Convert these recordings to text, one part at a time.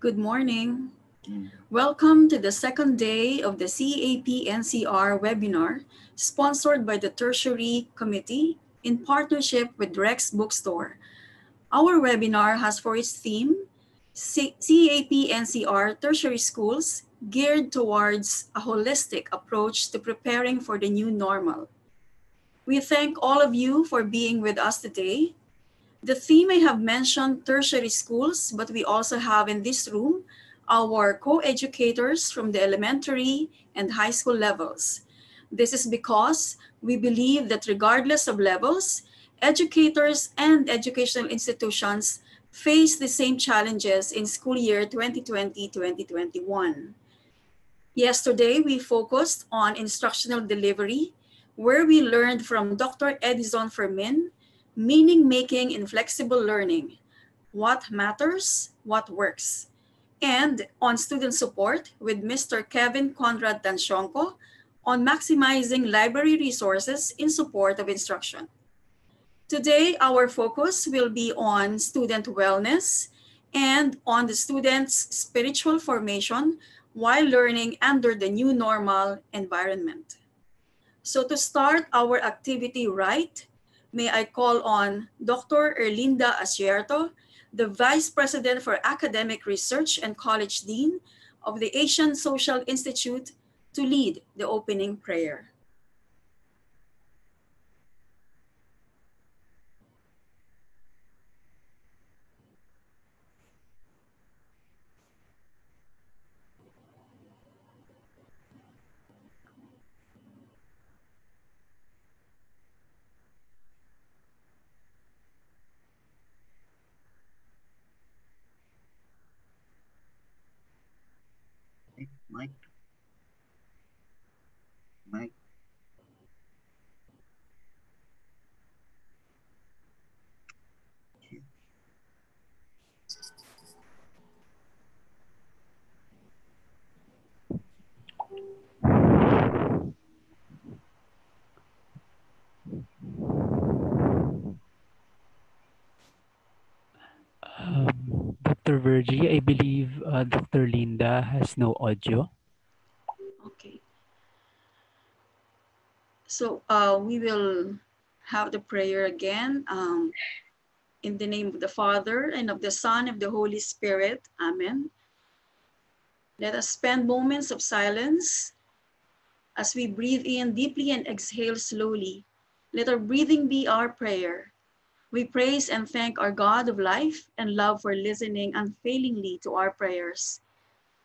Good morning. Mm. Welcome to the second day of the CEAP NCR webinar sponsored by the Tertiary Committee in partnership with Rex Bookstore. Our webinar has for its theme C- CEAP NCR Tertiary Schools geared towards a holistic approach to preparing for the new normal. We thank all of you for being with us today. The theme I have mentioned tertiary schools, but we also have in this room our co-educators from the elementary and high school levels. This is because we believe that regardless of levels, educators and educational institutions face the same challenges in school year 2020-2021. Yesterday, we focused on instructional delivery, where we learned from Dr. Edizon Fermin, meaning making in flexible learning, what matters, what works, and on student support with Mr. Kevin Conrad Tansiongco on maximizing library resources in support of instruction. Today, our focus will be on student wellness and on the students' spiritual formation while learning under the new normal environment. So to start our activity right, may I call on Dr. Erlinda Asierto, the Vice President for Academic Research and College Dean of the Asian Social Institute to lead the opening prayer. Mike. Mike. Okay. Um, Dr. Virgie, I believe uh, Dr. Linda has no audio. Okay. So uh, we will have the prayer again. Um, in the name of the Father and of the Son and of the Holy Spirit. Amen. Let us spend moments of silence as we breathe in deeply and exhale slowly. Let our breathing be our prayer. We praise and thank our God of life and love for listening unfailingly to our prayers.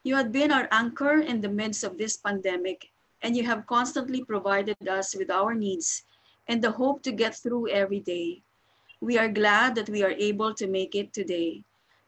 You have been our anchor in the midst of this pandemic, and you have constantly provided us with our needs and the hope to get through every day. We are glad that we are able to make it today.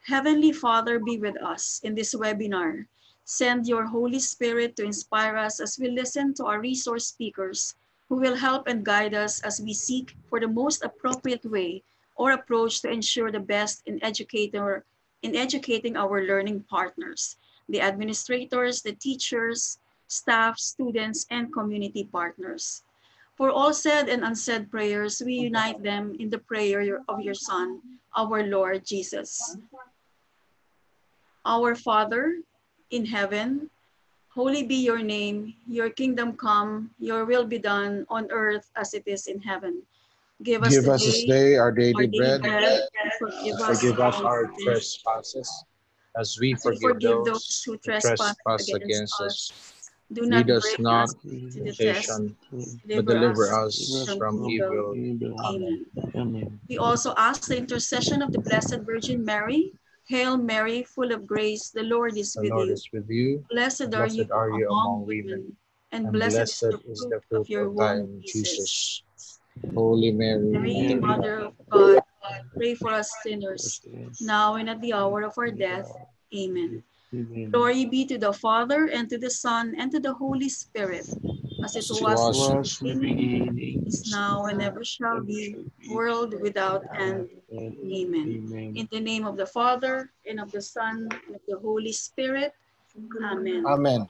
Heavenly Father, be with us in this webinar. Send your Holy Spirit to inspire us as we listen to our resource speakers who will help and guide us as we seek for the most appropriate way or approach to ensure the best in educator in educating our learning partners, the administrators, the teachers, staff, students, and community partners. For all said and unsaid prayers, we unite them in the prayer of your Son, our Lord Jesus. Our Father in heaven, holy be your name, your kingdom come, your will be done on earth as it is in heaven. Give us, Give us this day our daily our bread. bread, forgive us, Forgive us our trespasses, as we as we forgive those who who trespass trespass against against us. us. Do not Lead us not us into temptation, but deliver us from from evil. evil. Amen. Amen. We also ask the intercession of the Blessed Virgin Mary. Hail Mary, full of grace, the Lord is The with Lord you. is with you. Blessed are you are you among women, women, and and blessed, blessed is the fruit of your womb, Jesus. Jesus. Holy Mary, Mary, Mother of God, pray for us sinners, now and at the hour of our death. Amen. Amen. Glory be to the Father, and to the Son, and to the Holy Spirit, as it As it was, was Was in in the the beginning, beginning, is now, and ever shall be, world without end. Amen. Amen. In the name of the Father, and of the Son, and of the Holy Spirit. Amen. Amen.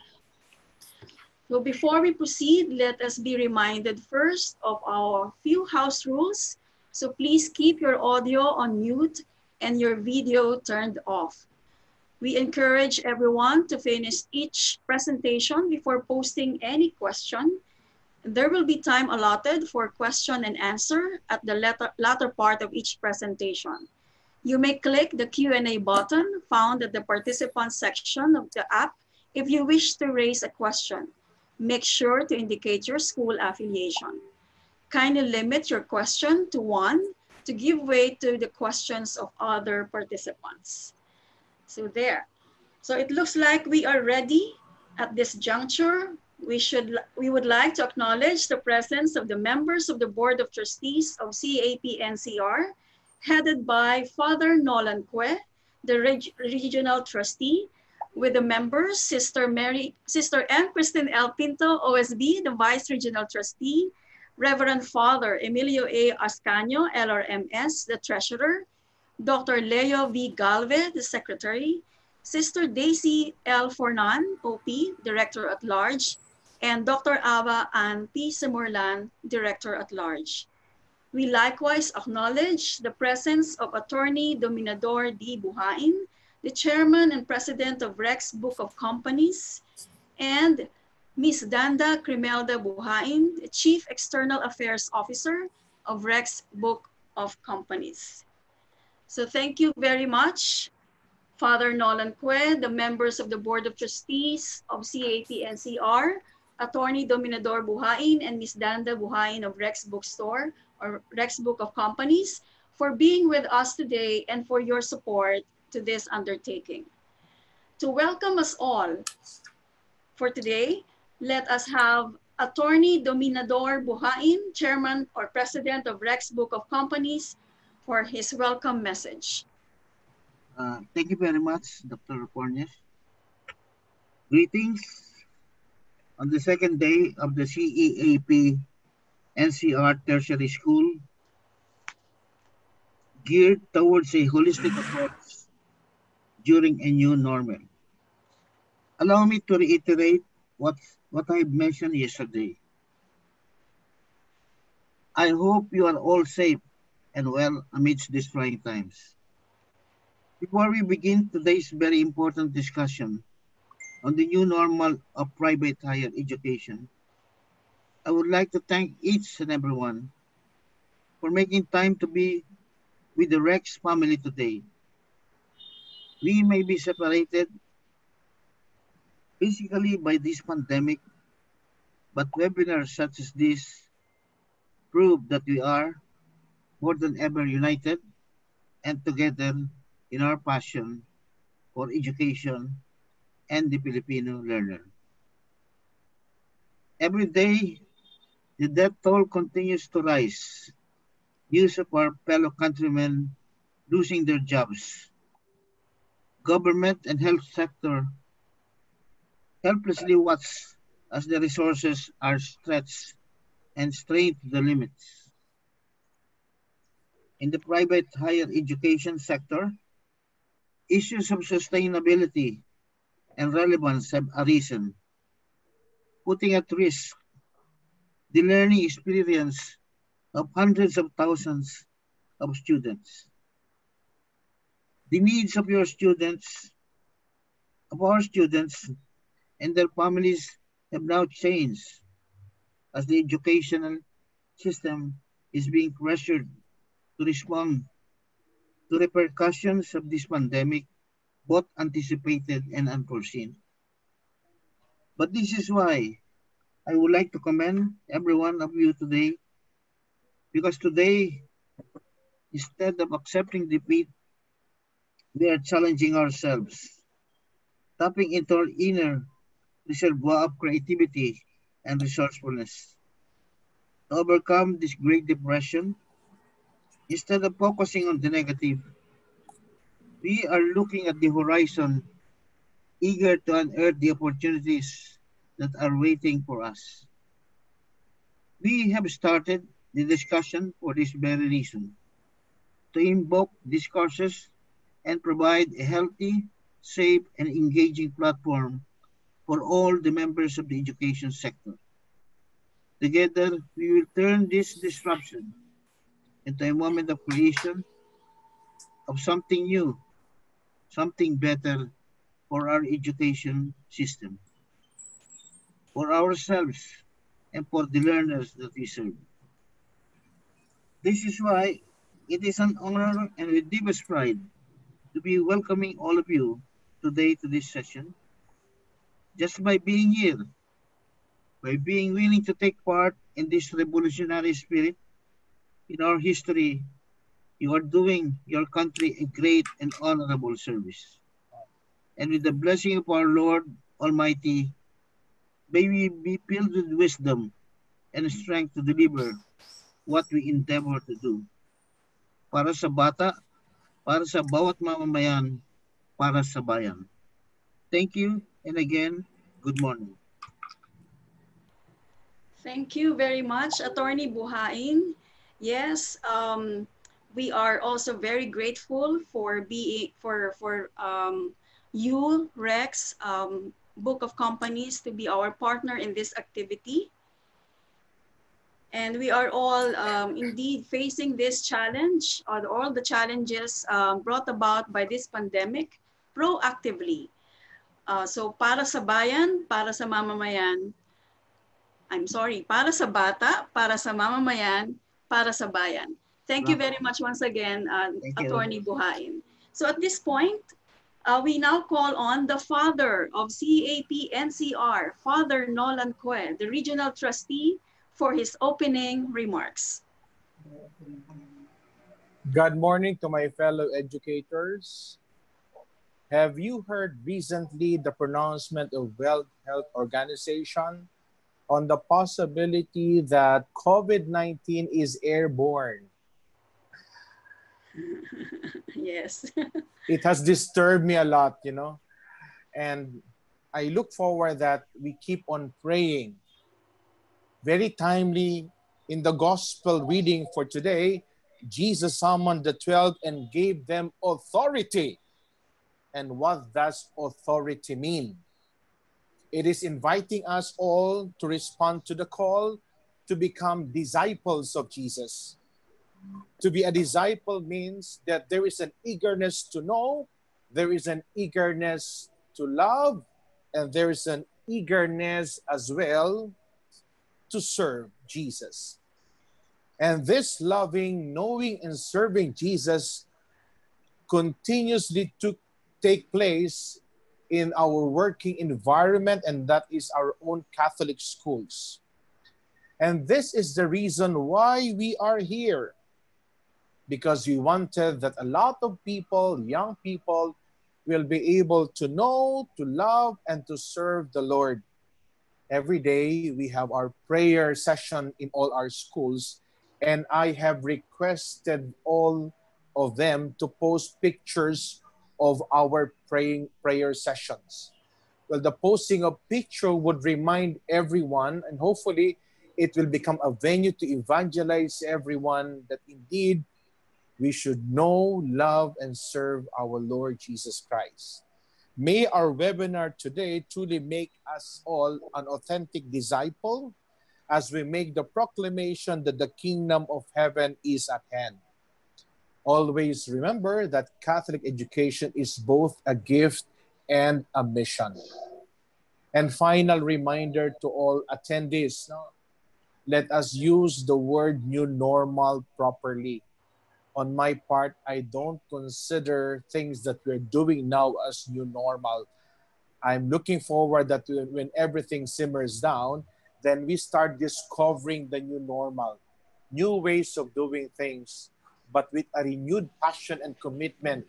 So before we proceed, let us be reminded first of our few house rules. So please keep your audio on mute and your video turned off. We encourage everyone to finish each presentation before posting any question. There will be time allotted for question and answer at the latter, latter part of each presentation. You may click the Q&A button found at the participant section of the app if you wish to raise a question. Make sure to indicate your school affiliation. Kindly limit your question to one to give way to the questions of other participants. So there. So it looks like we are ready at this juncture. We should we would like to acknowledge the presence of the members of the Board of Trustees of CEAP NCR, headed by Father Nolan Kwe, the reg regional trustee, with the members, Sister Mary, Sister Anne Christine L. Pinto, OSB, the Vice Regional Trustee, Reverend Father Emilio A. Ascanio, LRMS, the Treasurer, Dr. Leo V. Galvez, the Secretary, Sister Daisy L. Fornan, OP, Director at Large, and Dr. Ava Ann P. Simurlan, Director at Large. We likewise acknowledge the presence of Attorney Dominador D. Buhain, the Chairman and President of Rex Book of Companies, and Ms. Danda Crimelda Buhain, the Chief External Affairs Officer of Rex Book of Companies. So thank you very much, Father Nolan Kwe, the members of the Board of Trustees of CEAP NCR, Attorney Dominador Buhain, and Ms. Danda Buhain of Rex Bookstore or Rex Book of Companies for being with us today and for your support to this undertaking. To welcome us all for today, let us have Attorney Dominador Buhain, Chairman or President of Rex Book of Companies, for his welcome message. Uh, thank you very much, Dr. Cornish. Greetings on the second day of the CEAP NCR Tertiary School, geared towards a holistic approach during a new normal. Allow me to reiterate what, what I mentioned yesterday. I hope you are all safe and well amidst these trying times. Before we begin today's very important discussion on the new normal of private higher education, I would like to thank each and everyone for making time to be with the Rex family today. We may be separated physically by this pandemic, but webinars such as this prove that we are more than ever united and together in our passion for education and the Filipino learner. Every day, the death toll continues to rise. News of our fellow countrymen losing their jobs. Government and health sector helplessly watch as the resources are stretched and strained to the limits. In the private higher education sector, issues of sustainability and relevance have arisen, putting at risk the learning experience of hundreds of thousands of students. The needs of your students, of our students, and their families have now changed as the educational system is being pressured to respond to repercussions of this pandemic, both anticipated and unforeseen. But this is why I would like to commend every one of you today, because today, instead of accepting defeat, we are challenging ourselves, tapping into our inner reservoir of creativity and resourcefulness. To overcome this Great Depression, instead of focusing on the negative, we are looking at the horizon, eager to unearth the opportunities that are waiting for us. We have started the discussion for this very reason, to invoke discourses and provide a healthy, safe, and engaging platform for all the members of the education sector. Together, we will turn this disruption into a moment of creation of something new, something better, for our education system, for ourselves, and for the learners that we serve. This is why it is an honor and with deepest pride to be welcoming all of you today to this session. Just by being here, by being willing to take part in this revolutionary spirit in our history, you are doing your country a great and honorable service. And with the blessing of our Lord Almighty, may we be filled with wisdom and strength to deliver what we endeavor to do. Para sa bata, para sa bawat mamamayan, para sa bayan. Thank you, and again, good morning. Thank you very much, Attorney Buhain. Yes, um, we are also very grateful for being for for um, you, Rex, um, Book of Companies, to be our partner in this activity. And we are all um, indeed facing this challenge, or all the challenges um, brought about by this pandemic proactively. Uh, so para sa bayan, para sa mamamayan, I'm sorry, para sa bata, para sa mamamayan, para sa bayan. Thank you very much once again, uh, Attorney Buhain. So at this point, uh, we now call on the father of CEAP NCR, Father Nolan Coe, the regional trustee, for his opening remarks. Good morning to my fellow educators. Have you heard recently the pronouncement of World Health Organization on the possibility that COVID-19 is airborne? yes. It has disturbed me a lot, you know. And I look forward that we keep on praying. Very timely in the gospel reading for today, Jesus summoned the 12 and gave them authority. And what does authority mean? It is inviting us all to respond to the call to become disciples of Jesus. To be a disciple means that there is an eagerness to know, there is an eagerness to love, and there is an eagerness as well to serve Jesus. And this loving, knowing, and serving Jesus continuously to take place in our working environment, and that is our own Catholic schools. And this is the reason why we are here. Because we wanted that a lot of people, young people, will be able to know, to love, and to serve the Lord. Every day we have our prayer session in all our schools, and I have requested all of them to post pictures of our praying prayer sessions. Well, the posting of picture would remind everyone, and hopefully it will become a venue to evangelize everyone that indeed we should know, love, and serve our Lord Jesus Christ. May our webinar today truly make us all an authentic disciple as we make the proclamation that the kingdom of heaven is at hand. Always remember that Catholic education is both a gift and a mission. And final reminder to all attendees, no? let us use the word new normal properly. On my part, I don't consider things that we're doing now as new normal. I'm looking forward that when when everything simmers down, then we start discovering the new normal, new ways of doing things, but with a renewed passion and commitment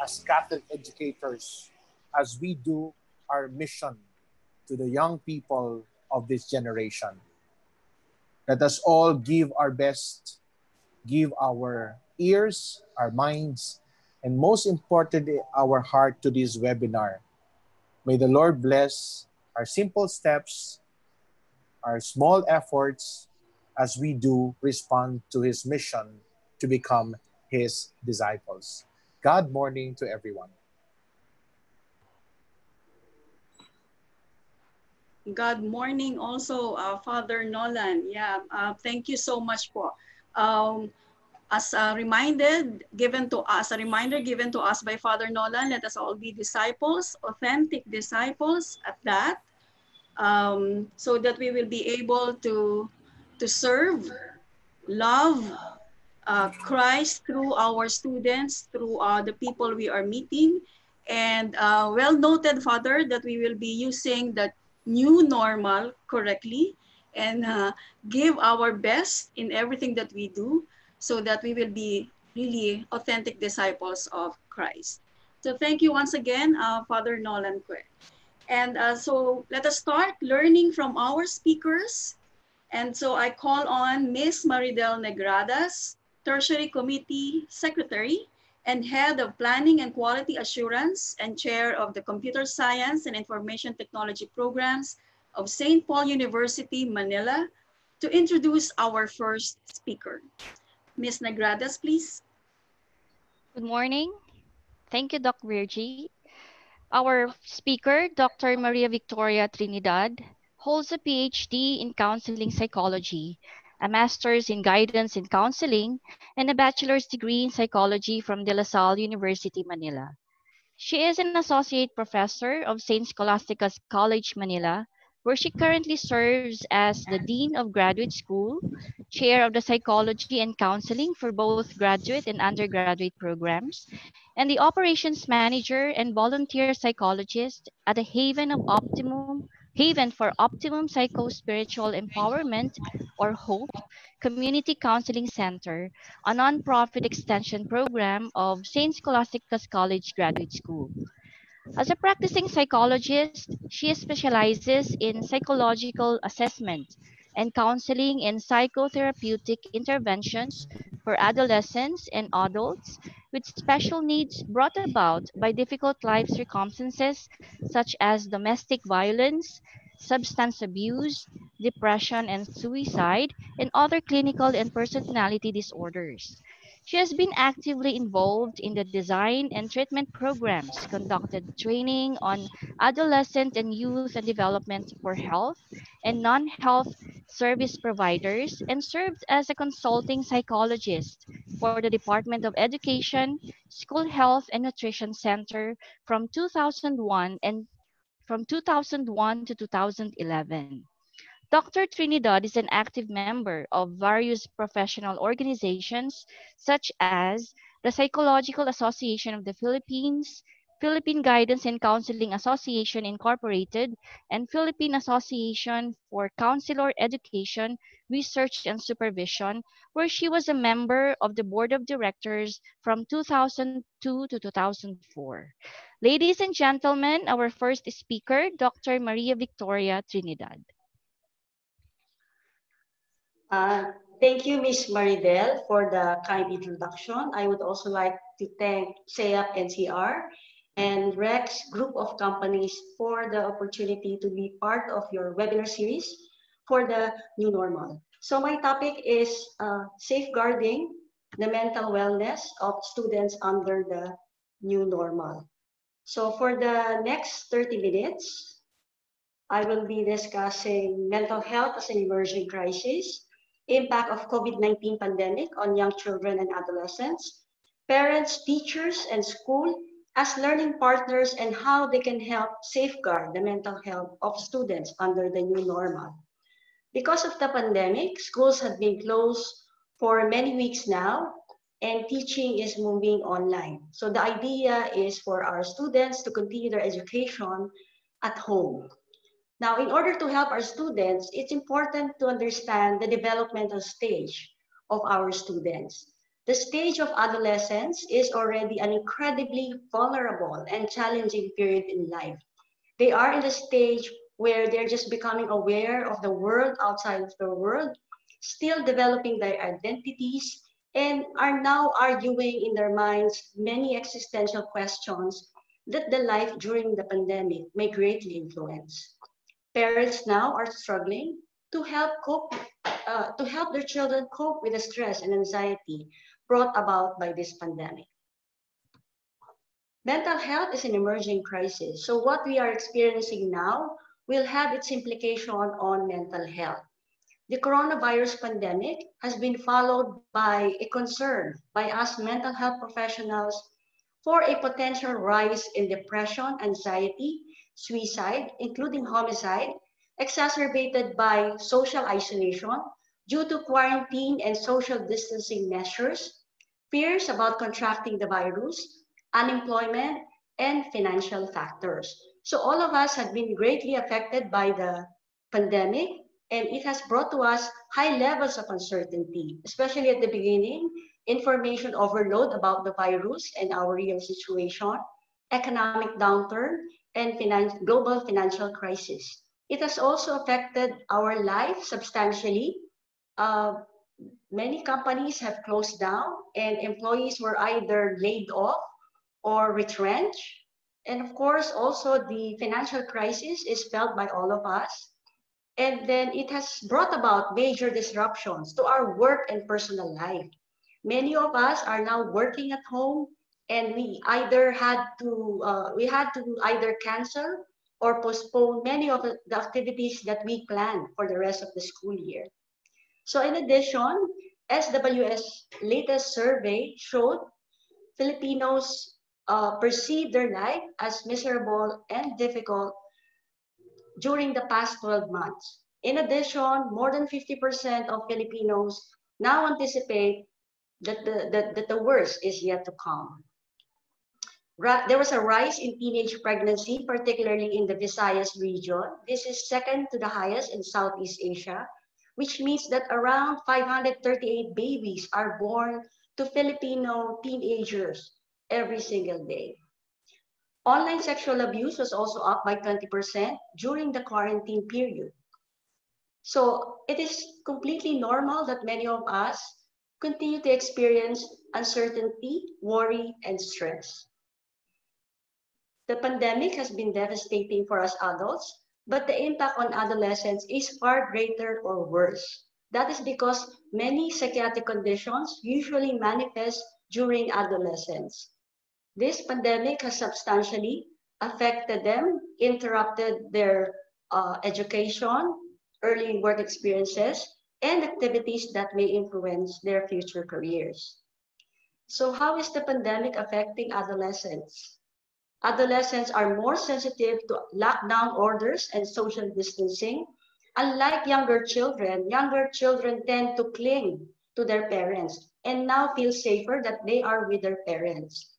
as Catholic educators as we do our mission to the young people of this generation. Let us all give our best, give our ears, our minds, and most importantly, our heart to this webinar. May the Lord bless our simple steps, our small efforts as we do respond to his mission to become his disciples. God morning to everyone. God morning also, uh, Father Nolan. Yeah, uh, thank you so much po. Um, as a reminded, given to us, a reminder given to us by Father Nolan, let us all be disciples, authentic disciples at that, um, so that we will be able to, to serve, love uh, Christ through our students, through uh, the people we are meeting. And uh, well noted, Father, that we will be using the new normal correctly and uh, give our best in everything that we do so that we will be really authentic disciples of Christ. So thank you once again, uh, Father Nolan Kwe. And so let us start learning from our speakers. And so I call on Miss Maridel Negradas, Tertiary Committee Secretary and Head of Planning and Quality Assurance and Chair of the Computer Science and Information Technology Programs of St. Paul University, Manila, to introduce our first speaker. Ms. Negradas, please. Good morning. Thank you, Dr. Virgie. Our speaker, Dr. Maria Victoria Trinidad, holds a PhD in counseling psychology, a master's in guidance and counseling, and a bachelor's degree in psychology from De La Salle University, Manila. She is an associate professor of St. Scholastica's College, Manila, where she currently serves as the Dean of Graduate School, Chair of the Psychology and Counseling for both graduate and undergraduate programs, and the Operations Manager and Volunteer Psychologist at the Haven of Optimum Haven for Optimum Psycho-Spiritual Empowerment, or HOPE, Community Counseling Center, a nonprofit extension program of St. Scholastica's College Graduate School. As a practicing psychologist, she specializes in psychological assessment and counseling and psychotherapeutic interventions for adolescents and adults with special needs brought about by difficult life circumstances such as domestic violence, substance abuse, depression and suicide, and other clinical and personality disorders. She has been actively involved in the design and treatment programs, conducted training on adolescent and youth and development for health and non-health service providers, and served as a consulting psychologist for the Department of Education, School Health and Nutrition Center from 2001 and from 2001 to 2011. Dr. Trinidad is an active member of various professional organizations such as the Psychological Association of the Philippines, Philippine Guidance and Counseling Association Incorporated, and Philippine Association for Counselor Education, Research and Supervision, where she was a member of the Board of Directors from 2002 to 2004. Ladies and gentlemen, our first speaker, Dr. Maria Victoria Trinidad. Uh, thank you, Ms. Maridel, for the kind introduction. I would also like to thank CEAP NCR and REX group of companies for the opportunity to be part of your webinar series for the new normal. So my topic is uh, safeguarding the mental wellness of students under the new normal. So for the next 30 minutes, I will be discussing mental health as an emerging crisis, impact of COVID-19 pandemic on young children and adolescents, parents, teachers, and school as learning partners and how they can help safeguard the mental health of students under the new normal. Because of the pandemic, schools have been closed for many weeks now and teaching is moving online. So the idea is for our students to continue their education at home. Now, in order to help our students, it's important to understand the developmental stage of our students. The stage of adolescence is already an incredibly vulnerable and challenging period in life. They are in the stage where they're just becoming aware of the world outside of their world, still developing their identities, and are now arguing in their minds many existential questions that the life during the pandemic may greatly influence parents now are struggling to help cope uh, to help their children cope with the stress and anxiety brought about by this pandemic. Mental health is an emerging crisis. So what we are experiencing now will have its implication on mental health. the coronavirus pandemic has been followed by a concern by us mental health professionals for a potential rise in depression, anxiety, suicide, including homicide, exacerbated by social isolation due to quarantine and social distancing measures, fears about contracting the virus, unemployment, and financial factors. So all of us have been greatly affected by the pandemic and it has brought to us high levels of uncertainty, especially at the beginning, information overload about the virus and our real situation, economic downturn, and global financial crisis. It has also affected our life substantially. Uh, many companies have closed down and employees were either laid off or retrenched. And of course, also the financial crisis is felt by all of us. And then it has brought about major disruptions to our work and personal life. Many of us are now working at home and we either had to, uh, we had to either cancel or postpone many of the activities that we plan for the rest of the school year. So in addition, SWS latest survey showed Filipinos uh, perceive their life as miserable and difficult during the past 12 months. In addition, more than 50% of Filipinos now anticipate that the, that, that the worst is yet to come. There was a rise in teenage pregnancy, particularly in the Visayas region. This is second to the highest in Southeast Asia, which means that around 538 babies are born to Filipino teenagers every single day. Online sexual abuse was also up by 20% during the quarantine period. So it is completely normal that many of us continue to experience uncertainty, worry, and stress. The pandemic has been devastating for us adults, but the impact on adolescents is far greater or worse. That is because many psychiatric conditions usually manifest during adolescence. This pandemic has substantially affected them, interrupted their uh, education, early work experiences, and activities that may influence their future careers. So how is the pandemic affecting adolescents? Adolescents are more sensitive to lockdown orders and social distancing. Unlike younger children, younger children tend to cling to their parents and now feel safer that they are with their parents.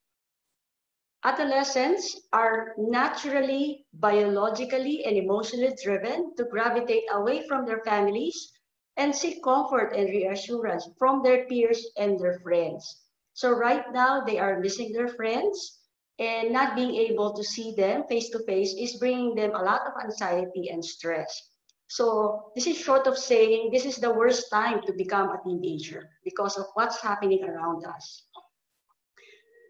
Adolescents are naturally, biologically, and emotionally driven to gravitate away from their families and seek comfort and reassurance from their peers and their friends. So right now, they are missing their friends and not being able to see them face to face is bringing them a lot of anxiety and stress. So this is short of saying this is the worst time to become a teenager because of what's happening around us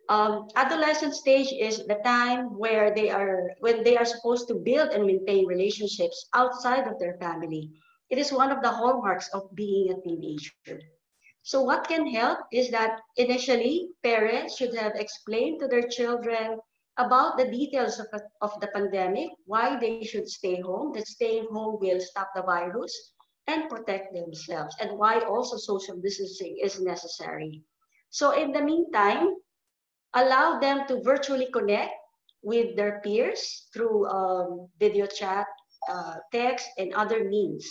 um, adolescent stage is the time where they are when they are supposed to build and maintain relationships outside of their family. It is one of the hallmarks of being a teenager. So what can help is that initially parents should have explained to their children about the details of, of the pandemic, why they should stay home, that staying home will stop the virus and protect themselves, and why also social distancing is necessary. So in the meantime, allow them to virtually connect with their peers through um, video chat, uh, text, and other means.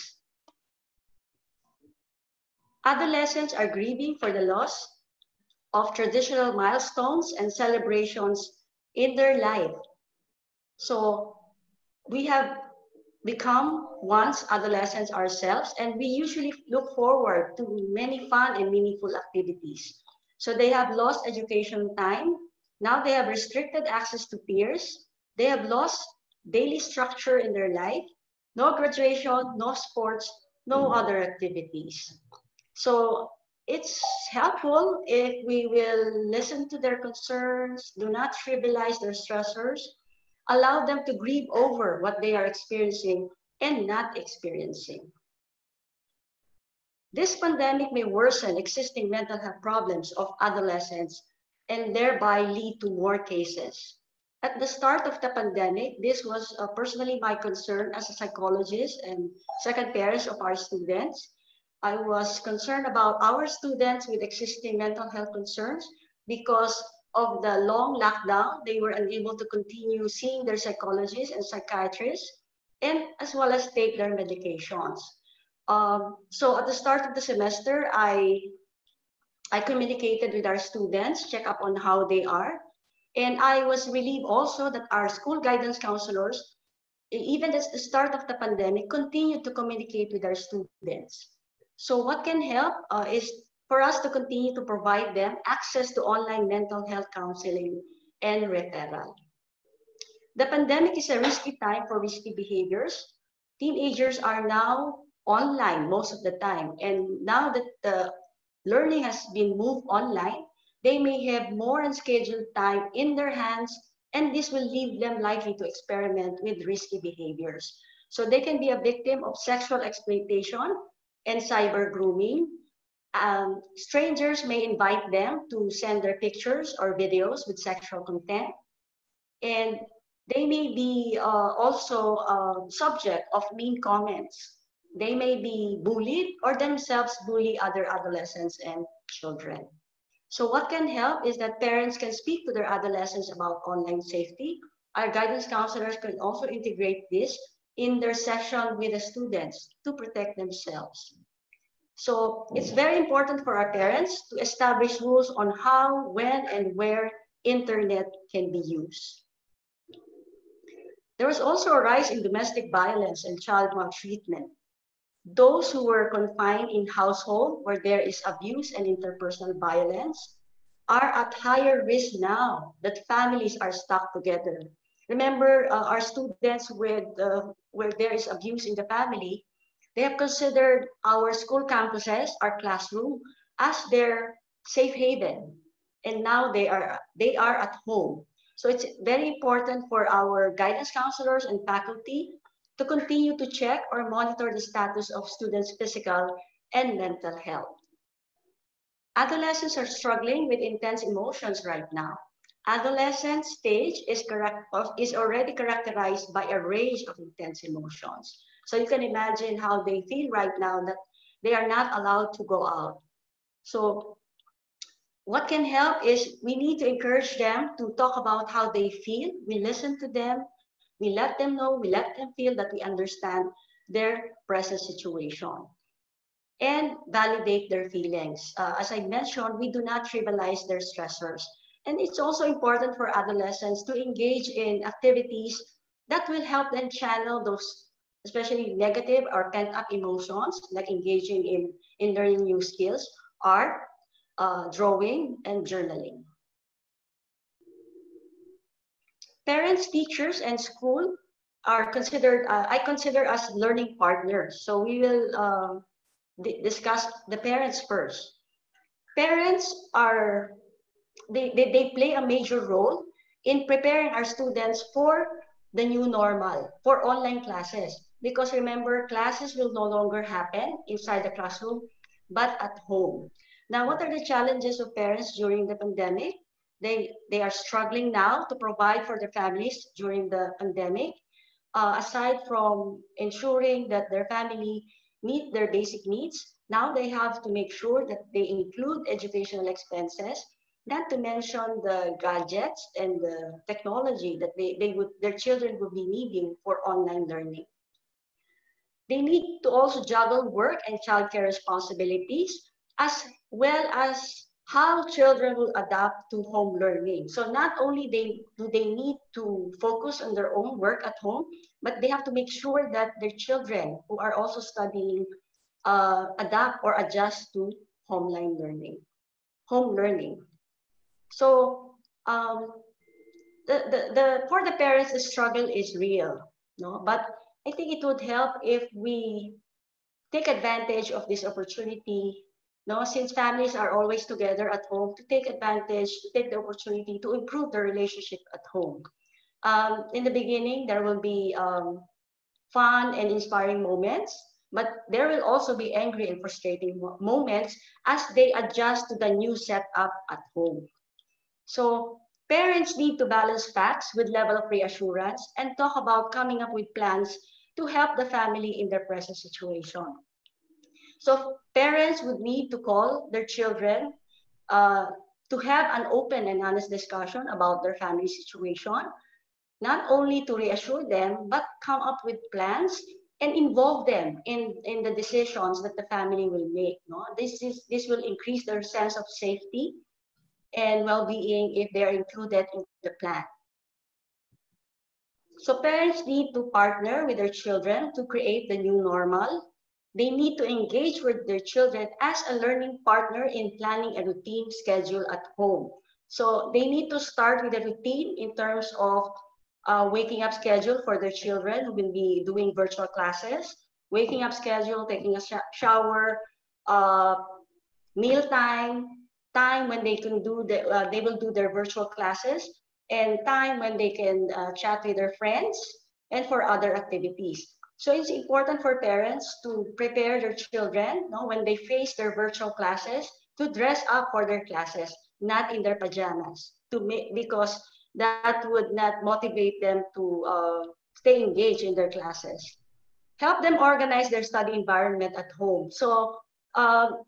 Adolescents are grieving for the loss of traditional milestones and celebrations in their life. So we have become once adolescents ourselves, and we usually look forward to many fun and meaningful activities. So they have lost education time. Now they have restricted access to peers. They have lost daily structure in their life. No graduation, no sports, no mm-hmm. other activities. So it's helpful if we will listen to their concerns, do not trivialize their stressors, allow them to grieve over what they are experiencing and not experiencing. This pandemic may worsen existing mental health problems of adolescents and thereby lead to more cases. At the start of the pandemic, this was uh, personally my concern as a psychologist and second parents of our students. I was concerned about our students with existing mental health concerns because of the long lockdown. They were unable to continue seeing their psychologists and psychiatrists and as well as take their medications. Um, so at the start of the semester, I, I communicated with our students, check up on how they are. And I was relieved also that our school guidance counselors, even at the start of the pandemic, continued to communicate with our students. So what can help uh, is for us to continue to provide them access to online mental health counseling and referral. The pandemic is a risky time for risky behaviors. Teenagers are now online most of the time. And now that the learning has been moved online, they may have more unscheduled time in their hands, and this will leave them likely to experiment with risky behaviors. So they can be a victim of sexual exploitation and cyber grooming. Um, strangers may invite them to send their pictures or videos with sexual content. And they may be uh, also uh, subject of mean comments. They may be bullied or themselves bully other adolescents and children. So what can help is that parents can speak to their adolescents about online safety. Our guidance counselors can also integrate this in their session with the students to protect themselves. So it's very important for our parents to establish rules on how, when, and where internet can be used. There was also a rise in domestic violence and child maltreatment. Those who were confined in household where there is abuse and interpersonal violence are at higher risk now that families are stuck together. Remember, uh, our students with uh, where there is abuse in the family, they have considered our school campuses, our classroom, as their safe haven. And now they are, they are at home. So it's very important for our guidance counselors and faculty to continue to check or monitor the status of students' physical and mental health. Adolescents are struggling with intense emotions right now. Adolescent stage is, correct, is already characterized by a range of intense emotions. So you can imagine how they feel right now that they are not allowed to go out. So what can help is we need to encourage them to talk about how they feel. We listen to them. We let them know, we let them feel that we understand their present situation and validate their feelings. Uh, as I mentioned, we do not trivialize their stressors. And it's also important for adolescents to engage in activities that will help them channel those especially negative or pent up emotions, like engaging in, in learning new skills, art, uh, drawing, and journaling. Parents, teachers, and school are considered, uh, I consider as learning partners. So we will uh, discuss the parents first. Parents are, they, they, they play a major role in preparing our students for the new normal, for online classes. Because remember, classes will no longer happen inside the classroom, but at home. Now, what are the challenges of parents during the pandemic? They, they are struggling now to provide for their families during the pandemic. Uh, aside from ensuring that their family meet their basic needs, now they have to make sure that they include educational expenses, not to mention the gadgets and the technology that they, they would, their children would be needing for online learning. They need to also juggle work and childcare responsibilities, as well as how children will adapt to home learning. So not only they, do they need to focus on their own work at home, but they have to make sure that their children who are also studying uh, adapt or adjust to home learning, home learning. So um, the, the, the, for the parents, the struggle is real, no? but I think it would help if we take advantage of this opportunity, no, since families are always together at home, to take advantage, to take the opportunity to improve the relationship at home. Um, in the beginning, there will be um, fun and inspiring moments, but there will also be angry and frustrating moments as they adjust to the new setup at home. So parents need to balance facts with level of reassurance and talk about coming up with plans to help the family in their present situation. So parents would need to call their children uh, to have an open and honest discussion about their family situation, not only to reassure them, but come up with plans and involve them in, in the decisions that the family will make. No? This, is, this will increase their sense of safety and well-being if they're included in the plan. So parents need to partner with their children to create the new normal. They need to engage with their children as a learning partner in planning a routine schedule at home. So they need to start with a routine in terms of uh, waking up schedule for their children who will be doing virtual classes, waking up schedule, taking a sh shower, uh, meal time, time when they can do the, uh, they will do their virtual classes, and time when they can uh, chat with their friends and for other activities. So it's important for parents to prepare their children no, when they face their virtual classes to dress up for their classes, not in their pajamas, to make, because that would not motivate them to uh, stay engaged in their classes. Help them organize their study environment at home. So um,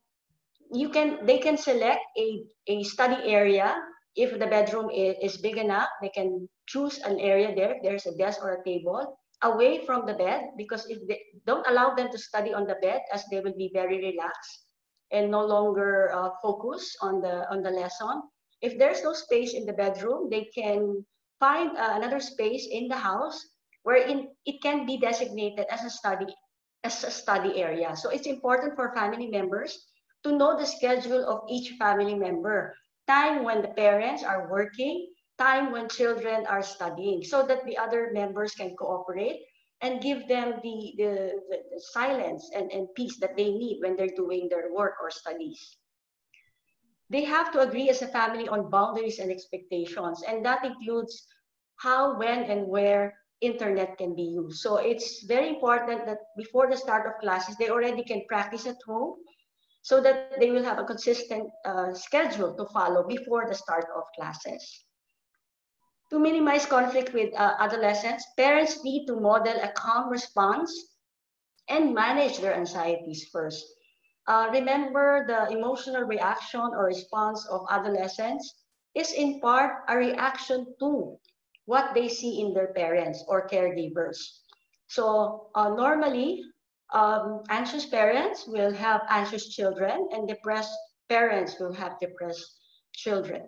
you can they can select a, a study area. If the bedroom is, is big enough they can choose an area there. If there's a desk or a table away from the bed because if they don't allow them to study on the bed as they will be very relaxed and no longer uh, focus on the on the lesson. If there's no space in the bedroom they can find uh, another space in the house wherein it can be designated as a study as a study area. So it's important for family members to know the schedule of each family member. Time when the parents are working, time when children are studying, so that the other members can cooperate and give them the, the, the, silence and, and peace that they need when they're doing their work or studies. They have to agree as a family on boundaries and expectations, and that includes how, when, and where internet can be used. So it's very important that before the start of classes, they already can practice at home so that they will have a consistent uh, schedule to follow before the start of classes. To minimize conflict with uh, adolescents, parents need to model a calm response and manage their anxieties first. Uh, remember the emotional reaction or response of adolescents is in part a reaction to what they see in their parents or caregivers. So uh, normally, um, anxious parents will have anxious children and depressed parents will have depressed children.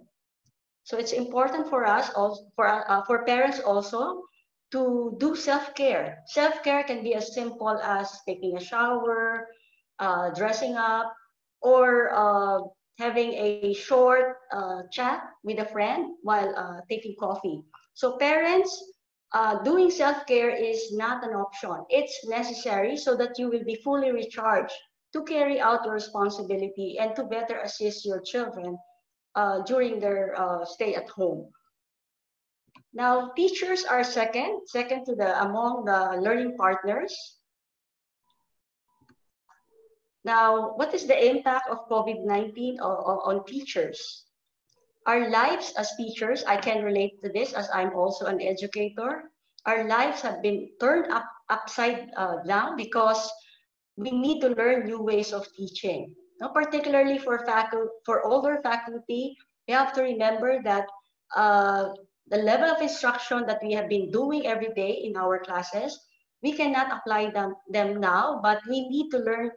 So it's important for us, for, uh, for parents also, to do self-care. Self-care can be as simple as taking a shower, uh, dressing up, or uh, having a short uh, chat with a friend while uh, taking coffee. So parents uh, doing self-care is not an option. It's necessary so that you will be fully recharged to carry out your responsibility and to better assist your children uh, during their uh, stay at home. Now, teachers are second, second to the among the learning partners. Now, what is the impact of COVID-19 on, on teachers? Our lives as teachers, I can relate to this as I'm also an educator. Our lives have been turned up upside uh, down because we need to learn new ways of teaching. Now, particularly for faculty, for older faculty, we have to remember that uh, the level of instruction that we have been doing every day in our classes, we cannot apply them, them now, but we need to learn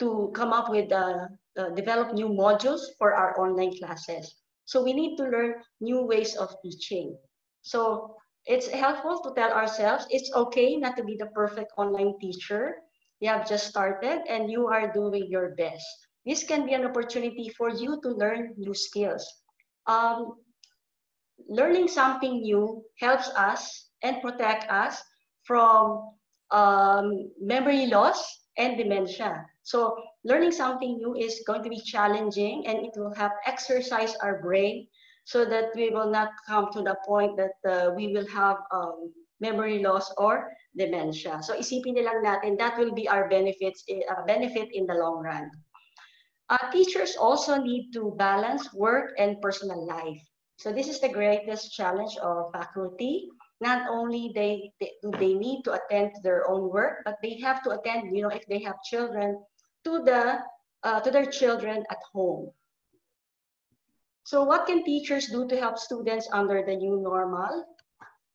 to come up with, uh, uh, develop new modules for our online classes. So we need to learn new ways of teaching. So it's helpful to tell ourselves it's okay not to be the perfect online teacher. You have just started and you are doing your best. This can be an opportunity for you to learn new skills. Um, learning something new helps us and protect us from um, memory loss and dementia. So learning something new is going to be challenging and it will help exercise our brain so that we will not come to the point that uh, we will have um, memory loss or dementia. So isipin nilang natin, that will be our benefits, uh, benefit in the long run. Uh, teachers also need to balance work and personal life. So this is the greatest challenge of faculty. Not only they, they do they need to attend to their own work, but they have to attend, you know, if they have children, to the uh, to their children at home. So what can teachers do to help students under the new normal?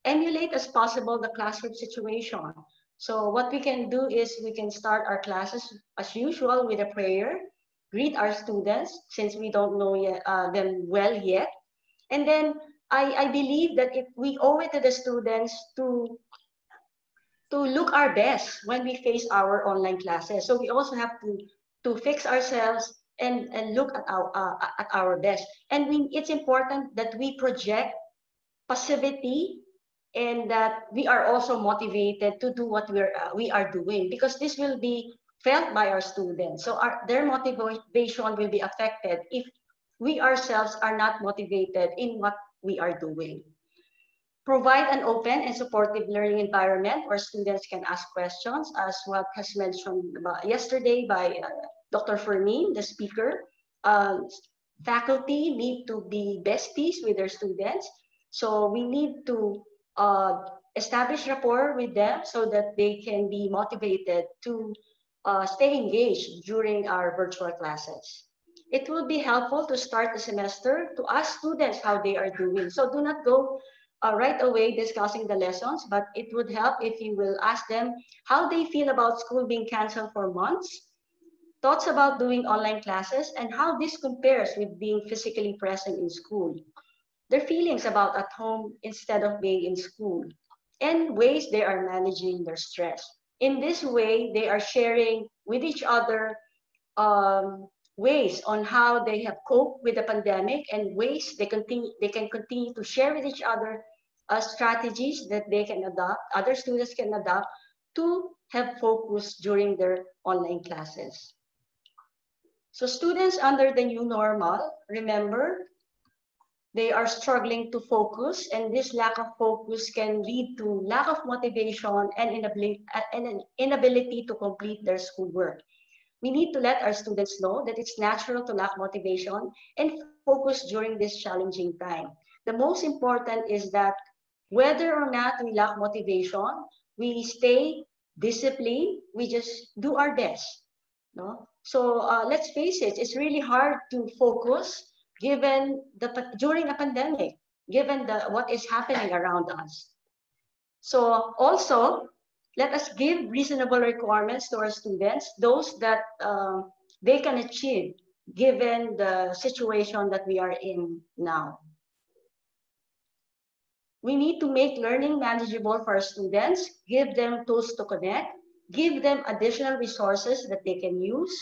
Emulate as possible the classroom situation. So what we can do is we can start our classes as usual with a prayer, greet our students since we don't know yet, uh, them well yet. And then I, I believe that if we owe it to the students to to look our best when we face our online classes. So we also have to to fix ourselves and, and look at our uh, at our best. And we, it's important that we project passivity and that we are also motivated to do what we're uh, we are doing because this will be felt by our students. So our, their motivation will be affected if we ourselves are not motivated in what we are doing. Provide an open and supportive learning environment where students can ask questions, as what has mentioned yesterday by uh, Dr. Fermin, the speaker. Uh, faculty need to be besties with their students. So we need to uh, establish rapport with them so that they can be motivated to uh, stay engaged during our virtual classes. It will be helpful to start the semester to ask students how they are doing. So do not go uh, right away discussing the lessons, but it would help if you will ask them how they feel about school being canceled for months, thoughts about doing online classes, and how this compares with being physically present in school, their feelings about at home instead of being in school, and ways they are managing their stress. In this way, they are sharing with each other um, ways on how they have coped with the pandemic and ways they continue they can continue to share with each other uh, strategies that they can adopt, other students can adopt to have focus during their online classes. So students under the new normal, remember, they are struggling to focus and this lack of focus can lead to lack of motivation and and an inability to complete their schoolwork. We need to let our students know that it's natural to lack motivation and focus during this challenging time. The most important is that whether or not we lack motivation, we stay disciplined, we just do our best. No? So uh, let's face it, it's really hard to focus given the during a pandemic, given the what is happening around us. So also, let us give reasonable requirements to our students, those that uh, they can achieve given the situation that we are in now. We need to make learning manageable for our students, give them tools to connect, give them additional resources that they can use,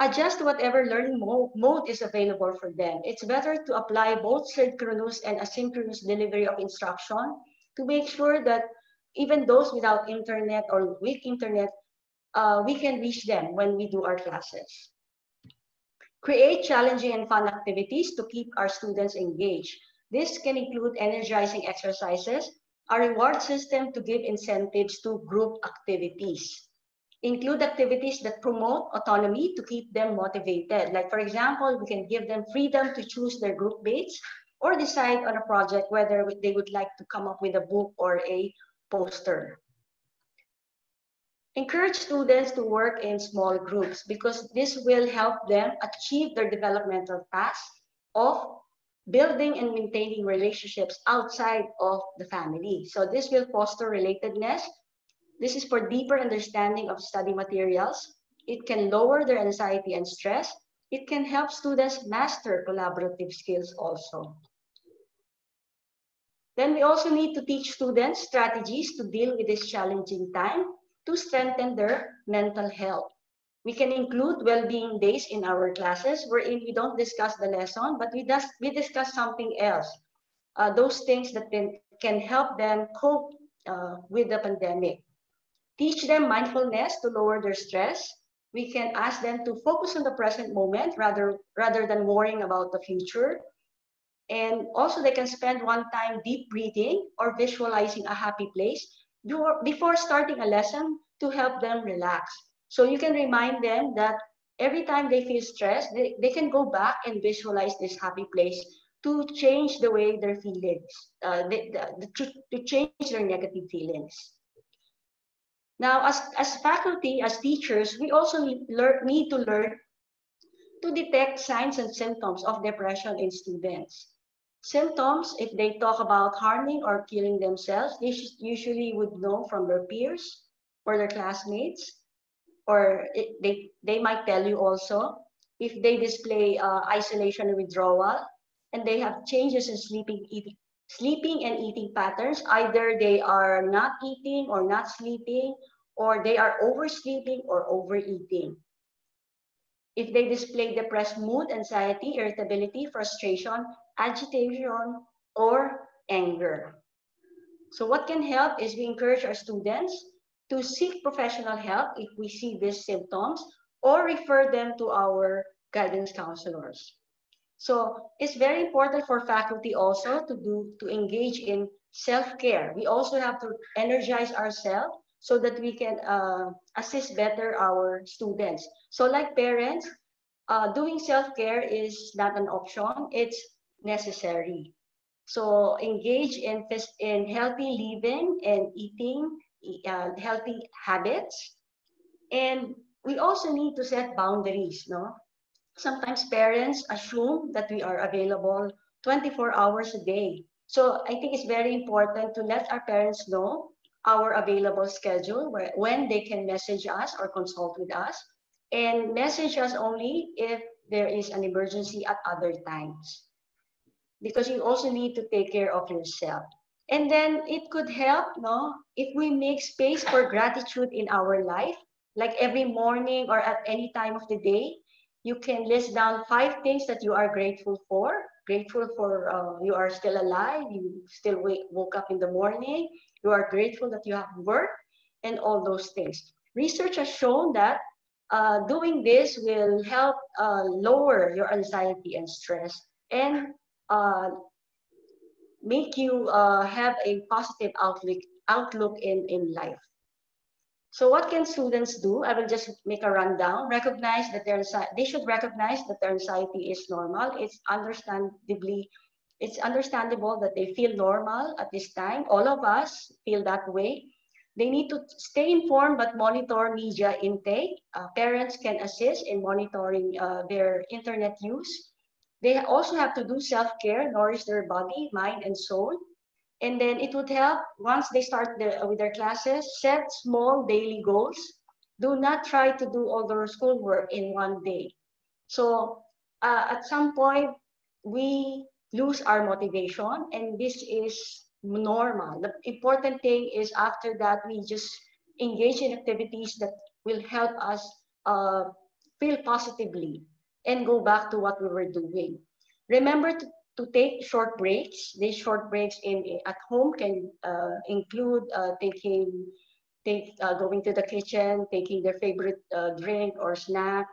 adjust whatever learning mode, mode is available for them. It's better to apply both synchronous and asynchronous delivery of instruction to make sure that even those without internet or weak internet, uh, we can reach them when we do our classes. Create challenging and fun activities to keep our students engaged. This can include energizing exercises, a reward system to give incentives to group activities. Include activities that promote autonomy to keep them motivated. Like for example, we can give them freedom to choose their group mates or decide on a project whether they would like to come up with a book or a poster. Encourage students to work in small groups because this will help them achieve their developmental path of building and maintaining relationships outside of the family. So this will foster relatedness. This is for deeper understanding of study materials. It can lower their anxiety and stress. It can help students master collaborative skills also. Then we also need to teach students strategies to deal with this challenging time to strengthen their mental health. We can include well-being days in our classes wherein we don't discuss the lesson, but we, we discuss something else. Uh, those things that can, can help them cope uh, with the pandemic. Teach them mindfulness to lower their stress. We can ask them to focus on the present moment rather, rather than worrying about the future. And also they can spend one time deep breathing or visualizing a happy place before starting a lesson to help them relax. So you can remind them that every time they feel stressed, they, they can go back and visualize this happy place to change the way they're uh, they, the, to, to change their negative feelings. Now, as, as faculty, as teachers, we also learn, need to learn to detect signs and symptoms of depression in students. Symptoms, if they talk about harming or killing themselves, they usually would know from their peers or their classmates, or it, they, they might tell you also if they display uh, isolation and withdrawal, and they have changes in sleeping, eating, sleeping and eating patterns. Either they are not eating or not sleeping, or they are oversleeping or overeating. If they display depressed mood, anxiety, irritability, frustration, agitation, or anger. So what can help is we encourage our students to seek professional help if we see these symptoms or refer them to our guidance counselors. So it's very important for faculty also to do to engage in self-care. We also have to energize ourselves so that we can uh, assist better our students. So like parents, uh, doing self-care is not an option, it's necessary. So engage in, in healthy living and eating uh, healthy habits. And we also need to set boundaries, no? Sometimes parents assume that we are available 24 hours a day. So I think it's very important to let our parents know our available schedule where, when they can message us or consult with us and message us only if there is an emergency at other times because you also need to take care of yourself and then it could help no if we make space for gratitude in our life like every morning or at any time of the day you can list down five things that you are grateful for grateful for uh, you are still alive you still wake, woke up in the morning you are grateful that you have work and all those things. Research has shown that uh, doing this will help uh, lower your anxiety and stress and uh, make you uh, have a positive outlook, outlook in, in life. So what can students do? I will just make a rundown. Recognize that their they should recognize that their anxiety is normal. It's understandably it's understandable that they feel normal at this time. All of us feel that way. They need to stay informed but monitor media intake. Uh, parents can assist in monitoring uh, their internet use. They also have to do self-care, nourish their body, mind, and soul. And then it would help once they start their, with their classes, set small daily goals. Do not try to do all their schoolwork in one day. So uh, at some point, we lose our motivation and this is normal. The important thing is after that we just engage in activities that will help us uh, feel positively and go back to what we were doing. Remember to, to take short breaks. These short breaks in, at home can uh, include uh, taking, take, uh, going to the kitchen, taking their favorite uh, drink or snack,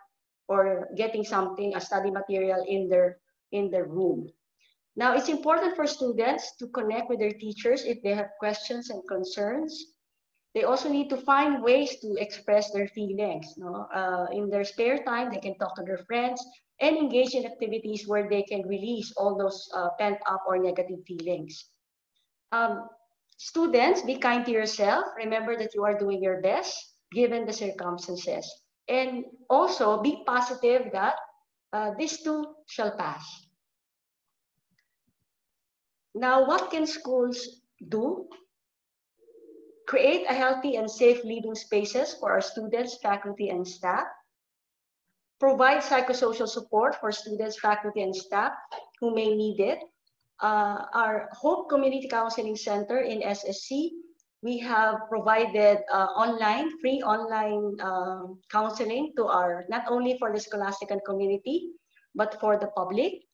or getting something, a study material in their, in their room. Now, it's important for students to connect with their teachers if they have questions and concerns. They also need to find ways to express their feelings. No? Uh, in their spare time, they can talk to their friends and engage in activities where they can release all those uh, pent up or negative feelings. Um, students, be kind to yourself. Remember that you are doing your best given the circumstances. And also be positive that uh, this too shall pass. Now, what can schools do? Create a healthy and safe living spaces for our students, faculty, and staff. Provide psychosocial support for students, faculty, and staff who may need it. Uh, our Hope Community Counseling Center in SSC, we have provided uh, online, free online uh, counseling to our, not only for the scholastic and community, but for the public.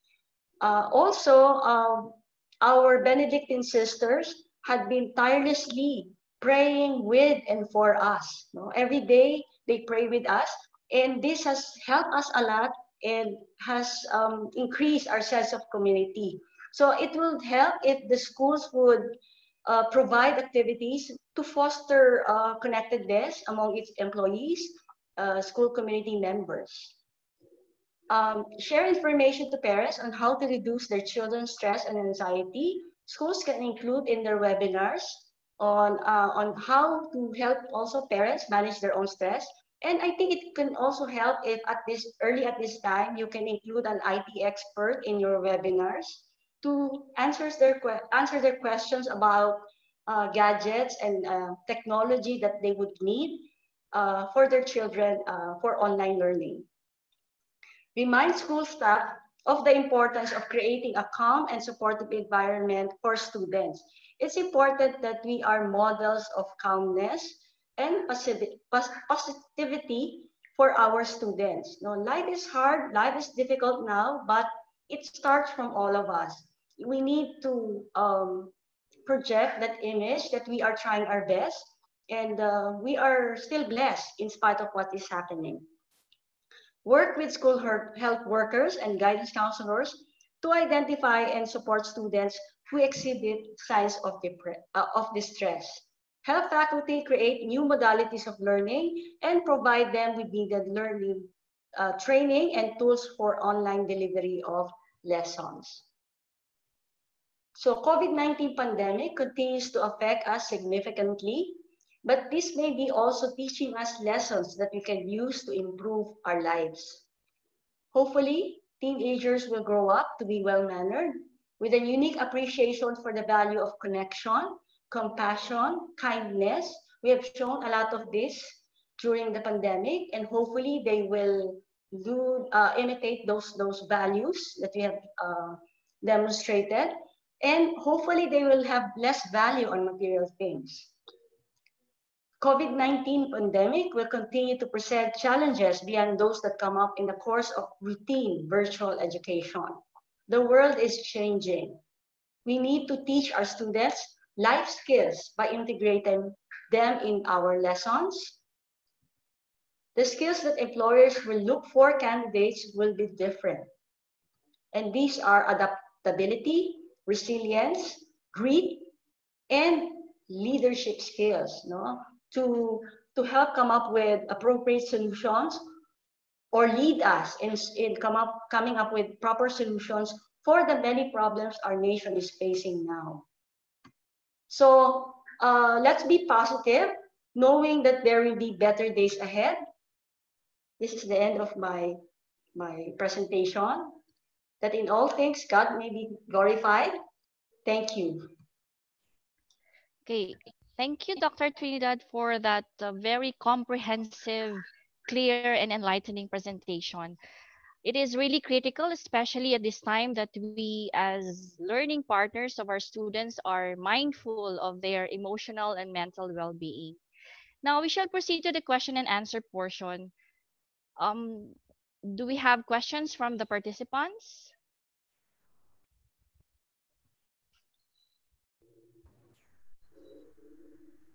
Uh, also, um, our Benedictine sisters had been tirelessly praying with and for us. No? Every day they pray with us, and this has helped us a lot and has um, increased our sense of community. So it will help if the schools would uh, provide activities to foster uh, connectedness among its employees, uh, school community members um, share information to parents on how to reduce their children's stress and anxiety. Schools can include in their webinars on, uh, on how to help also parents manage their own stress. And I think it can also help if at this early at this time, you can include an IT expert in your webinars to answers their, answer their questions about uh, gadgets and uh, technology that they would need uh, for their children uh, for online learning. Remind school staff of the importance of creating a calm and supportive environment for students. It's important that we are models of calmness and positivity for our students. No, life is hard, life is difficult now, but it starts from all of us. We need to um, project that image that we are trying our best and uh, we are still blessed in spite of what is happening. Work with school health workers and guidance counselors to identify and support students who exhibit signs of, uh, of distress. Help faculty create new modalities of learning and provide them with needed learning uh, training and tools for online delivery of lessons. So COVID-19 pandemic continues to affect us significantly, but this may be also teaching us lessons that we can use to improve our lives. Hopefully, teenagers will grow up to be well-mannered with a unique appreciation for the value of connection, compassion, kindness. We have shown a lot of this during the pandemic, and hopefully they will do uh, imitate those those values that we have uh, demonstrated and hopefully they will have less value on material things. COVID-19 pandemic will continue to present challenges beyond those that come up in the course of routine virtual education. The world is changing. We need to teach our students life skills by integrating them in our lessons. The skills that employers will look for candidates will be different. And these are adaptability, resilience, grit, and leadership skills no? to, to help come up with appropriate solutions or lead us in, in come up, coming up with proper solutions for the many problems our nation is facing now. So uh, let's be positive, knowing that there will be better days ahead. This is the end of my, my presentation that in all things God may be glorified. Thank you. Okay, thank you, Dr. Trinidad, for that uh, very comprehensive, clear, and enlightening presentation. It is really critical, especially at this time, that we, as learning partners of our students, are mindful of their emotional and mental well-being. Now, we shall proceed to the question and answer portion. Um, do we have questions from the participants?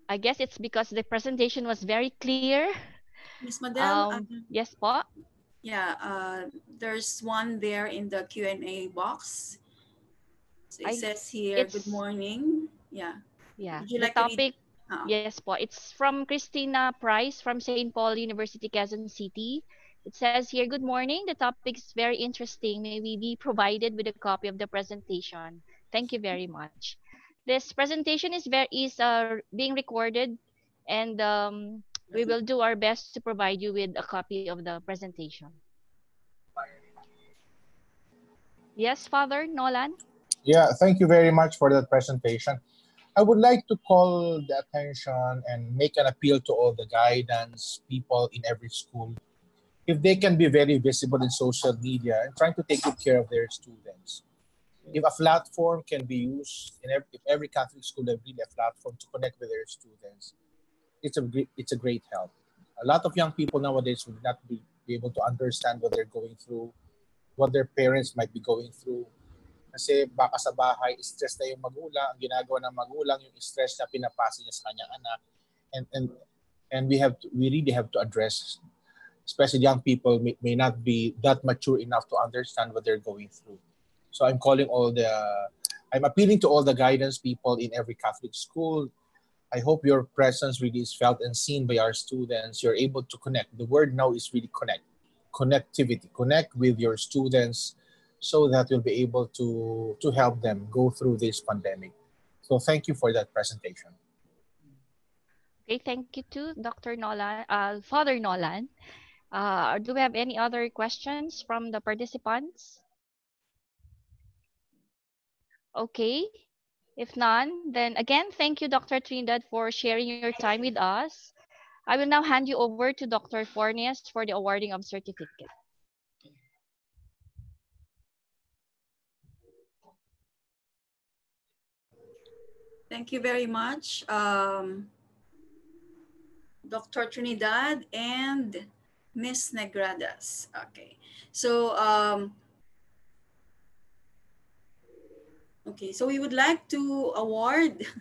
I guess it's because the presentation was very clear. Miss Madel, Um, um, yes po. yeah, uh, there's one there in the Q&A box. So it I- says here, good morning. Yeah. Yeah. Would you the like to read- topic, Ah, yes po. It's from Christina Price from St. Paul University, Quezon City. It says here, good morning. The topic is very interesting. May we be provided with a copy of the presentation? Thank you very much. This presentation is very is uh, being recorded and um, we will do our best to provide you with a copy of the presentation. Yes, Father Nolan? Yeah, thank you very much for that presentation. I would like to call the attention and make an appeal to all the guidance people in every school. If they can be very visible in social media and trying to take good care of their students. If a platform can be used in every, if every Catholic school really a platform to connect with their students, it's a it's a great help. A lot of young people nowadays would not be, be able to understand what they're going through, what their parents might be going through. Kasi baka sa bahay, stress na yung magulang, ang ginagawa ng magulang, yung stress na pinapasa niya sa kanyang anak. And, and, and we have to, we really have to address, especially young people may, may not be that mature enough to understand what they're going through. So I'm calling all the, I'm appealing to all the guidance people in every Catholic school. I hope your presence really is felt and seen by our students. You're able to connect. The word now is really connect, connectivity. Connect with your students so that you'll be able to, to help them go through this pandemic. So thank you for that presentation. Okay, thank you to Dr. Nolan, uh, Father Nolan. Uh, do we have any other questions from the participants? Okay, if none, then again, thank you, Dr. Trinidad, for sharing your time with us. I will now hand you over to Dr. Fornes for the awarding of certificate. Thank you very much, um, Dr. Trinidad and Miss Negradas. Okay, so um, okay, so we would like to award.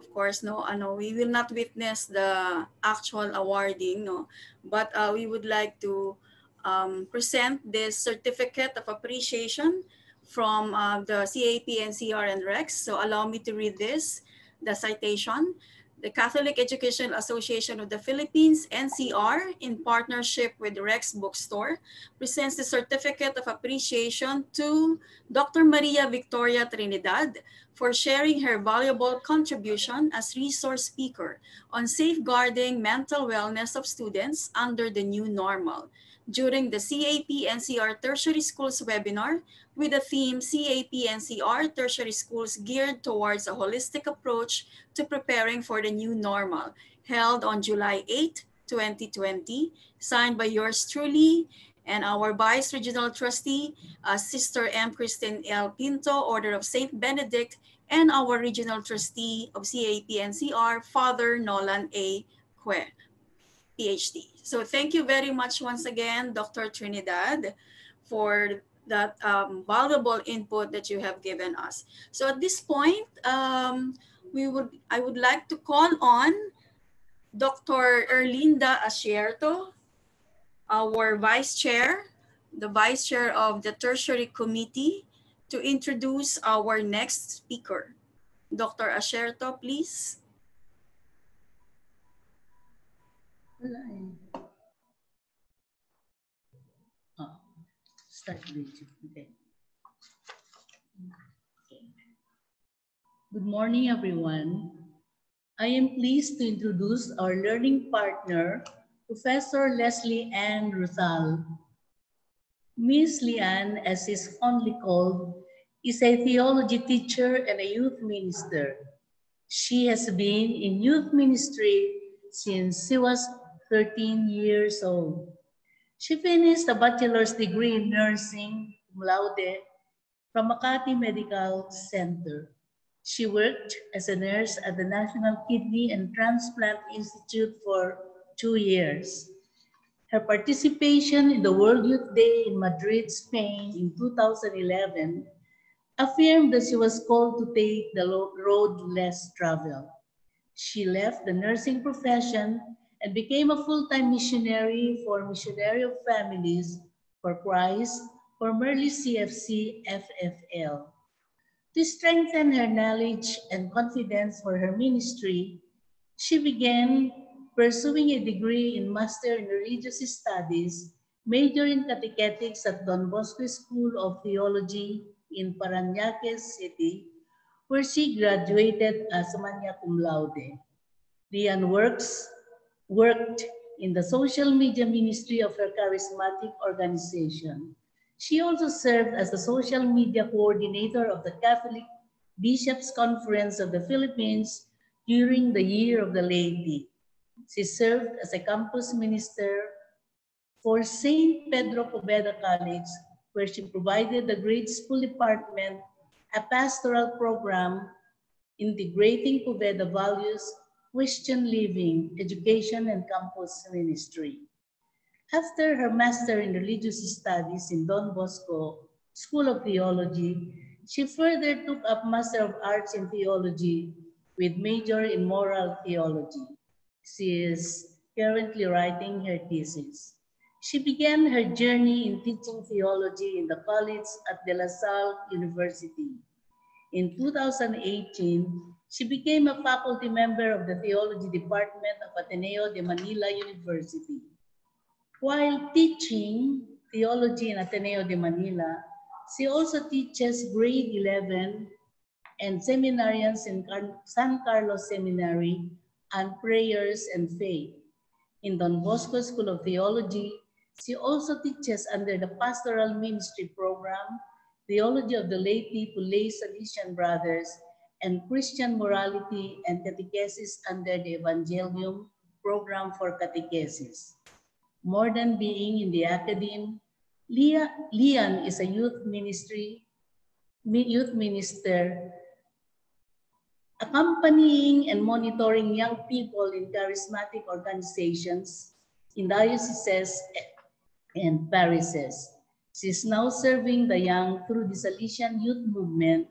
Of course, no, ano, we will not witness the actual awarding, no, but uh, we would like to um, present this certificate of appreciation from uh, the CEAP, and REX. So allow me to read this, the citation. The Catholic Educational Association of the Philippines, NCR, in partnership with Rex Bookstore, presents the Certificate of Appreciation to Dr. Maria Victoria Trinidad for sharing her valuable contribution as resource speaker on safeguarding mental wellness of students under the new normal during the CEAP NCR Tertiary Schools webinar with the theme CEAP NCR Tertiary Schools geared towards a holistic approach to preparing for the new normal, held on July 8, 2020, signed by yours truly and our Vice Regional Trustee, uh, Sister M. Christine L. Pinto, Order of St. Benedict, and our Regional Trustee of CEAP NCR, Father Nolan A. Que. PhD. So thank you very much once again, Dr. Trinidad, for that um, valuable input that you have given us. So at this point, um, we would I would like to call on Dr. Erlinda Asierto, our Vice Chair, the Vice Chair of the Tertiary Committee, to introduce our next speaker. Dr. Asierto, please. Start. Good morning, everyone. I am pleased to introduce our learning partner, Professor Lesley Anne Rosal. Miss Lian, as is fondly called, is a theology teacher and a youth minister. She has been in youth ministry since she was 13 years old. She finished a bachelor's degree in nursing, laude, from Makati Medical Center. She worked as a nurse at the National Kidney and Transplant Institute for two years. Her participation in the World Youth Day in Madrid, Spain in 2011 affirmed that she was called to take the road less traveled. She left the nursing profession and became a full-time missionary for Missionary of Families for Christ, formerly CFC FFL. To strengthen her knowledge and confidence for her ministry, she began pursuing a degree in Master in Religious Studies, major in catechetics at Don Bosco School of Theology in Paranaque City, where she graduated as magna cum laude. Lian works, worked in the social media ministry of her charismatic organization. She also served as the social media coordinator of the Catholic Bishops' Conference of the Philippines during the Year of the Lady. She served as a campus minister for St. Pedro Poveda College, where she provided the grade school department a pastoral program integrating Poveda values, Christian living, education, and campus ministry. After her Master in Religious Studies in Don Bosco School of Theology, she further took up Master of Arts in Theology with major in Moral Theology. She is currently writing her thesis. She began her journey in teaching theology in the college at De La Salle University. In 2018, she became a faculty member of the theology department of Ateneo de Manila University. While teaching theology in Ateneo de Manila, she also teaches grade 11 and seminarians in San Carlos Seminary, and prayers and faith. In Don Bosco School of Theology, she also teaches under the Pastoral Ministry Program, Theology of the Lay People, Lay Salesian Brothers, and Christian Morality and Catechesis under the Evangelium Program for Catechesis. More than being in the academy, Leon is a youth ministry, youth minister accompanying and monitoring young people in charismatic organizations in dioceses and parishes. She is now serving the young through the Salesian Youth Movement,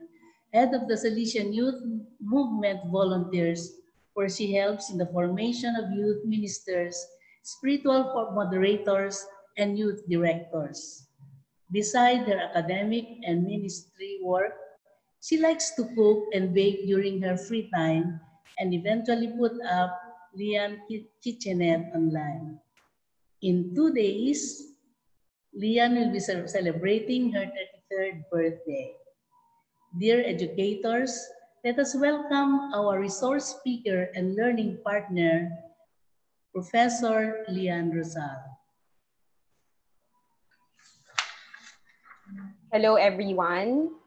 head of the Salesian Youth Movement Volunteers, where she helps in the formation of youth ministers, spiritual moderators, and youth directors. Beside her academic and ministry work, she likes to cook and bake during her free time and eventually put up Lian Kitchenette online. In two days, Lian will be celebrating her 33rd birthday. Dear educators, let us welcome our resource speaker and learning partner, Professor Lian Rosal. Hello, everyone.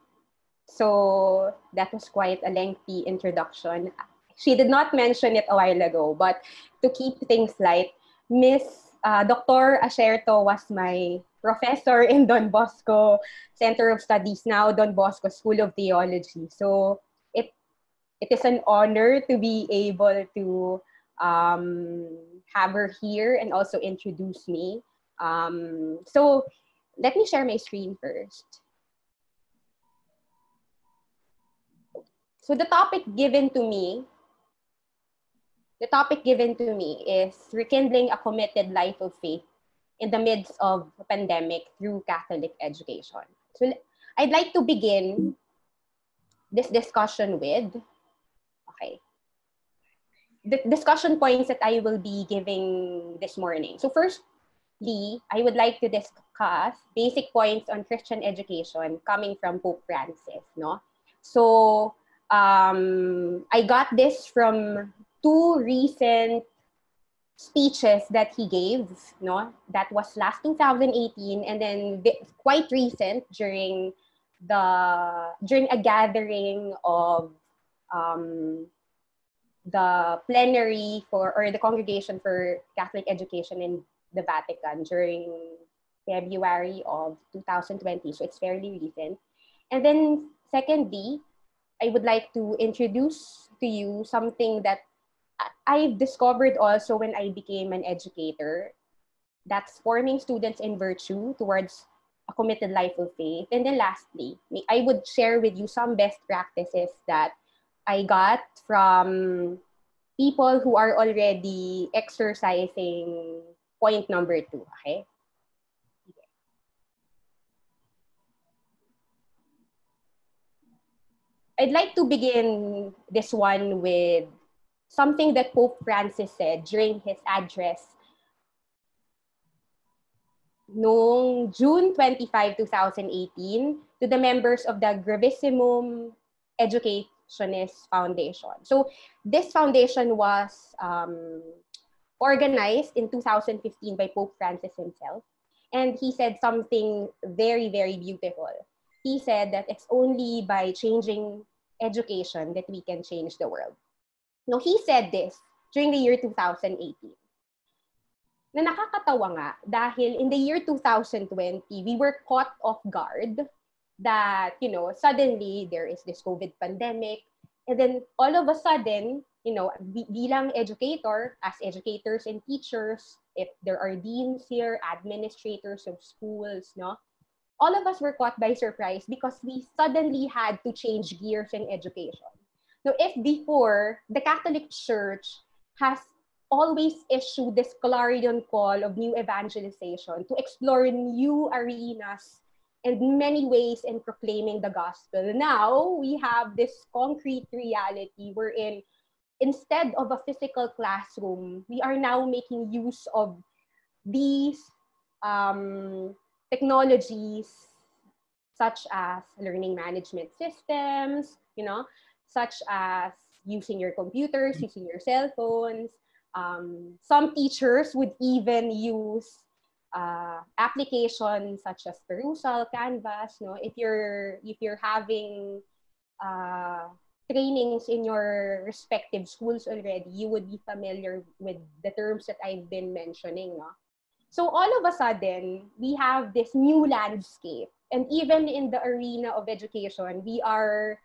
So that was quite a lengthy introduction. She did not mention it a while ago, but to keep things light, Miss uh, Dr. Asierto was my professor in Don Bosco Center of Studies, now Don Bosco School of Theology. So it it is an honor to be able to um, have her here and also introduce me. Um, so let me share my screen first. So the topic given to me, the topic given to me is rekindling a committed life of faith in the midst of pandemic through Catholic education. So I'd like to begin this discussion with, okay, the discussion points that I will be giving this morning. So firstly, I would like to discuss basic points on Christian education coming from Pope Francis, no? So um, I got this from two recent speeches that he gave, no, that was last 2018 and then quite recent during the during a gathering of um, the plenary for or the congregation for Catholic education in the Vatican during February of 2020. So it's fairly recent. And then secondly, I would like to introduce to you something that I've discovered also when I became an educator. That's forming students in virtue towards a committed life of faith. And then lastly, I would share with you some best practices that I got from people who are already exercising point number two. Okay? I'd like to begin this one with something that Pope Francis said during his address noong June 25, 2018 to the members of the Gravissimum Educationis Foundation. So this foundation was um, organized in 2015 by Pope Francis himself. And he said something very, very beautiful. He said that it's only by changing education that we can change the world. No, he said this during the year 2018. Na nakakatawa nga dahil in the year 2020, we were caught off guard that, you know, suddenly there is this COVID pandemic. And then all of a sudden, you know, bilang educator, as educators and teachers, if there are deans here, administrators of schools, no, all of us were caught by surprise because we suddenly had to change gears in education. Now, if before the Catholic Church has always issued this clarion call of new evangelization to explore new arenas and many ways in proclaiming the gospel. Now we have this concrete reality wherein instead of a physical classroom, we are now making use of these um, technologies such as learning management systems, you know, such as using your computers, using your cell phones. Um, some teachers would even use uh, applications such as Perusall, Canvas. No, if you're if you're having uh, trainings in your respective schools already, you would be familiar with the terms that I've been mentioning. No? So all of a sudden, we have this new landscape. And even in the arena of education, we are,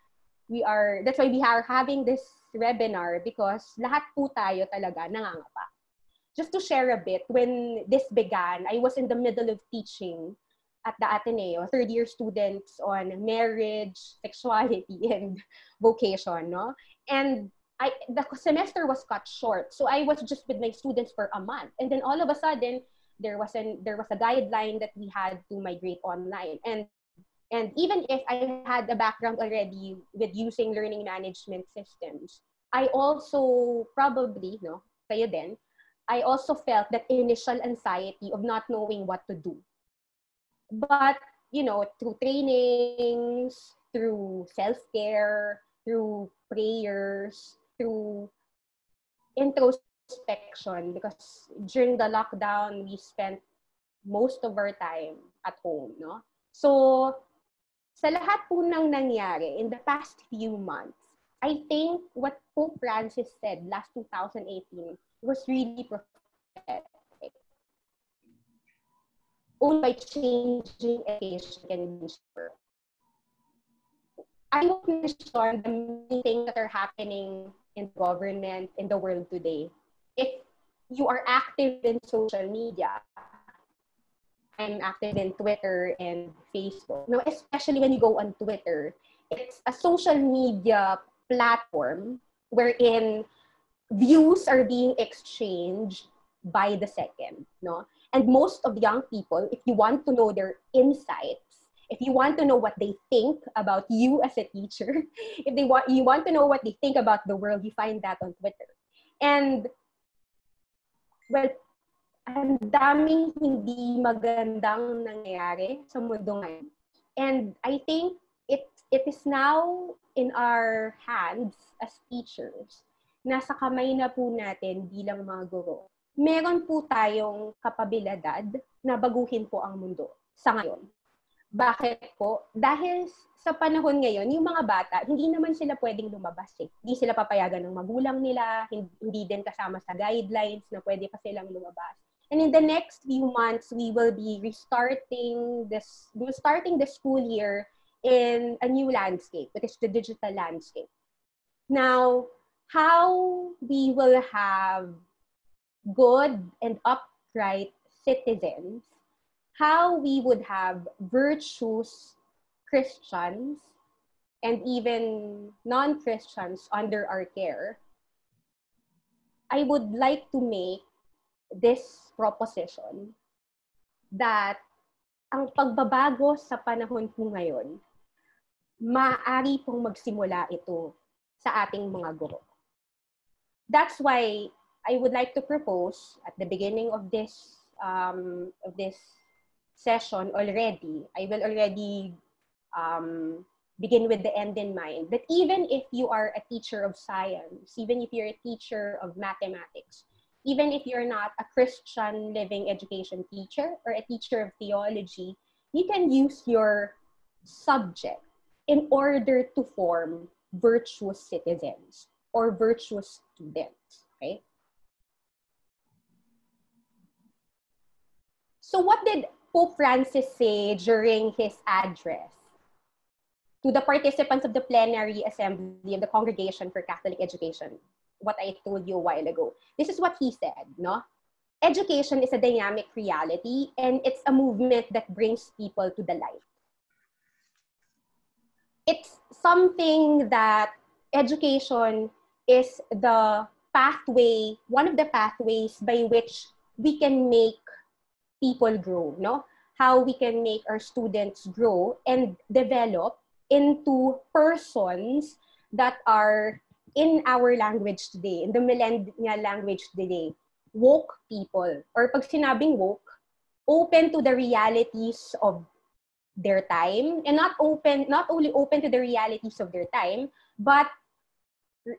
we are, that's why we are having this webinar because lahat po tayo talaga nangangapa. Just to share a bit, when this began, I was in the middle of teaching at the Ateneo, third year students on marriage, sexuality, and vocation, no? And I, the semester was cut short. So I was just with my students for a month. And then all of a sudden, there was an there was a guideline that we had to migrate online. And and even if I had a background already with using learning management systems, I also probably, no, kayo din, I also felt that initial anxiety of not knowing what to do. But, you know, through trainings, through self-care, through prayers, through introspection, because during the lockdown, we spent most of our time at home, no? So, sa lahat po ng nangyari in the past few months, I think what Pope Francis said last 2018 was really prophetic. Only by changing education can be sure. I won't mention the many things that are happening in government, in the world today. If you are active in social media, I'm active in Twitter and Facebook. Now, especially when you go on Twitter, it's a social media platform wherein views are being exchanged by the second, no? And most of young people, if you want to know their insights, if you want to know what they think about you as a teacher, if they want you want to know what they think about the world, you find that on Twitter. And well, ang daming hindi magandang nangyayari sa mundo ngayon. And I think it it is now in our hands as teachers. Nasa kamay na po natin bilang mga guro. Meron po tayong kapabilidad na baguhin po ang mundo sa ngayon. Bakit po? Dahil sa panahon ngayon, yung mga bata, hindi naman sila pwedeng lumabas eh. Hindi sila papayagan ng magulang nila, hindi, din kasama sa guidelines na pwede pa silang lumabas. And in the next few months, we will be restarting this, starting the school year in a new landscape, which is the digital landscape. Now, how we will have good and upright citizens, how we would have virtuous Christians and even non-Christians under our care, I would like to make this proposition that ang pagbabago sa panahon po ngayon, maaari pong magsimula ito sa ating mga guro. That's why I would like to propose at the beginning of this um, of this session already, I will already um, begin with the end in mind. That even if you are a teacher of science, even if you're a teacher of mathematics, even if you're not a Christian living education teacher or a teacher of theology, you can use your subject in order to form virtuous citizens or virtuous students, right? So what did Pope Francis say during his address to the participants of the plenary assembly of the Congregation for Catholic Education? What I told you a while ago. This is what he said, no? Education is a dynamic reality and it's a movement that brings people to the light. It's something that education is the pathway, one of the pathways by which we can make people grow, no? How we can make our students grow and develop into persons that are in our language today, in the millennial language today, woke people. Or pag sinabing woke, open to the realities of their time and not open not only open to the realities of their time but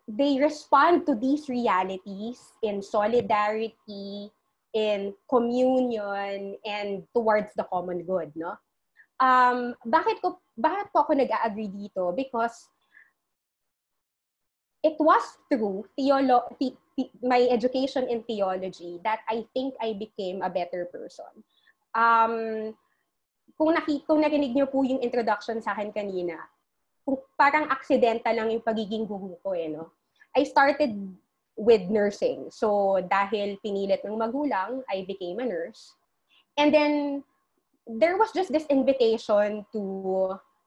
they respond to these realities in solidarity, in communion, and towards the common good, no? Um, bakit ko bakit po ako nag-agree dito? Because it was through theolo- the, the, my education in theology that I think I became a better person. Um, kung, naki, kung narinig niyo po yung introduction sa akin kanina, parang accidental lang yung pagiging guru ko eh, no? I started with nursing. So, dahil pinilit ng magulang, I became a nurse. And then, there was just this invitation to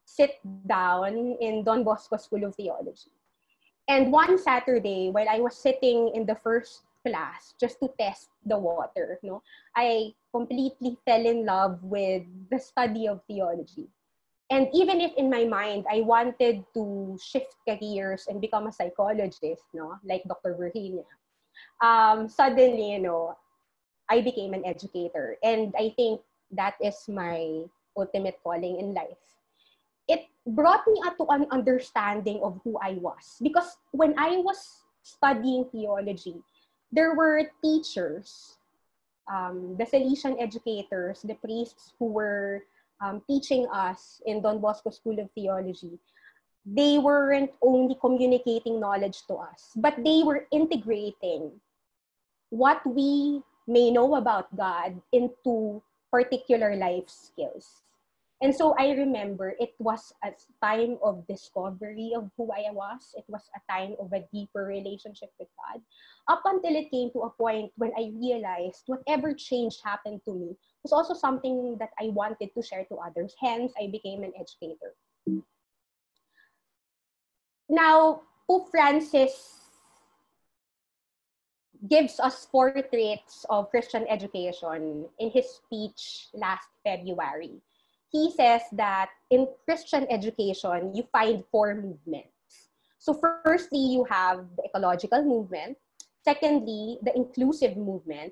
sit down in Don Bosco School of Theology. And one Saturday, while I was sitting in the first class just to test the water, no, I completely fell in love with the study of theology. And even if in my mind I wanted to shift careers and become a psychologist, no, like Dr. Virginia, um, suddenly, you know, I became an educator. And I think that is my ultimate calling in life. It brought me to an understanding of who I was. Because when I was studying theology, there were teachers, um, the Salesian educators, the priests who were um, teaching us in Don Bosco School of Theology. They weren't only communicating knowledge to us, but they were integrating what we may know about God into particular life skills. And so I remember it was a time of discovery of who I was. It was a time of a deeper relationship with God. Up until it came to a point when I realized whatever change happened to me was also something that I wanted to share to others. Hence, I became an educator. Now, Pope Francis gives us four traits of Christian education in his speech last February. He says that in Christian education, you find four movements. So, firstly, you have the ecological movement. Secondly, the inclusive movement.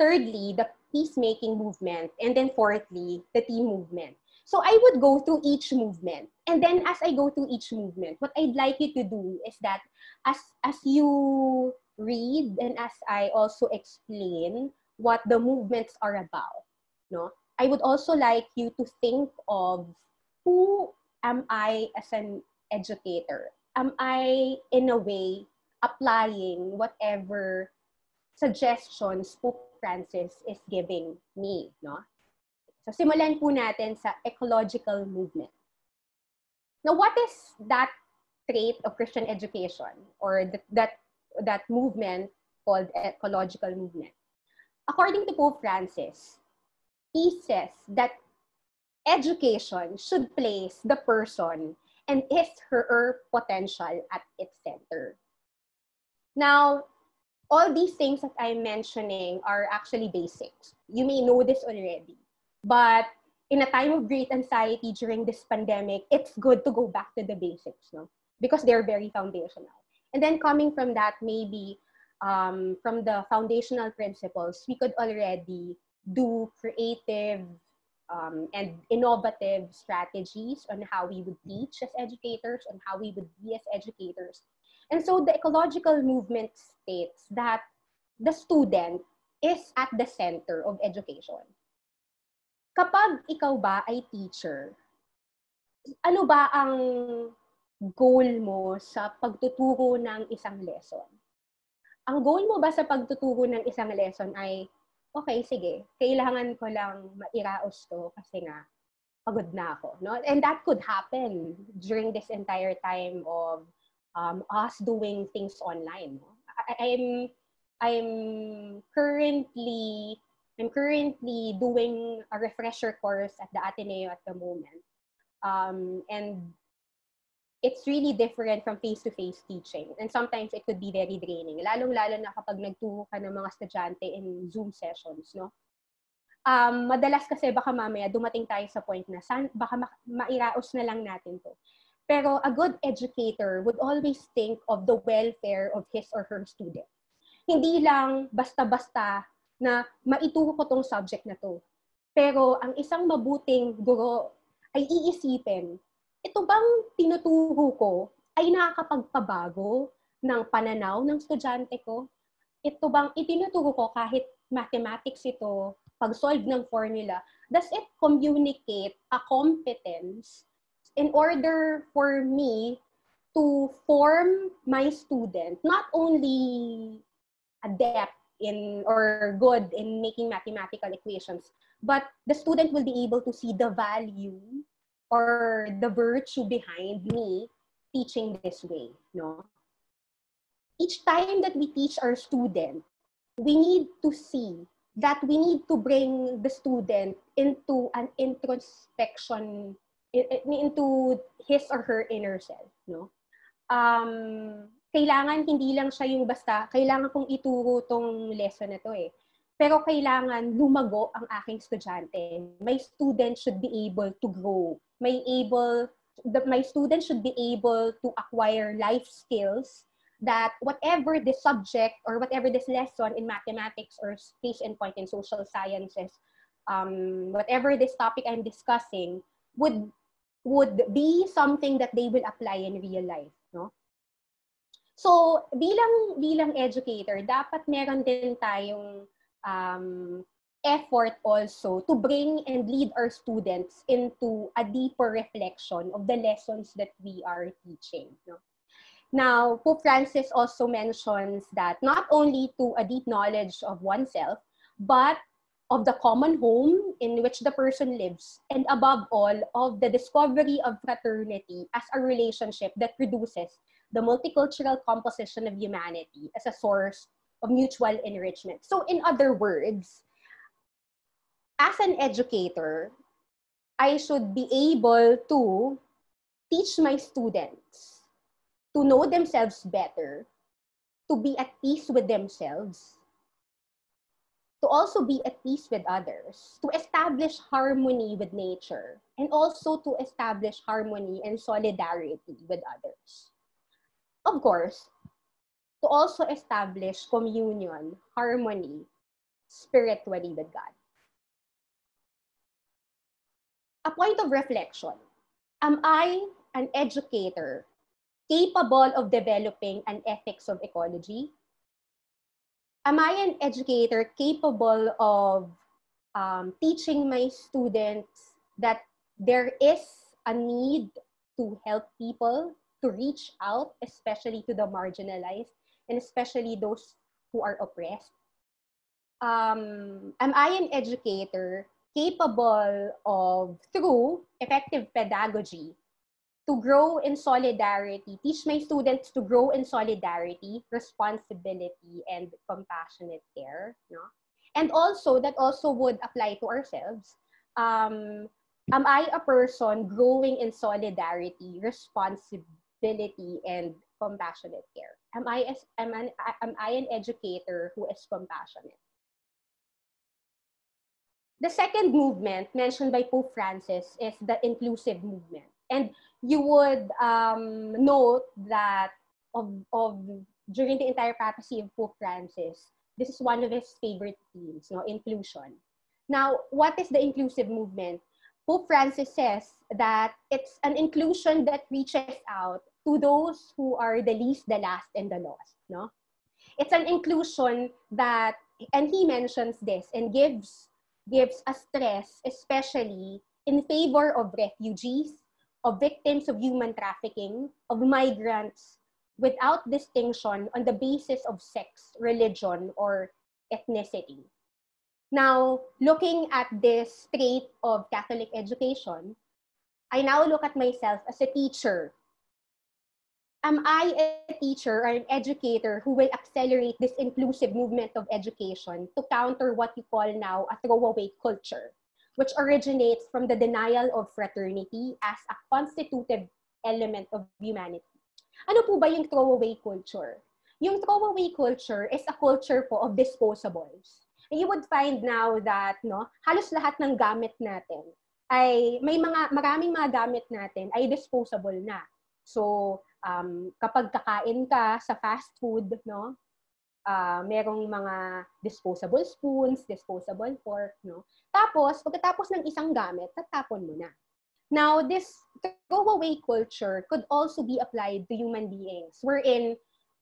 Thirdly, the peacemaking movement. And then, fourthly, the team movement. So, I would go through each movement. And then, as I go through each movement, what I'd like you to do is that as, as you read and as I also explain what the movements are about, no, I would also like you to think of who am I as an educator? Am I, in a way, applying whatever suggestions Pope Francis is giving me, no? So, simulan po natin sa ecological movement. Now, what is that trait of Christian education or that, that that movement called ecological movement. According to Pope Francis, he says that education should place the person and his her, her potential at its center. Now, all these things that I'm mentioning are actually basics. You may know this already. But in a time of great anxiety during this pandemic, it's good to go back to the basics, no? Because they're very foundational. And then coming from that, maybe um, from the foundational principles, we could already do creative um, and innovative strategies on how we would teach as educators, on how we would be as educators. And so the ecological movement states that the student is at the center of education. Kapag ikaw ba ay teacher, ano ba ang goal mo sa pagtuturo ng isang lesson? Ang goal mo ba sa pagtuturo ng isang lesson ay, okay, sige, kailangan ko lang mairaos to kasi nga, pagod na ako. No? And that could happen during this entire time of um, us doing things online. No? I, I'm, I'm currently, I'm currently doing a refresher course at the Ateneo at the moment. Um, and it's really different from face-to-face teaching. And sometimes it could be very draining. Lalong-lalo na kapag nagturo ka ng mga estudyante in Zoom sessions, no? Um, madalas kasi baka mamaya dumating tayo sa point na san, baka ma- mairaos na lang natin to. Pero a good educator would always think of the welfare of his or her student. Hindi lang basta-basta na maituro ko tong subject na to. Pero ang isang mabuting guro ay iisipin ito bang tinuturo ko ay nakakapagpabago ng pananaw ng estudyante ko? Ito bang itinuturo ko kahit mathematics ito, pag-solve ng formula, does it communicate a competence in order for me to form my student not only adept in or good in making mathematical equations, but the student will be able to see the value or the virtue behind me teaching this way, no? Each time that we teach our student, we need to see that we need to bring the student into an introspection into his or her inner self, no? Um, kailangan hindi lang siya yung basta, kailangan kong ituro tong lesson na to eh. Pero kailangan lumago ang aking estudyante. My student should be able to grow. May able, the, my student should be able to acquire life skills that whatever the subject or whatever this lesson in mathematics or case in point in social sciences, um, whatever this topic I'm discussing, would would be something that they will apply in real life, no? So, bilang bilang educator, dapat meron din tayong um, effort also to bring and lead our students into a deeper reflection of the lessons that we are teaching, no? Now, Pope Francis also mentions that not only to a deep knowledge of oneself, but of the common home in which the person lives, and above all, of the discovery of fraternity as a relationship that produces the multicultural composition of humanity as a source of mutual enrichment. So, in other words, as an educator, I should be able to teach my students to know themselves better, to be at peace with themselves, to also be at peace with others, to establish harmony with nature, and also to establish harmony and solidarity with others. Of course, to also establish communion, harmony, spiritually with God. A point of reflection. Am I an educator capable of developing an ethics of ecology? Am I an educator capable of um, teaching my students that there is a need to help people, to reach out, especially to the marginalized, and especially those who are oppressed? Um, am I an educator capable of, through effective pedagogy, to grow in solidarity, teach my students to grow in solidarity, responsibility, and compassionate care. No? And also, that also would apply to ourselves. Um, am I a person growing in solidarity, responsibility, and compassionate care? Am I, am, an, am I an educator who is compassionate? The second movement mentioned by Pope Francis is the inclusive movement. And you would um, note that of, of during the entire papacy of Pope Francis, this is one of his favorite themes, no, inclusion. Now, what is the inclusive movement? Pope Francis says that it's an inclusion that reaches out to those who are the least, the last, and the lost. No, it's an inclusion that, and he mentions this and gives gives a stress, especially in favor of refugees, of victims of human trafficking, of migrants, without distinction on the basis of sex, religion, or ethnicity. Now, looking at this trait of Catholic education, I now look at myself as a teacher. Am I a teacher or an educator who will accelerate this inclusive movement of education to counter what you call now a throwaway culture? which originates from the denial of fraternity as a constitutive element of humanity. Ano po ba yung throwaway culture? Yung throwaway culture is a culture po of disposables. And you would find now that no, halos lahat ng gamit natin ay may mga maraming mga gamit natin ay disposable na. So, um, kapag kakain ka sa fast food, no, uh, merong mga disposable spoons, disposable fork, no? Tapos, pagkatapos ng isang gamit, tatapon mo na. Now, this throwaway culture could also be applied to human beings, wherein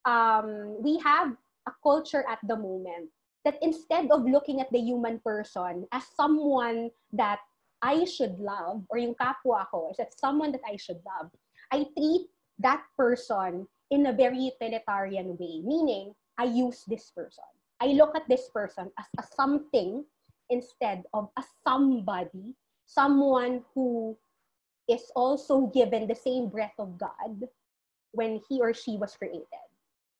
um, we have a culture at the moment that instead of looking at the human person as someone that I should love, or yung kapwa ko is that someone that I should love, I treat that person in a very utilitarian way, meaning I use this person. I look at this person as a something instead of a somebody, someone who is also given the same breath of God when he or she was created,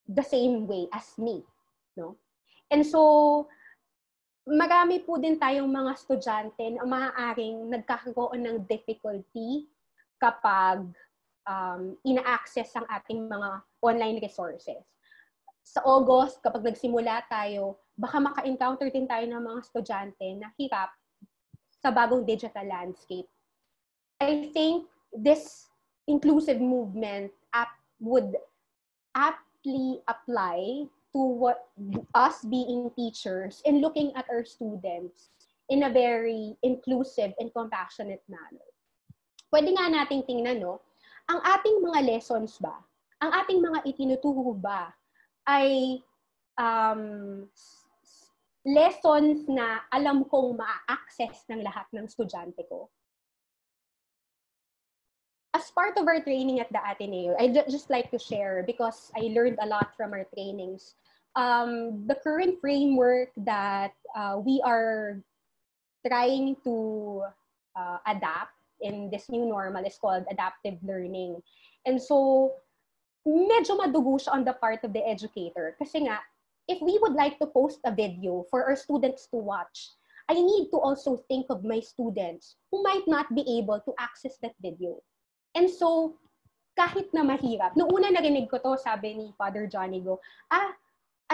the same way as me, no? And so, marami po din tayong mga estudyante na maaaring nagkakaroon ng difficulty kapag um, ina-access ang ating mga online resources. Sa August, kapag nagsimula tayo, baka maka-encounter din tayo ng mga estudyante na hirap sa bagong digital landscape. I think this inclusive movement app would aptly apply to what us being teachers and looking at our students in a very inclusive and compassionate manner. Pwede nga nating tingnan, no? Ang ating mga lessons ba, ang ating mga itinuturo ba ay um, lessons na alam kong ma-access ng lahat ng estudyante ko? as part of our training at the Ateneo, I'd just like to share because I learned a lot from our trainings. Um, the current framework that uh, we are trying to uh, adapt in this new normal is called adaptive learning. And so, medyo madugo siya on the part of the educator. Kasi nga, if we would like to post a video for our students to watch, I need to also think of my students who might not be able to access that video. And so, kahit na mahirap, noong una narinig ko to, sabi ni Father Johnny Go, ah,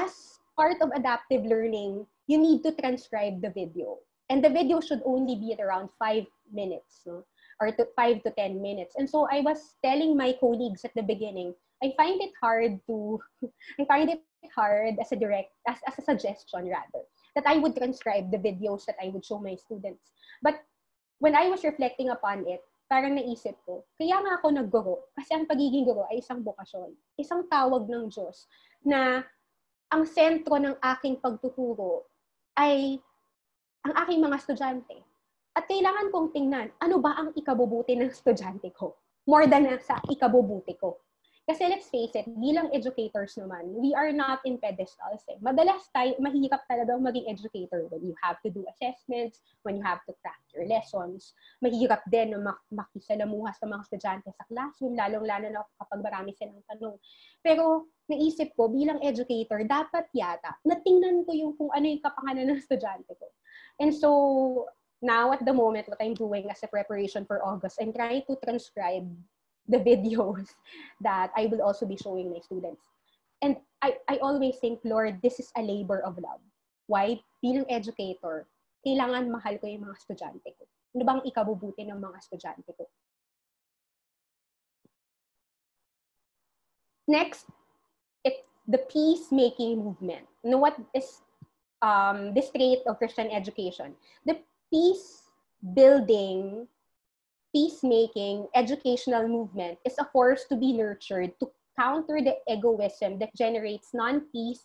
as part of adaptive learning, you need to transcribe the video. And the video should only be at around five minutes, no? Or to five to 10 minutes. And so I was telling my colleagues at the beginning, I find it hard to, I find it hard as a direct, as, as a suggestion rather, that I would transcribe the videos that I would show my students. But when I was reflecting upon it, parang naisip ko, kaya nga ako nagguro. Kasi ang pagiging guro ay isang bokasyon. Isang tawag ng Diyos na ang sentro ng aking pagtuturo ay ang aking mga estudyante. At kailangan kong tingnan, ano ba ang ikabubuti ng estudyante ko? More than sa ikabubuti ko. Kasi let's face it, bilang educators naman, we are not in pedestals. Eh. Madalas tayo, mahirap talaga maging educator when you have to do assessments, when you have to craft your lessons. Mahirap din na mak- makisalamuha sa mga estudyante sa classroom, lalong-lalo na kapag marami silang tanong. Pero naisip ko, bilang educator, dapat yata, natingnan ko yung kung ano yung kapangalan ng estudyante ko. And so, now at the moment, what I'm doing as a preparation for August, I'm trying to transcribe the videos that I will also be showing my students. And I, I always think, Lord, this is a labor of love. Why? Bilang educator, kailangan mahal ko yung mga estudyante ko. Ano bang ikabubuti ng mga estudyante ko? Next, it's the peacemaking movement. You know what is um, this trait of Christian education? The peace building peacemaking educational movement is a force to be nurtured to counter the egoism that generates non-peace,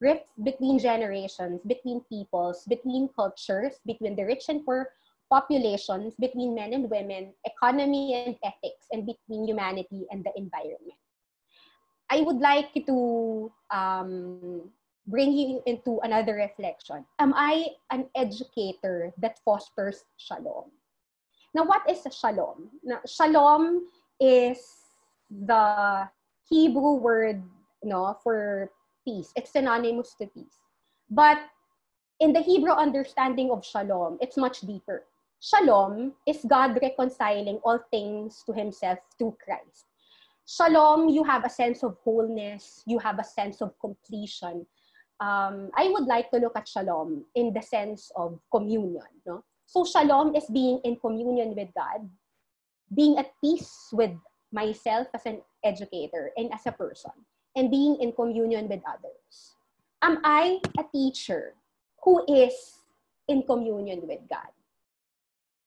rifts between generations, between peoples, between cultures, between the rich and poor populations, between men and women, economy and ethics, and between humanity and the environment. I would like to um, bring you into another reflection. Am I an educator that fosters shalom? Now, what is shalom? Now, shalom is the Hebrew word no, for peace. It's synonymous to peace. But in the Hebrew understanding of shalom, it's much deeper. Shalom is God reconciling all things to himself through Christ. Shalom, you have a sense of wholeness, you have a sense of completion. Um, I would like to look at shalom in the sense of communion. No? So shalom is being in communion with God, being at peace with myself as an educator and as a person, and being in communion with others. Am I a teacher who is in communion with God?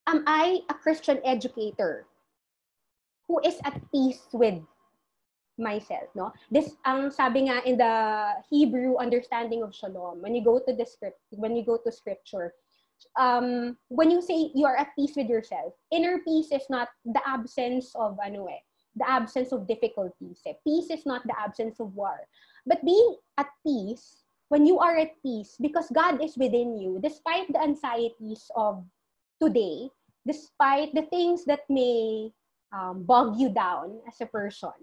Am I a Christian educator who is at peace with myself, no? This ang sabi nga in the Hebrew understanding of shalom. When you go to the script, when you go to scripture, um when you say you are at peace with yourself, inner peace is not the absence of ano eh, the absence of difficulties. Eh. Peace is not the absence of war. But being at peace, when you are at peace, because God is within you, despite the anxieties of today, despite the things that may um, bog you down as a person,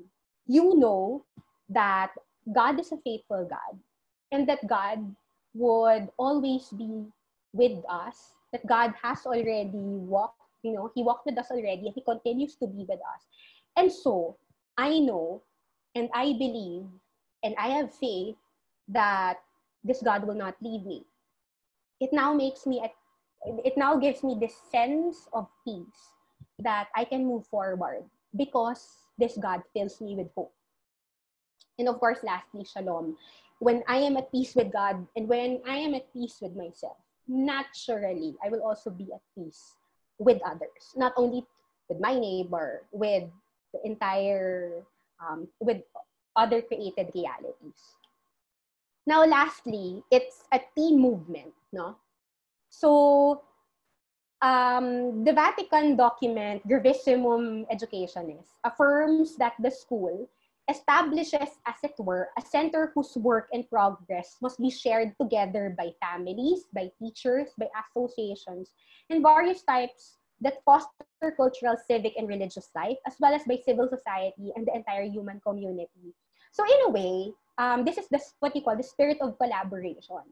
you know that God is a faithful God and that God would always be with us, that God has already walked, you know, He walked with us already and He continues to be with us. And so, I know and I believe and I have faith that this God will not leave me. It now makes me, it now gives me this sense of peace that I can move forward because this God fills me with hope. And of course, lastly, shalom. When I am at peace with God and when I am at peace with myself, naturally, I will also be at peace with others, not only with my neighbor, with the entire, um, with other created realities. Now, lastly, it's a team movement, no? So, um, the Vatican document, Gravissimum Educationis, affirms that the school establishes, as it were, a center whose work and progress must be shared together by families, by teachers, by associations, and various types that foster cultural, civic, and religious life, as well as by civil society and the entire human community. So in a way, um, this is the, what you call the spirit of collaboration.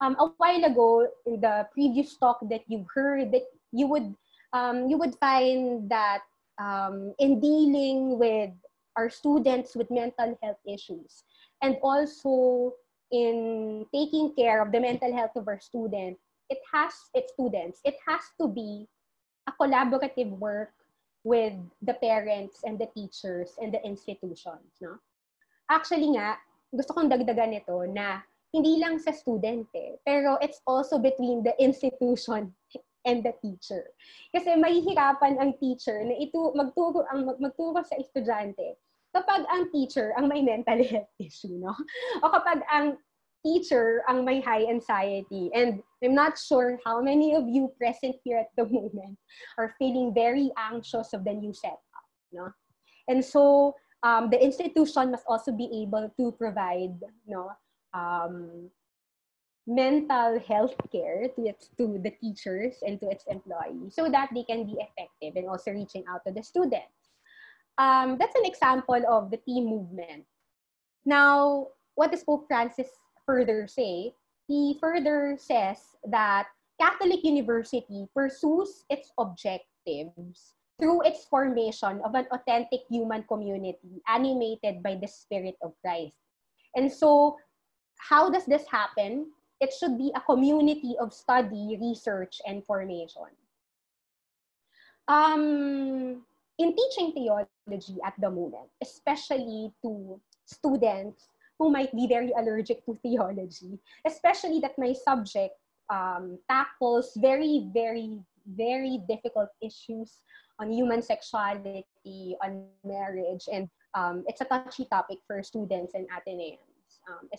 Um, a while ago, in the previous talk that you've heard, that you would um, you would find that um, in dealing with our students with mental health issues and also in taking care of the mental health of our students, it has its students, it has to be a collaborative work with the parents and the teachers and the institutions. No? Actually nga, gusto kong dagdagan ito na hindi lang sa student eh, pero it's also between the institution and the teacher. Kasi mahihirapan ang teacher na ito magturo ang magturo sa estudyante kapag ang teacher ang may mental health issue, no? O kapag ang teacher ang may high anxiety. And I'm not sure how many of you present here at the moment are feeling very anxious of the new setup, no? And so um, the institution must also be able to provide, no, um, mental health care to its to the teachers and to its employees so that they can be effective and also reaching out to the students. Um, that's an example of the team movement. Now, what does Pope Francis further say? He further says that Catholic University pursues its objectives through its formation of an authentic human community animated by the Spirit of Christ. And so, how does this happen? It should be a community of study, research, and formation. Um, in teaching theology at the moment, especially to students who might be very allergic to theology, especially that my subject um, tackles very, very, very difficult issues on human sexuality, on marriage, and um, it's a touchy topic for students and Ateneans. Um,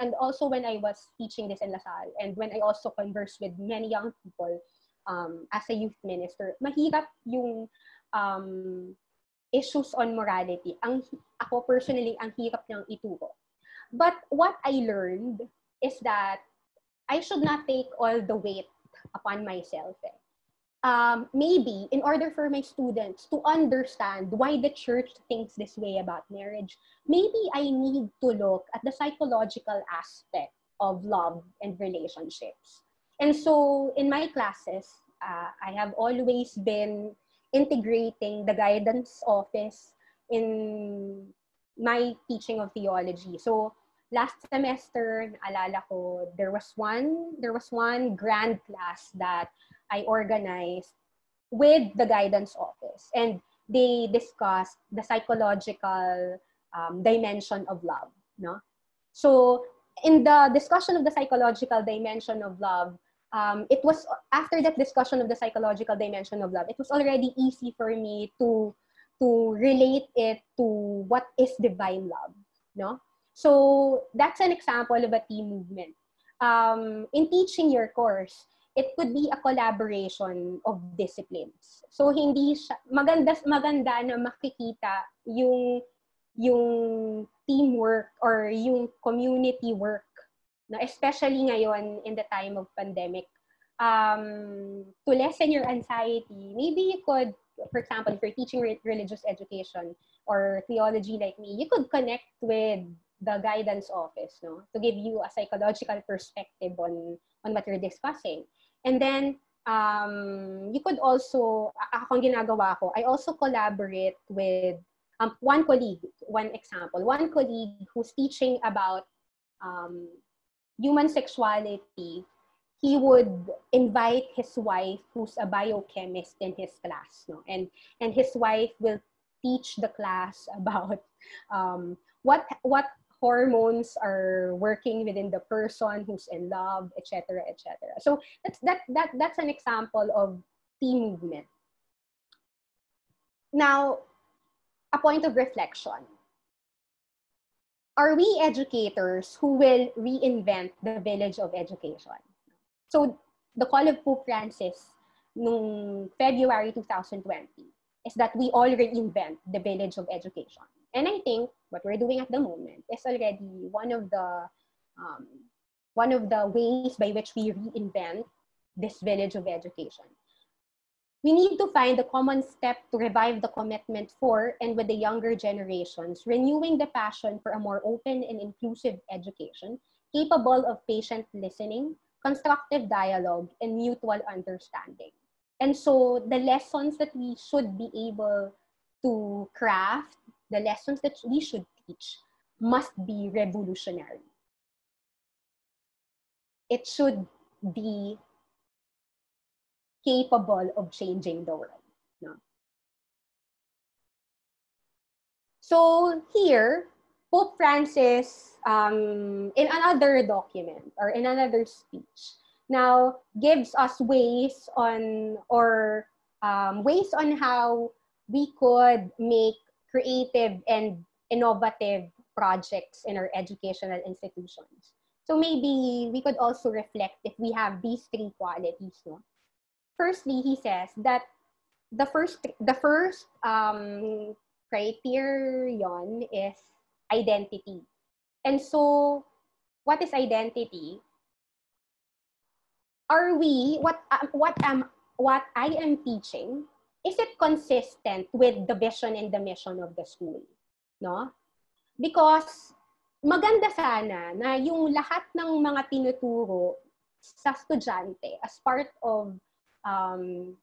and also when I was teaching this in LaSalle and when I also converse with many young people um, as a youth minister, mahirap yung um, issues on morality. Ang, ako personally, ang hirap niyang ituro. But what I learned is that I should not take all the weight upon myself. Eh um, maybe in order for my students to understand why the church thinks this way about marriage, maybe I need to look at the psychological aspect of love and relationships. And so in my classes, uh, I have always been integrating the guidance office in my teaching of theology. So last semester, naalala ko, there was one, there was one grand class that I organized with the guidance office. And they discussed the psychological um, dimension of love. No? So in the discussion of the psychological dimension of love, um, it was after that discussion of the psychological dimension of love, it was already easy for me to to relate it to what is divine love, no? So that's an example of a team movement. Um, in teaching your course, it could be a collaboration of disciplines. So hindi siya, maganda maganda na makikita yung yung teamwork or yung community work na especially ngayon in the time of pandemic um, to lessen your anxiety. Maybe you could for example if you're teaching re- religious education or theology like me you could connect with the guidance office no? To give you a psychological perspective on on what you're discussing and then um, you could also akong ginagawa ko I also collaborate with um, one colleague, one example, one colleague who's teaching about um, human sexuality, he would invite his wife, who's a biochemist, in his class, no, and and his wife will teach the class about um, what what hormones are working within the person who's in love, etc., etc. So that's that that that's an example of team movement. Now, a point of reflection. Are we educators who will reinvent the village of education? So, the call of Pope Francis nung February 2020 is that we all reinvent the village of education. And I think what we're doing at the moment is already one of the um, one of the ways by which we reinvent this village of education we need to find a common step to revive the commitment for and with the younger generations, renewing the passion for a more open and inclusive education, capable of patient listening, constructive dialogue, and mutual understanding. And so the lessons that we should be able to craft, the lessons that we should teach, must be revolutionary. It should be capable of changing the world. No? So here, Pope Francis, um, in another document or in another speech, now gives us ways on or um, ways on how we could make creative and innovative projects in our educational institutions. So maybe we could also reflect if we have these three qualities, no? firstly, he says that the first the first um, criterion is identity. And so, what is identity? Are we what uh, what am what I am teaching? Is it consistent with the vision and the mission of the school? No? Because maganda sana na yung lahat ng mga tinuturo sa estudyante as part of um,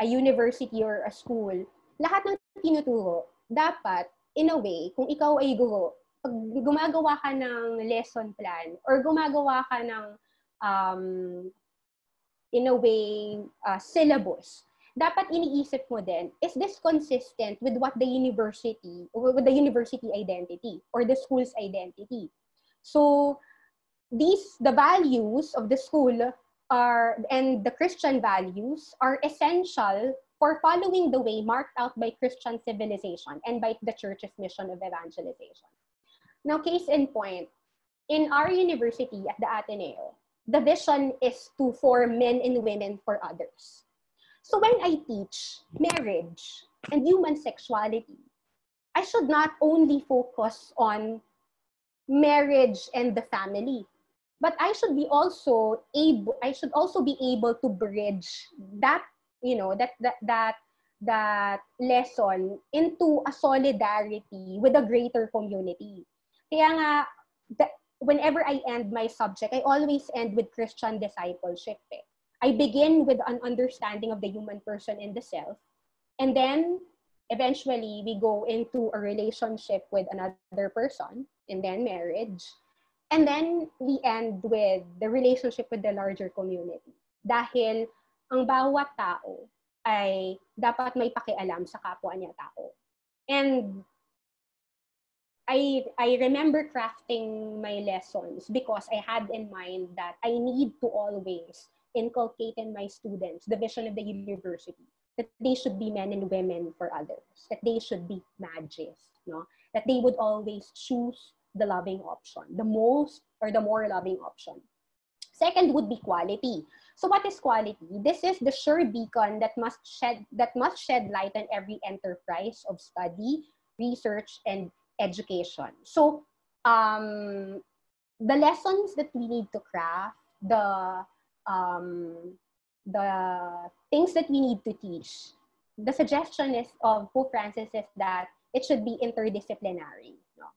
a university or a school, lahat ng tinuturo, dapat, in a way, kung ikaw ay guro, pag gumagawa ka ng lesson plan or gumagawa ka ng, um, in a way, uh, syllabus, dapat iniisip mo din, is this consistent with what the university, with the university identity or the school's identity? So, these, the values of the school are and the Christian values are essential for following the way marked out by Christian civilization and by the church's mission of evangelization. Now, case in point, in our university at the Ateneo, the vision is to form men and women for others. So when I teach marriage and human sexuality, I should not only focus on marriage and the family, but I should be also able I should also be able to bridge that you know that that that that lesson into a solidarity with a greater community. Kaya nga the, whenever I end my subject, I always end with Christian discipleship. Eh. I begin with an understanding of the human person in the self, and then eventually we go into a relationship with another person, and then marriage, And then we end with the relationship with the larger community. Dahil ang bawat tao ay dapat may pakialam sa kapwa niya tao. And I I remember crafting my lessons because I had in mind that I need to always inculcate in my students the vision of the university. that they should be men and women for others, that they should be magis, no? that they would always choose the loving option, the most or the more loving option. Second would be quality. So what is quality? This is the sure beacon that must shed that must shed light on every enterprise of study, research, and education. So um, the lessons that we need to craft, the um, the things that we need to teach, the suggestion is of Pope Francis is that it should be interdisciplinary. No?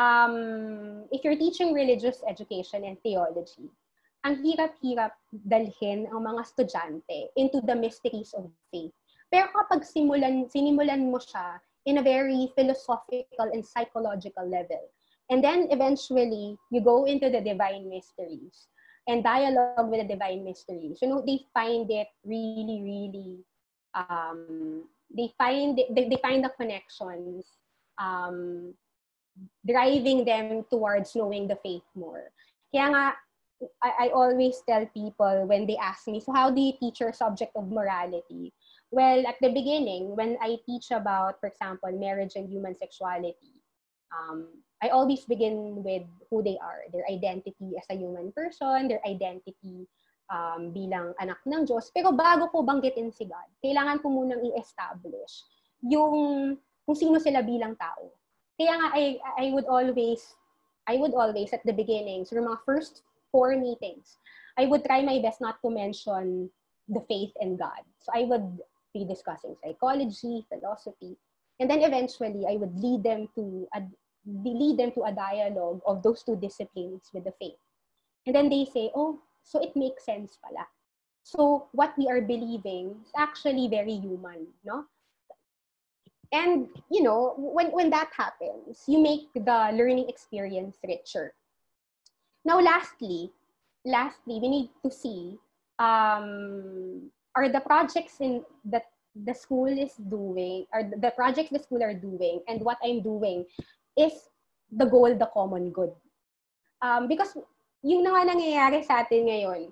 Um, if you're teaching religious education and theology, ang hirap-hirap dalhin ang mga estudyante into the mysteries of faith. Pero kapag simulan, sinimulan mo siya in a very philosophical and psychological level, and then eventually you go into the divine mysteries and dialogue with the divine mysteries, you know, they find it really, really, um, they find they, they find the connections um, driving them towards knowing the faith more. Kaya nga, I, I always tell people when they ask me, so how do you teach your subject of morality? Well, at the beginning, when I teach about, for example, marriage and human sexuality, um, I always begin with who they are, their identity as a human person, their identity um, bilang anak ng Diyos. Pero bago ko banggitin si God, kailangan ko munang i-establish yung kung sino sila bilang tao. Kaya nga, I, I would always, I would always, at the beginning, so mga first four meetings, I would try my best not to mention the faith and God. So I would be discussing psychology, philosophy, and then eventually I would lead them to lead them to a dialogue of those two disciplines with the faith. And then they say, oh, so it makes sense pala. So what we are believing is actually very human, no? And you know, when when that happens, you make the learning experience richer. Now, lastly, lastly, we need to see um, are the projects in that the school is doing, or the projects the school are doing, and what I'm doing is the goal, the common good. Um, because yung nga nangyayari sa atin ngayon,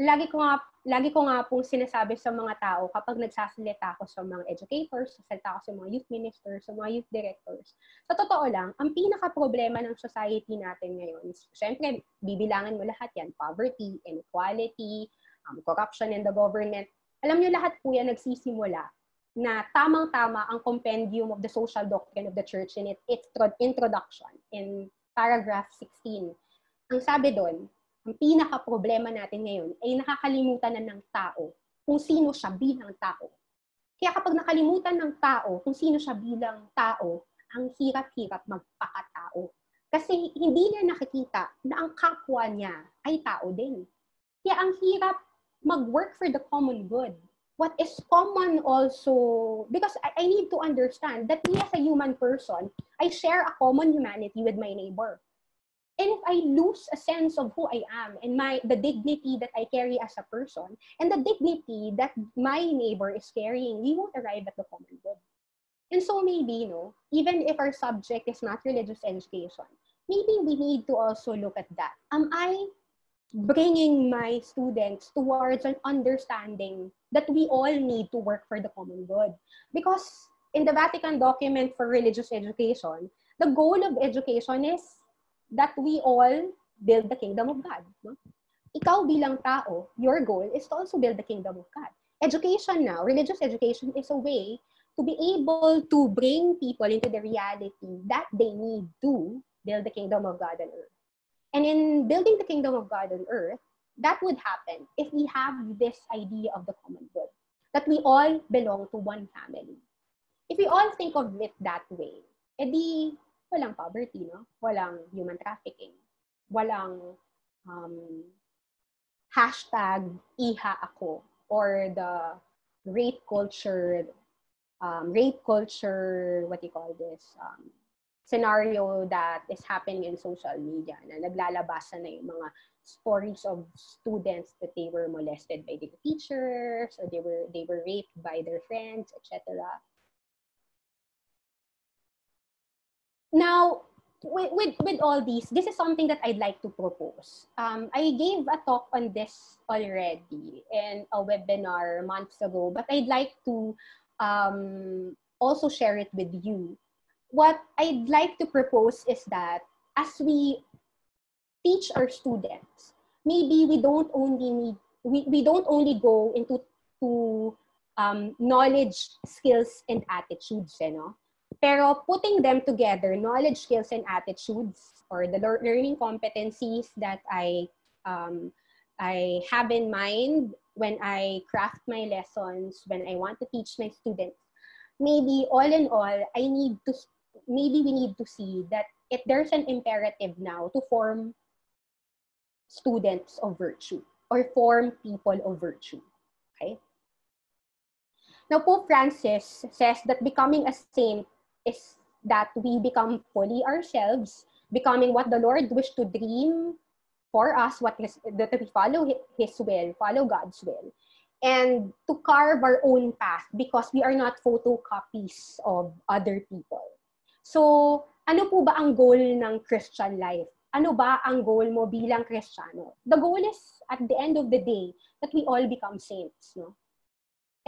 lagi ko nga lagi ko nga pong sinasabi sa mga tao kapag nagsasalita ako sa mga educators, sasalita ako sa mga youth ministers, sa mga youth directors. Sa totoo lang, ang pinaka-problema ng society natin ngayon, syempre, bibilangan mo lahat yan, poverty, inequality, um, corruption in the government. Alam nyo, lahat po yan nagsisimula na tamang-tama ang compendium of the social doctrine of the church in it, its introduction in paragraph 16. Ang sabi doon, ang pinaka-problema natin ngayon ay nakakalimutan na ng tao kung sino siya bilang tao. Kaya kapag nakalimutan ng tao kung sino siya bilang tao, ang hirap-hirap magpakatao. Kasi hindi niya nakikita na ang kapwa niya ay tao din. Kaya ang hirap mag-work for the common good. What is common also, because I, I need to understand that me as a human person, I share a common humanity with my neighbor. And if I lose a sense of who I am and my the dignity that I carry as a person and the dignity that my neighbor is carrying, we won't arrive at the common good. And so maybe, you know, even if our subject is not religious education, maybe we need to also look at that. Am I bringing my students towards an understanding that we all need to work for the common good? Because in the Vatican document for religious education, the goal of education is that we all build the kingdom of God. No? Ikaw bilang tao, your goal is to also build the kingdom of God. Education now, religious education is a way to be able to bring people into the reality that they need to build the kingdom of God on earth. And in building the kingdom of God on earth, that would happen if we have this idea of the common good, that we all belong to one family. If we all think of it that way, edi walang poverty, no? Walang human trafficking. Walang um, hashtag iha ako or the rape culture, um, rape culture, what do you call this, um, scenario that is happening in social media na naglalabasan na yung mga stories of students that they were molested by their teachers or they were they were raped by their friends, etc. Now, with, with, with all these, this is something that I'd like to propose. Um, I gave a talk on this already in a webinar months ago, but I'd like to um, also share it with you. What I'd like to propose is that as we teach our students, maybe we don't only need, we, we don't only go into to um, knowledge, skills, and attitudes, you know? Pero putting them together, knowledge, skills, and attitudes, or the learning competencies that I um, I have in mind when I craft my lessons, when I want to teach my students, maybe all in all, I need to maybe we need to see that if there's an imperative now to form students of virtue or form people of virtue. Okay? Now, Pope Francis says that becoming a saint is that we become fully ourselves, becoming what the Lord wished to dream for us, what his, that we follow His will, follow God's will, and to carve our own path because we are not photocopies of other people. So, ano po ba ang goal ng Christian life? Ano ba ang goal mo bilang Kristiyano? The goal is, at the end of the day, that we all become saints. No?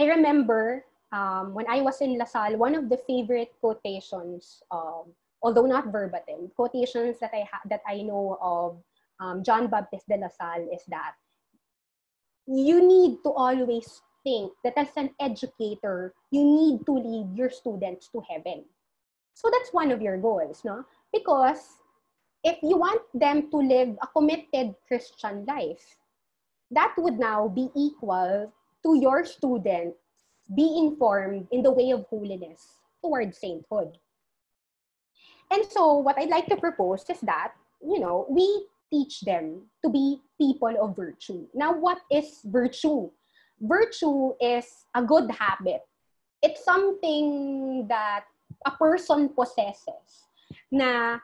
I remember um, when I was in LaSalle, one of the favorite quotations, um, although not verbatim, quotations that I ha- that I know of um, John Baptist de La Salle is that you need to always think that as an educator, you need to lead your students to heaven. So that's one of your goals, no? Because if you want them to live a committed Christian life, that would now be equal to your student be informed in the way of holiness towards sainthood. And so what I'd like to propose is that, you know, we teach them to be people of virtue. Now, what is virtue? Virtue is a good habit. It's something that a person possesses na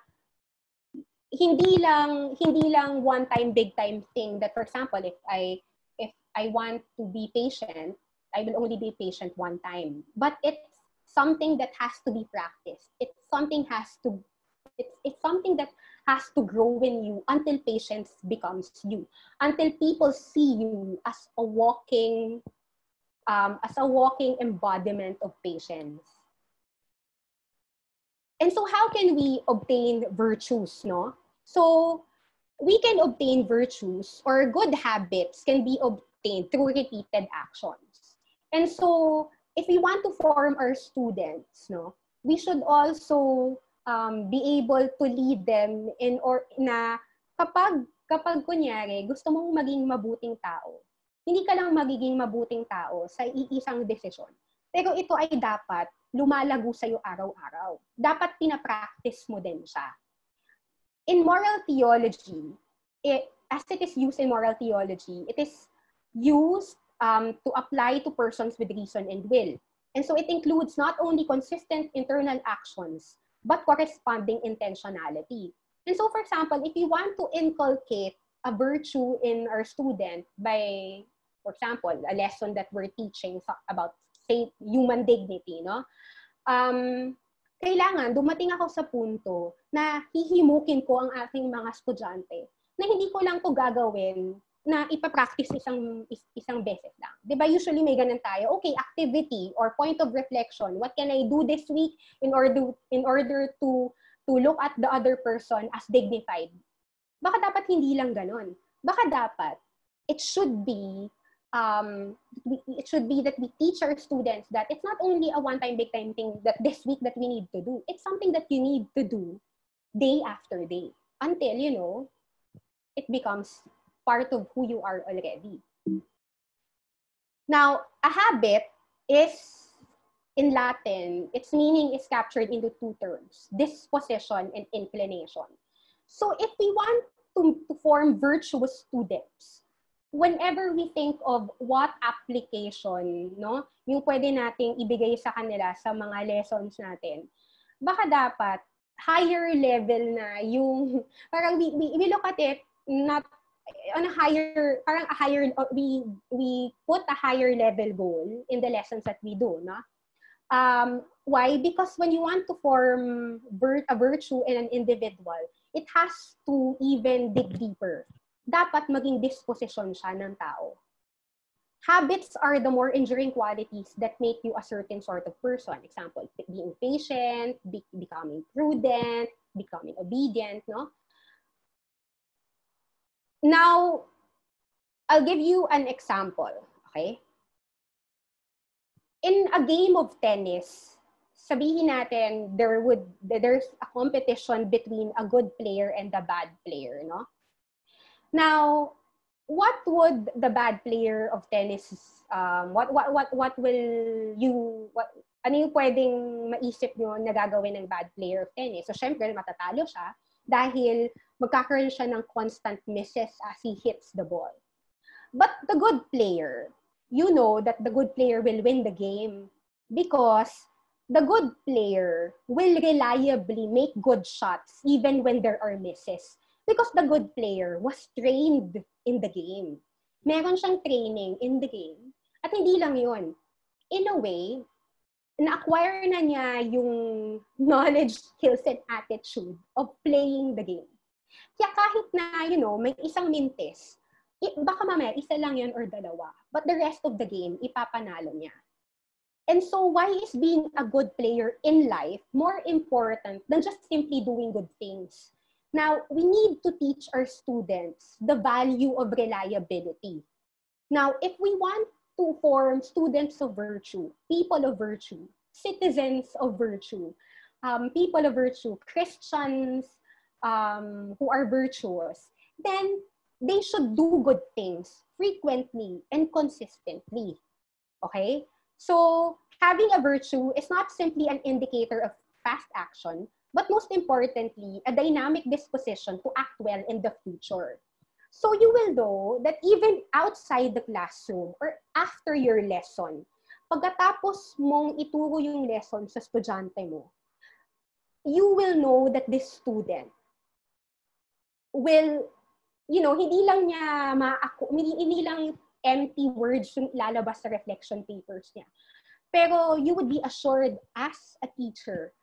hindi lang hindi lang one time big time thing that for example if I if I want to be patient I will only be patient one time. But it's something that has to be practiced. It's something has to it's, it's something that has to grow in you until patience becomes you. Until people see you as a walking um, as a walking embodiment of patience. And so how can we obtain virtues, no? So we can obtain virtues or good habits can be obtained through repeated actions. And so, if we want to form our students, no, we should also um, be able to lead them in or na kapag kapag kunyari gusto mong maging mabuting tao, hindi ka lang magiging mabuting tao sa iisang desisyon. Pero ito ay dapat lumalago sa'yo araw-araw. Dapat pinapractice mo din siya. In moral theology, it, as it is used in moral theology, it is used um, to apply to persons with reason and will. And so it includes not only consistent internal actions, but corresponding intentionality. And so, for example, if you want to inculcate a virtue in our student by, for example, a lesson that we're teaching about say, human dignity, no? Um, kailangan dumating ako sa punto na hihimukin ko ang aking mga estudyante na hindi ko lang to gagawin na ipapractice isang isang beses lang. 'Di ba usually may ganun tayo. Okay, activity or point of reflection. What can I do this week in order in order to to look at the other person as dignified? Baka dapat hindi lang ganun. Baka dapat it should be um it should be that we teach our students that it's not only a one time big time thing that this week that we need to do. It's something that you need to do day after day until you know it becomes part of who you are already. Now, a habit is in Latin, its meaning is captured into two terms, disposition and inclination. So if we want to, to form virtuous students, whenever we think of what application, no, yung pwede nating ibigay sa kanila sa mga lessons natin, baka dapat higher level na yung, parang we, we, we look at it not on a higher parang a higher we we put a higher level goal in the lessons that we do no um Why? Because when you want to form a virtue in an individual, it has to even dig deeper. Dapat maging disposition siya ng tao. Habits are the more enduring qualities that make you a certain sort of person. Example, being patient, be- becoming prudent, becoming obedient, no? Now, I'll give you an example, okay? In a game of tennis, sabihin natin there would there's a competition between a good player and a bad player, no? Now, what would the bad player of tennis um, what what what what will you what ano yung pwedeng maisip nyo na gagawin ng bad player of tennis? So, syempre, matatalo siya dahil magkakaroon siya ng constant misses as he hits the ball. But the good player, you know that the good player will win the game because the good player will reliably make good shots even when there are misses. Because the good player was trained in the game. Meron siyang training in the game. At hindi lang yun. In a way, na-acquire na niya yung knowledge, skills, and attitude of playing the game. Kaya kahit na, you know, may isang mintis, baka mamaya isa lang yan or dalawa. But the rest of the game, ipapanalo niya. And so why is being a good player in life more important than just simply doing good things? Now, we need to teach our students the value of reliability. Now, if we want to form students of virtue, people of virtue, citizens of virtue, um, people of virtue, Christians um, who are virtuous, then they should do good things frequently and consistently. Okay? So, having a virtue is not simply an indicator of past action, but most importantly, a dynamic disposition to act well in the future. So you will know that even outside the classroom or after your lesson, pagkatapos mong ituro yung lesson sa estudyante mo, you will know that this student will, you know, hindi lang niya maako, hindi, hindi lang empty words yung lalabas sa reflection papers niya. Pero you would be assured as a teacher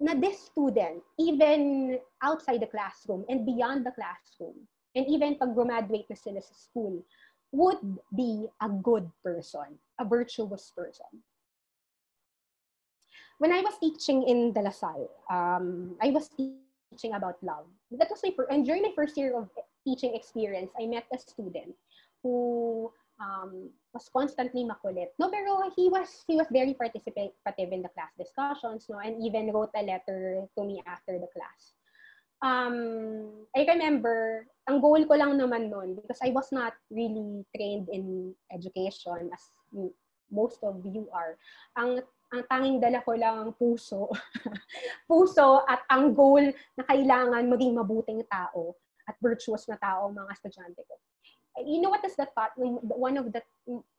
na this student, even outside the classroom and beyond the classroom, and even pag graduate na sila sa school, would be a good person, a virtuous person. When I was teaching in De La Salle, um, I was teaching about love. That was my first, and during my first year of teaching experience, I met a student who um, was constantly makulit. No, pero he was he was very participative in the class discussions, no, and even wrote a letter to me after the class. Um, I remember, ang goal ko lang naman noon, because I was not really trained in education as most of you are, ang ang tanging dala ko lang ang puso. puso at ang goal na kailangan maging mabuting tao at virtuous na tao mga estudyante ko. You know what is the thought, one of the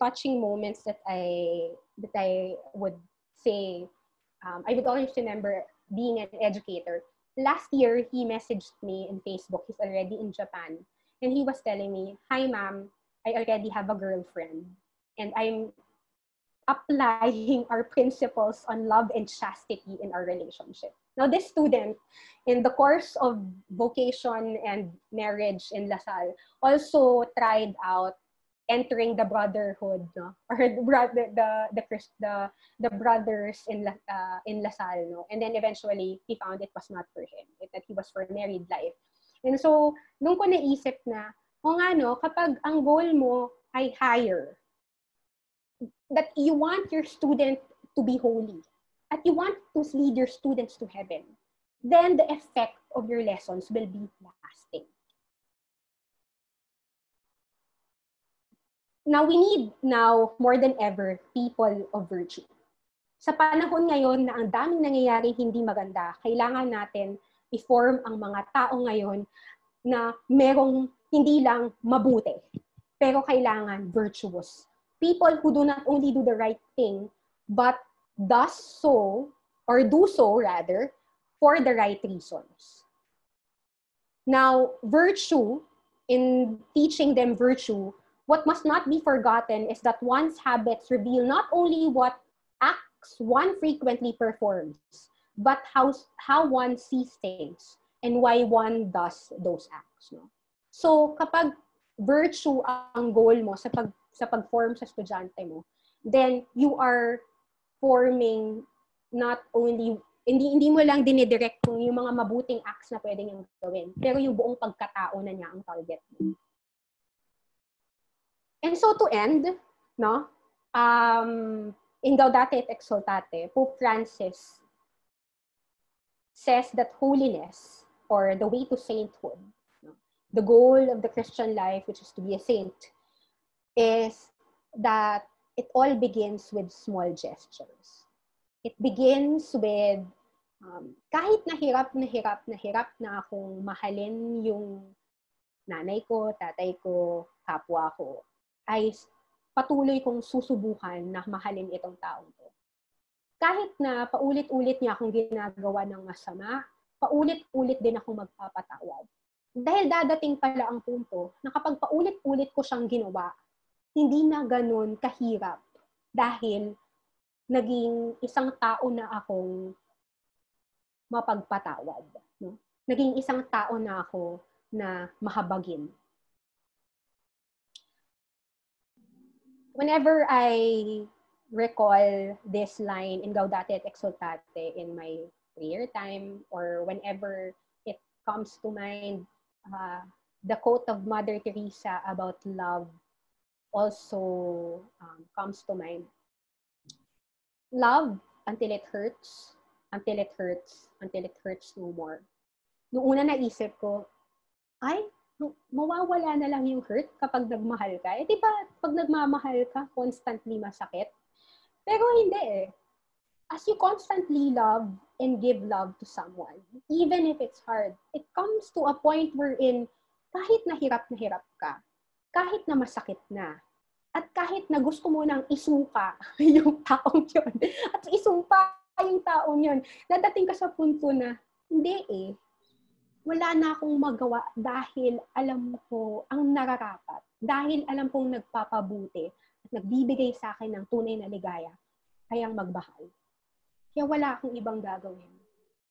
touching moments that I that I would say, um, I would always remember being an educator. Last year, he messaged me in Facebook. He's already in Japan. And he was telling me, Hi, ma'am, I already have a girlfriend. And I'm applying our principles on love and chastity in our relationship. Now, this student, in the course of vocation and marriage in LaSalle, also tried out entering the brotherhood, no? or the brother, the the the the brothers in La, uh, in LaSalle, no? And then eventually he found it was not for him, that he was for married life. And so, nung ko naisip na, o nga no, kapag ang goal mo ay higher, that you want your student to be holy, at you want to lead your students to heaven, then the effect of your lessons will be lasting. Now, we need now, more than ever, people of virtue. Sa panahon ngayon na ang daming nangyayari hindi maganda, kailangan natin i-form ang mga tao ngayon na merong hindi lang mabuti, pero kailangan virtuous. People who do not only do the right thing, but does so, or do so rather, for the right reasons. Now, virtue, in teaching them virtue, what must not be forgotten is that one's habits reveal not only what acts one frequently performs, but how, how one sees things and why one does those acts. No? So, kapag virtue ang goal mo sa pag sa pag-form sa estudyante mo, then you are forming not only hindi hindi mo lang dinidirect kung yung mga mabuting acts na pwede niyang gawin, pero yung buong pagkatao na niya ang target mo. And so to end, no, um, in Gaudate et Exultate, Pope Francis says that holiness or the way to sainthood, no, the goal of the Christian life, which is to be a saint, is that it all begins with small gestures. It begins with um, kahit na hirap na hirap na hirap na akong mahalin yung nanay ko, tatay ko, kapwa ko, ay patuloy kong susubukan na mahalin itong taong to. Kahit na paulit-ulit niya akong ginagawa ng masama, paulit-ulit din akong magpapatawad. Dahil dadating pala ang punto na kapag paulit-ulit ko siyang ginawa, hindi na ganun kahirap dahil naging isang tao na akong mapagpatawad. No? Naging isang tao na ako na mahabagin. Whenever I recall this line in Gaudate et Exultate in my prayer time or whenever it comes to mind, uh, the quote of Mother Teresa about love also um, comes to mind. Love until it hurts, until it hurts, until it hurts no more. Noong una naisip ko, ay, mawawala na lang yung hurt kapag nagmahal ka. Eh, di ba, pag nagmamahal ka, constantly masakit? Pero hindi eh. As you constantly love and give love to someone, even if it's hard, it comes to a point wherein kahit nahirap na hirap ka, kahit na masakit na, at kahit na gusto mo nang isuka yung taong yun, at isumpa yung taong yun, dadating ka sa punto na, hindi eh, wala na akong magawa dahil alam ko ang nararapat, dahil alam kong nagpapabuti at nagbibigay sa akin ng tunay na ligaya, kayang magmahal. Kaya wala akong ibang gagawin.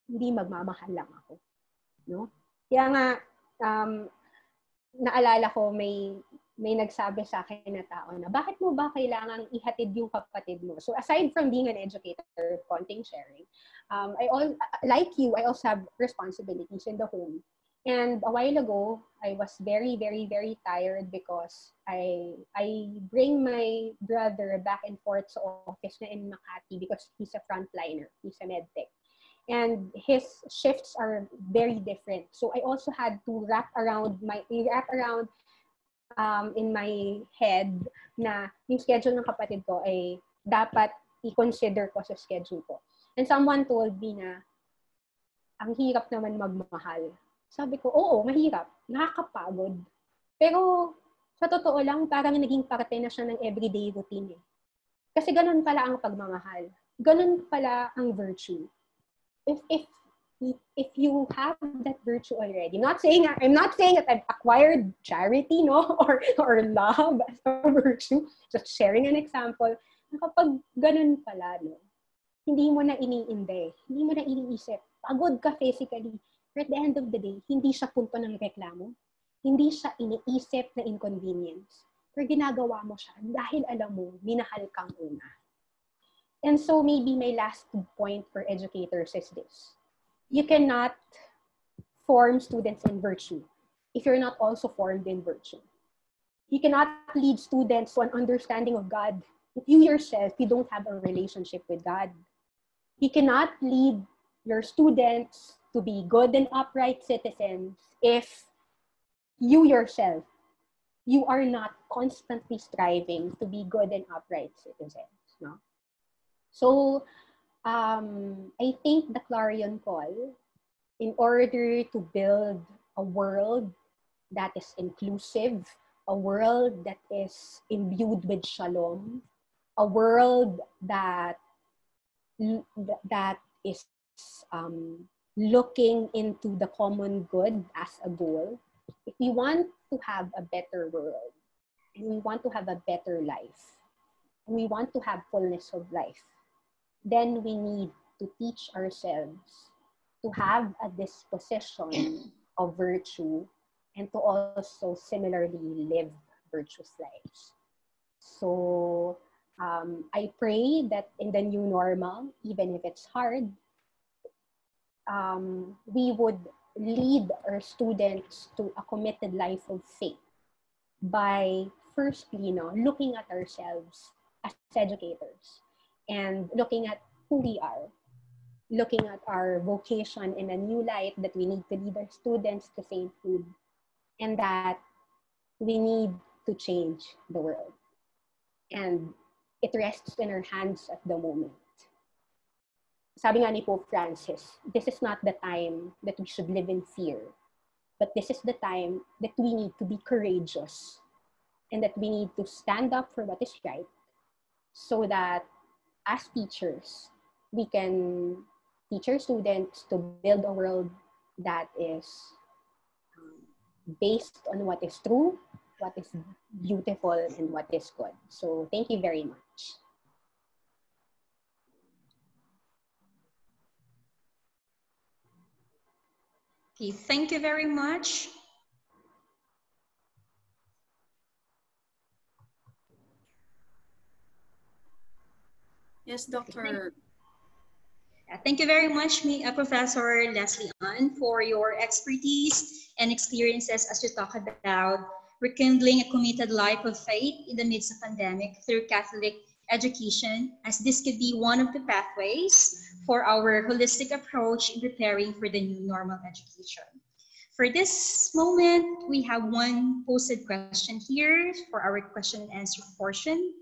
Hindi magmamahal lang ako. No? Kaya nga, um, naalala ko may may nagsabi sa akin na tao na, bakit mo ba kailangang ihatid yung kapatid mo? So aside from being an educator, konting sharing, um, I all, like you, I also have responsibilities in the home. And a while ago, I was very, very, very tired because I I bring my brother back and forth sa office na in Makati because he's a frontliner. He's a medtech. And his shifts are very different. So I also had to wrap around my wrap around um, in my head na yung schedule ng kapatid ko ay dapat i-consider ko sa schedule ko. And someone told me na ang hirap naman magmahal. Sabi ko, oo, mahirap. Nakakapagod. Pero sa totoo lang, parang naging parte na siya ng everyday routine eh. Kasi ganun pala ang pagmamahal. Ganun pala ang virtue. If, if if you have that virtue already, not saying I'm not saying that I've acquired charity, no, or or love as a virtue. Just sharing an example. Kapag ganun pala, no, hindi mo na iniinde, hindi mo na iniisip. Pagod ka physically. At the end of the day, hindi siya punto ng reklamo. Hindi siya iniisip na inconvenience. Pero ginagawa mo siya dahil alam mo, minahal kang una. And so maybe my last point for educators is this you cannot form students in virtue if you're not also formed in virtue. You cannot lead students to an understanding of God if you yourself you don't have a relationship with God. You cannot lead your students to be good and upright citizens if you yourself you are not constantly striving to be good and upright citizens no so um, I think the Clarion Call, in order to build a world that is inclusive, a world that is imbued with shalom, a world that that is um, looking into the common good as a goal. If we want to have a better world, and we want to have a better life, and we want to have fullness of life, then we need to teach ourselves to have a disposition of virtue and to also similarly live virtuous lives. So um, I pray that in the new normal, even if it's hard, um, we would lead our students to a committed life of faith by firstly, you know, looking at ourselves as educators and looking at who we are, looking at our vocation in a new light that we need to lead our students to sainthood and that we need to change the world. And it rests in our hands at the moment. Sabi nga ni Pope Francis, this is not the time that we should live in fear, but this is the time that we need to be courageous and that we need to stand up for what is right so that as teachers, we can teach our students to build a world that is um, based on what is true, what is beautiful, and what is good. So thank you very much. Okay, thank you very much. Yes, Dr. Uh, Thank you very much, uh, Professor Lesley Anne, for your expertise and experiences as you talk about rekindling a committed life of faith in the midst of pandemic through Catholic education, as this could be one of the pathways for our holistic approach in preparing for the new normal education. For this moment, we have one posted question here for our question and answer portion.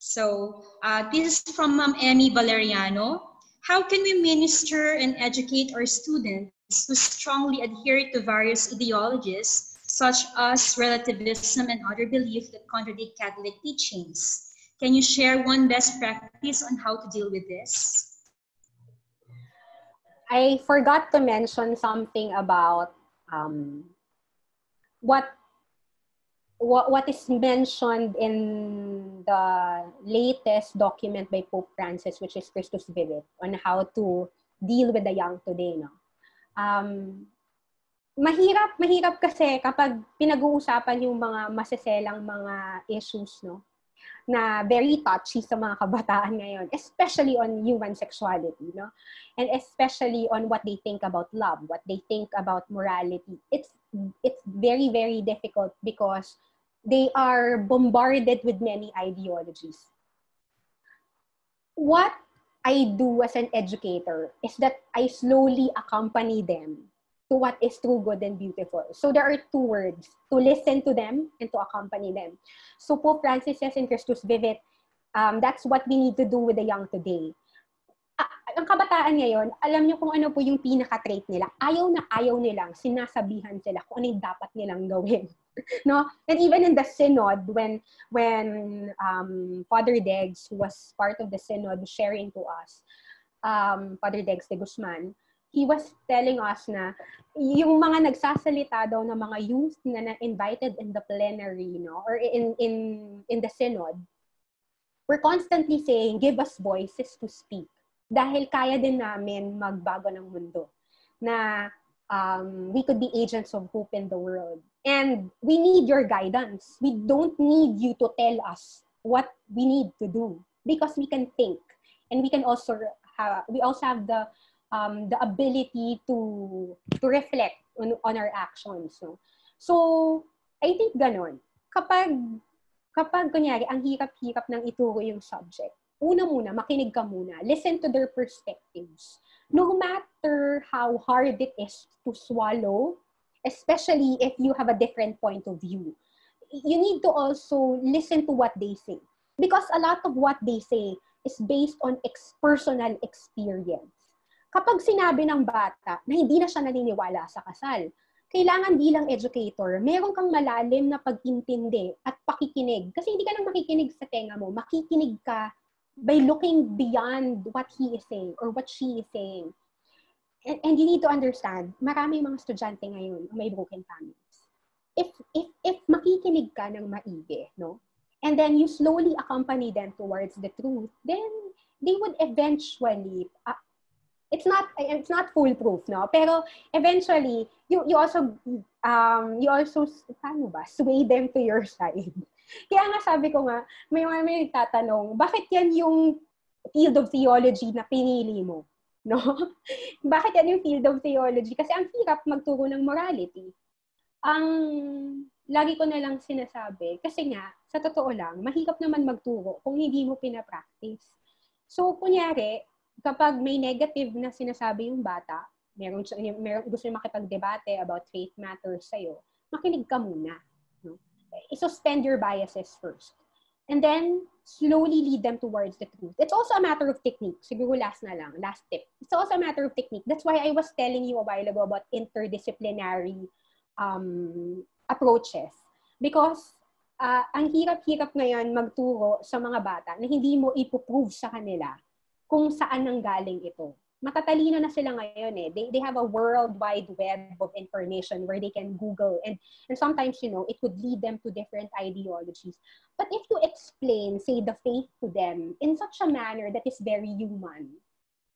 So uh, this is from Ma'am Emmy Valeriano. How can we minister and educate our students who strongly adhere to various ideologies, such as relativism and other beliefs that contradict Catholic teachings? Can you share one best practice on how to deal with this? I forgot to mention something about um, what what what is mentioned in the latest document by Pope Francis, which is Christus Vivit, on how to deal with the young today, no? Um, mahirap, mahirap kasi kapag pinag-uusapan yung mga maseselang mga issues, no? na very touchy sa mga kabataan ngayon, especially on human sexuality, no? And especially on what they think about love, what they think about morality. It's it's very very difficult because they are bombarded with many ideologies. What I do as an educator is that I slowly accompany them to what is true, good, and beautiful. So there are two words, to listen to them and to accompany them. So Pope Francis says in Christus Vivit, um, that's what we need to do with the young today. Ah, ang kabataan ngayon, alam niyo kung ano po yung pinaka-trait nila. Ayaw na ayaw nilang, sinasabihan sila kung ano yung dapat nilang gawin. no? And even in the synod, when when um, Father Degs, was part of the synod, sharing to us, um, Father Degs de Guzman, he was telling us na yung mga nagsasalita daw ng mga youth na, na invited in the plenary, no, or in in in the synod, we're constantly saying, give us voices to speak. Dahil kaya din namin magbago ng mundo. Na um, we could be agents of hope in the world. And we need your guidance. We don't need you to tell us what we need to do because we can think and we can also have, we also have the um, the ability to to reflect on, on our actions. No? So, I think ganon. Kapag, kapag kunyari, ang hirap-hirap ng ituro yung subject, una muna, makinig ka muna. Listen to their perspectives. No matter how hard it is to swallow, especially if you have a different point of view, you need to also listen to what they say. Because a lot of what they say is based on ex- personal experience. Kapag sinabi ng bata na hindi na siya naniniwala sa kasal, kailangan bilang educator, meron kang malalim na pag-intindi at pakikinig. Kasi hindi ka lang makikinig sa tenga mo, makikinig ka by looking beyond what he is saying or what she is saying. And, and you need to understand, marami mga estudyante ngayon may broken families. If, if, if makikinig ka ng maigi, no? And then you slowly accompany them towards the truth, then they would eventually uh, it's not it's not foolproof no pero eventually you you also um you also paano ba sway them to your side kaya nga sabi ko nga may mga may nagtatanong bakit yan yung field of theology na pinili mo no bakit yan yung field of theology kasi ang hirap magturo ng morality ang lagi ko na lang sinasabi kasi nga sa totoo lang mahirap naman magturo kung hindi mo pinapractice so kunyari kapag may negative na sinasabi yung bata, meron, meron gusto niya makipagdebate about faith matters sa'yo, makinig ka muna. No? I-suspend your biases first. And then, slowly lead them towards the truth. It's also a matter of technique. Siguro last na lang, last tip. It's also a matter of technique. That's why I was telling you a while ago about interdisciplinary um, approaches. Because uh, ang hirap-hirap ngayon magturo sa mga bata na hindi mo ipoprove sa kanila kung saan nang galing ito. Matatalino na sila ngayon eh. They, they have a worldwide web of information where they can Google and, and sometimes, you know, it would lead them to different ideologies. But if you explain, say, the faith to them in such a manner that is very human,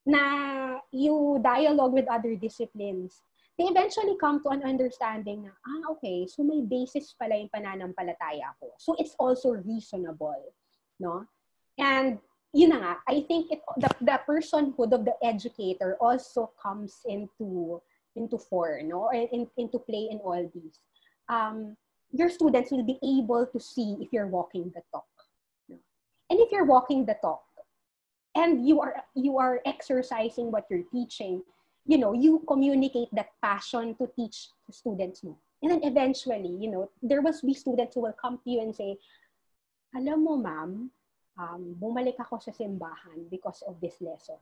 na you dialogue with other disciplines, they eventually come to an understanding na, ah, okay, so may basis pala yung pananampalataya ko. So it's also reasonable, no? And yun na nga, I think it, the, the personhood of the educator also comes into into four, no? In, into play in all these. Um, your students will be able to see if you're walking the talk. And if you're walking the talk, and you are you are exercising what you're teaching, you know, you communicate that passion to teach the students mo. And then eventually, you know, there will be students who will come to you and say, alam mo, ma'am, um, bumalik ako sa simbahan because of this lesson.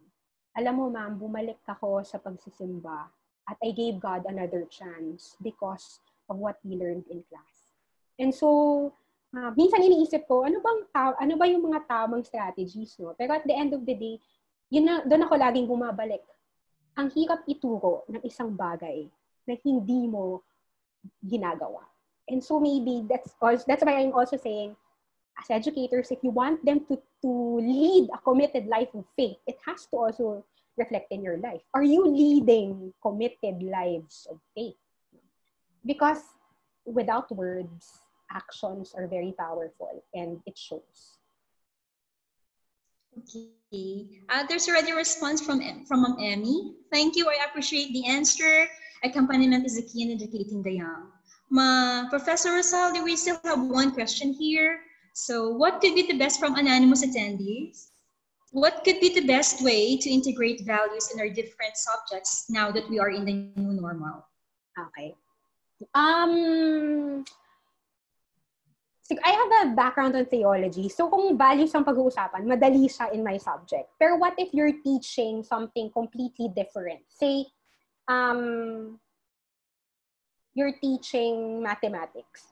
Alam mo, ma'am, bumalik ako sa pagsisimba at I gave God another chance because of what we learned in class. And so, uh, minsan iniisip ko, ano bang ano ba yung mga tamang strategies, no? Pero at the end of the day, yun na, doon ako laging bumabalik. Ang hirap ituro ng isang bagay na hindi mo ginagawa. And so maybe that's also, that's why I'm also saying as educators, if you want them to, to lead a committed life of faith, it has to also reflect in your life. Are you leading committed lives of faith? Because without words, actions are very powerful and it shows. Okay. Uh, there's already a response from, from Mom Emmy. Thank you. I appreciate the answer. Accompaniment is the key in educating the young. Ma, Professor Rosaldo, we still have one question here. So what could be the best from anonymous attendees? What could be the best way to integrate values in our different subjects now that we are in the new normal? Okay. Um, so I have a background in theology. So kung values ang pag-uusapan, madali siya in my subject. Pero what if you're teaching something completely different? Say, um, you're teaching mathematics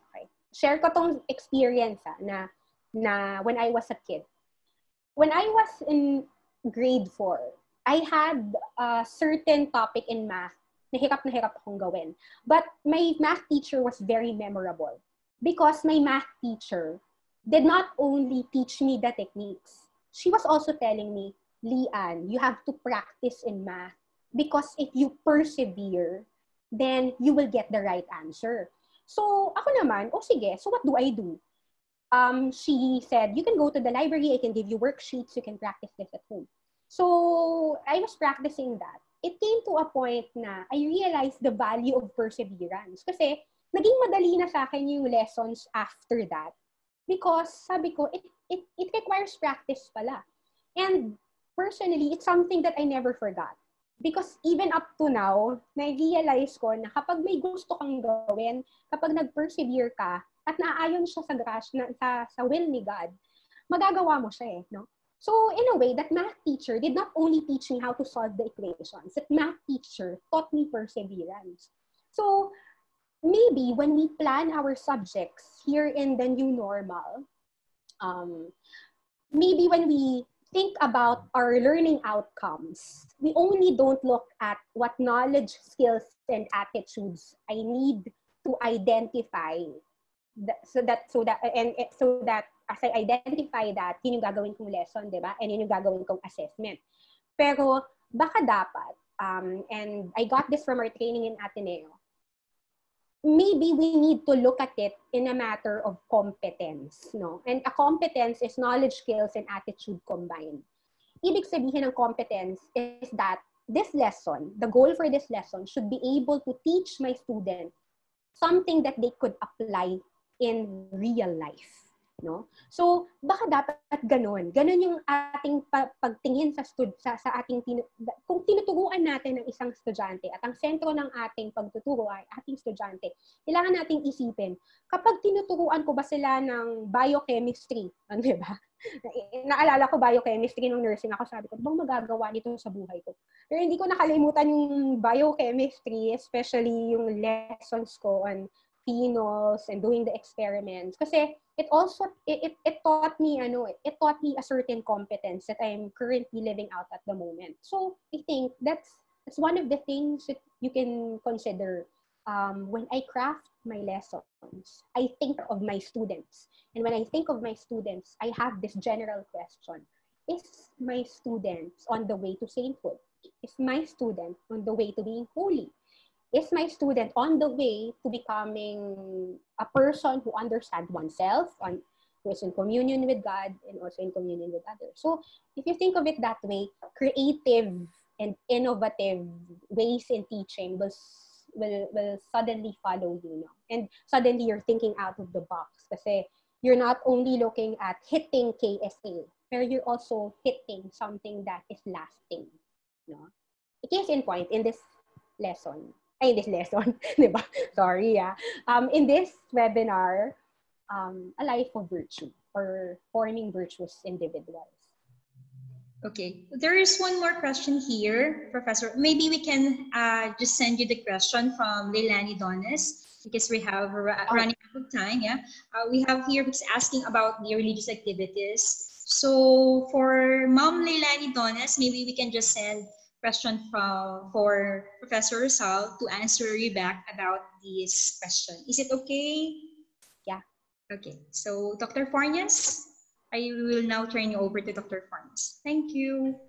share ko tong experience ha, ah, na, na when I was a kid. When I was in grade 4, I had a certain topic in math na hirap na hirap akong gawin. But my math teacher was very memorable because my math teacher did not only teach me the techniques, she was also telling me, Lian, you have to practice in math because if you persevere, then you will get the right answer. So, ako naman, oh sige, so what do I do? Um, she said, you can go to the library, I can give you worksheets, you can practice this at home. So, I was practicing that. It came to a point na I realized the value of perseverance. Kasi, naging madali na sa akin yung lessons after that. Because, sabi ko, it, it, it requires practice pala. And personally, it's something that I never forgot. Because even up to now, na-realize ko na kapag may gusto kang gawin, kapag nag-persevere ka, at naaayon siya sa, grass, na, sa, sa will ni God, magagawa mo siya eh, no? So, in a way, that math teacher did not only teach me how to solve the equations, that math teacher taught me perseverance. So, maybe when we plan our subjects here in the new normal, um, maybe when we think about our learning outcomes, we only don't look at what knowledge, skills, and attitudes I need to identify so that so that and so that as I identify that, yun yung gagawin kong lesson, di ba? And yun yung gagawin kong assessment. Pero baka dapat, um, and I got this from our training in Ateneo, maybe we need to look at it in a matter of competence, no? And a competence is knowledge, skills, and attitude combined. Ibig sabihin ng competence is that this lesson, the goal for this lesson should be able to teach my student something that they could apply in real life no? So, baka dapat ganun. Ganun yung ating pagtingin sa, stud- sa, sa ating, tinu- kung tinuturuan natin ng isang estudyante at ang sentro ng ating pagtuturo ay ating estudyante, kailangan nating isipin, kapag tinuturuan ko ba sila ng biochemistry, ano ba? Naalala ko biochemistry nung nursing ako, sabi ko, bang magagawa nito sa buhay ko? Pero hindi ko nakalimutan yung biochemistry, especially yung lessons ko on phenols and doing the experiments. Kasi it also it, it, taught me ano it taught me a certain competence that I'm currently living out at the moment. So I think that's that's one of the things that you can consider um, when I craft my lessons. I think of my students, and when I think of my students, I have this general question: Is my students on the way to sainthood? Is my student on the way to being holy? Is my student on the way to becoming a person who understands oneself, on, who is in communion with God and also in communion with others. So if you think of it that way, creative and innovative ways in teaching will, will, will suddenly follow you now. And suddenly you're thinking out of the box kasi you're not only looking at hitting KSA, but you're also hitting something that is lasting. No? A case in point in this lesson, ay, in this lesson, di ba? Sorry, ah. Um, in this webinar, um, a life of virtue or forming virtuous individuals. Okay, there is one more question here, Professor. Maybe we can uh, just send you the question from Leilani Donis because we have oh. running out of time. Yeah, uh, we have here asking about the religious activities. So for Mom Leilani Donis, maybe we can just send question from for Professor Sal to answer you back about this question. Is it okay? Yeah. Okay. So Dr. Fornias, I will now turn you over to Dr. Fornias. Thank you.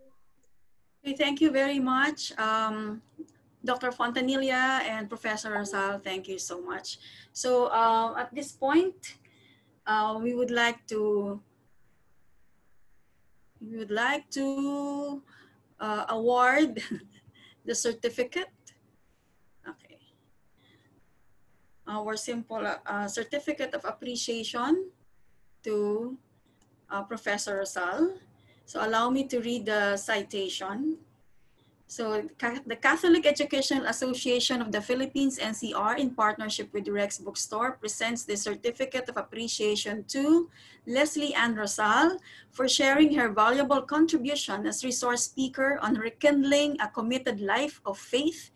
Okay, thank you very much. Um, Dr. Fontanilla and Professor Rosal, thank you so much. So uh, at this point, uh, we would like to we would like to uh, award the certificate. Okay. Our simple uh, certificate of appreciation to uh, Professor Rosal. So allow me to read the citation. So the Catholic Educational Association of the Philippines, NCR, in partnership with Rex Bookstore, presents the Certificate of Appreciation to Lesley Anne Rosal for sharing her valuable contribution as resource speaker on rekindling a committed life of faith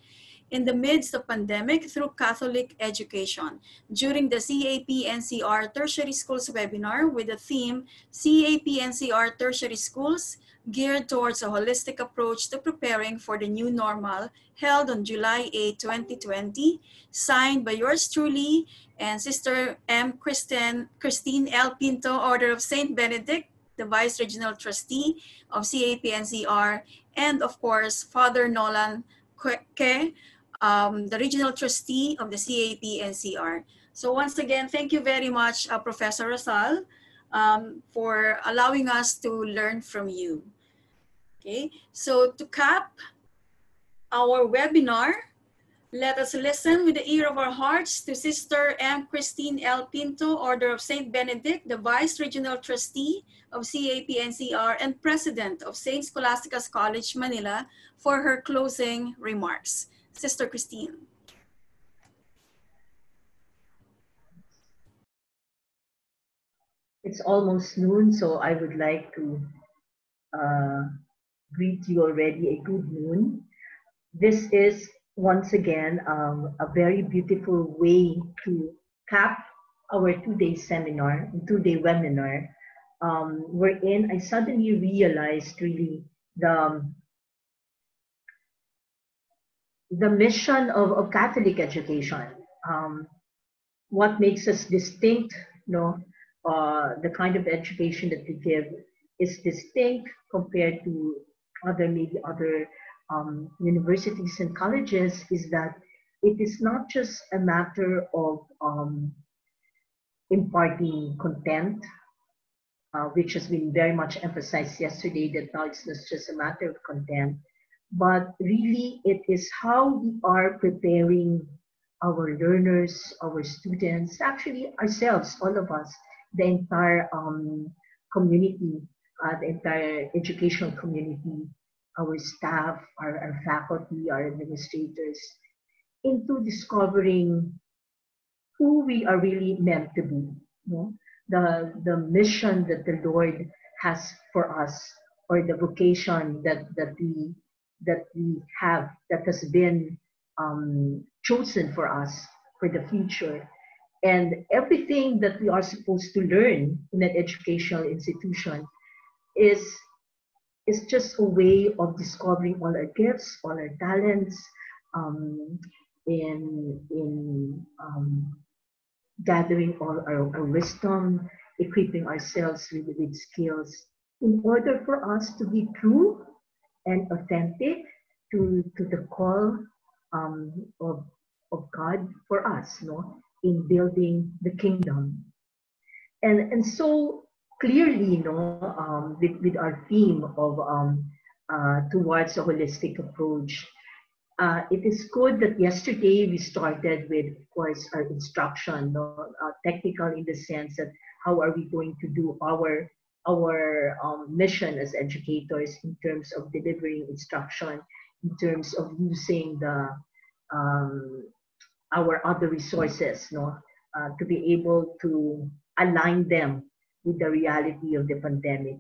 in the midst of pandemic through Catholic education. During the CEAP-NCR Tertiary Schools webinar with the theme CEAP-NCR Tertiary Schools geared towards a holistic approach to preparing for the new normal held on July 8, 2020, signed by yours truly and Sister M. Kristen, Christine L. Pinto, Order of St. Benedict, the Vice Regional Trustee of CEAPNCR, and of course, Father Nolan Kweke, um, the Regional Trustee of the CEAPNCR. So once again, thank you very much, uh, Professor Rosal, um, for allowing us to learn from you. Okay, so to cap our webinar, let us listen with the ear of our hearts to Sister M. Christine L. Pinto, Order of St. Benedict, the Vice Regional Trustee of CEAPNCR and President of St. Scholastica's College, Manila, for her closing remarks. Sister Christine. It's almost noon, so I would like to uh, greet you already a good noon. This is once again um, a very beautiful way to cap our two-day seminar, two-day webinar, um, wherein I suddenly realized really the the mission of, of Catholic education. Um, what makes us distinct, you know, uh, the kind of education that we give is distinct compared to other maybe other um, universities and colleges is that it is not just a matter of um, imparting content, uh, which has been very much emphasized yesterday, that now it's not just a matter of content, but really it is how we are preparing our learners, our students, actually ourselves, all of us, the entire um, community, uh, the entire educational community, our staff, our, our faculty, our administrators, into discovering who we are really meant to be. You know? the, the mission that the Lord has for us, or the vocation that, that we that we have that has been um, chosen for us for the future. And everything that we are supposed to learn in an educational institution is, is just a way of discovering all our gifts, all our talents, um, in, in um, gathering all our, our wisdom, equipping ourselves with, with skills in order for us to be true and authentic to, to the call um, of, of God for us no, in building the kingdom. And, and so clearly, you know, um, with, with our theme of um, uh, towards a holistic approach, uh, it is good that yesterday we started with, of course, our instruction, no? uh, technical in the sense that how are we going to do our our um, mission as educators in terms of delivering instruction, in terms of using the um, our other resources, no, uh, to be able to align them with the reality of the pandemic.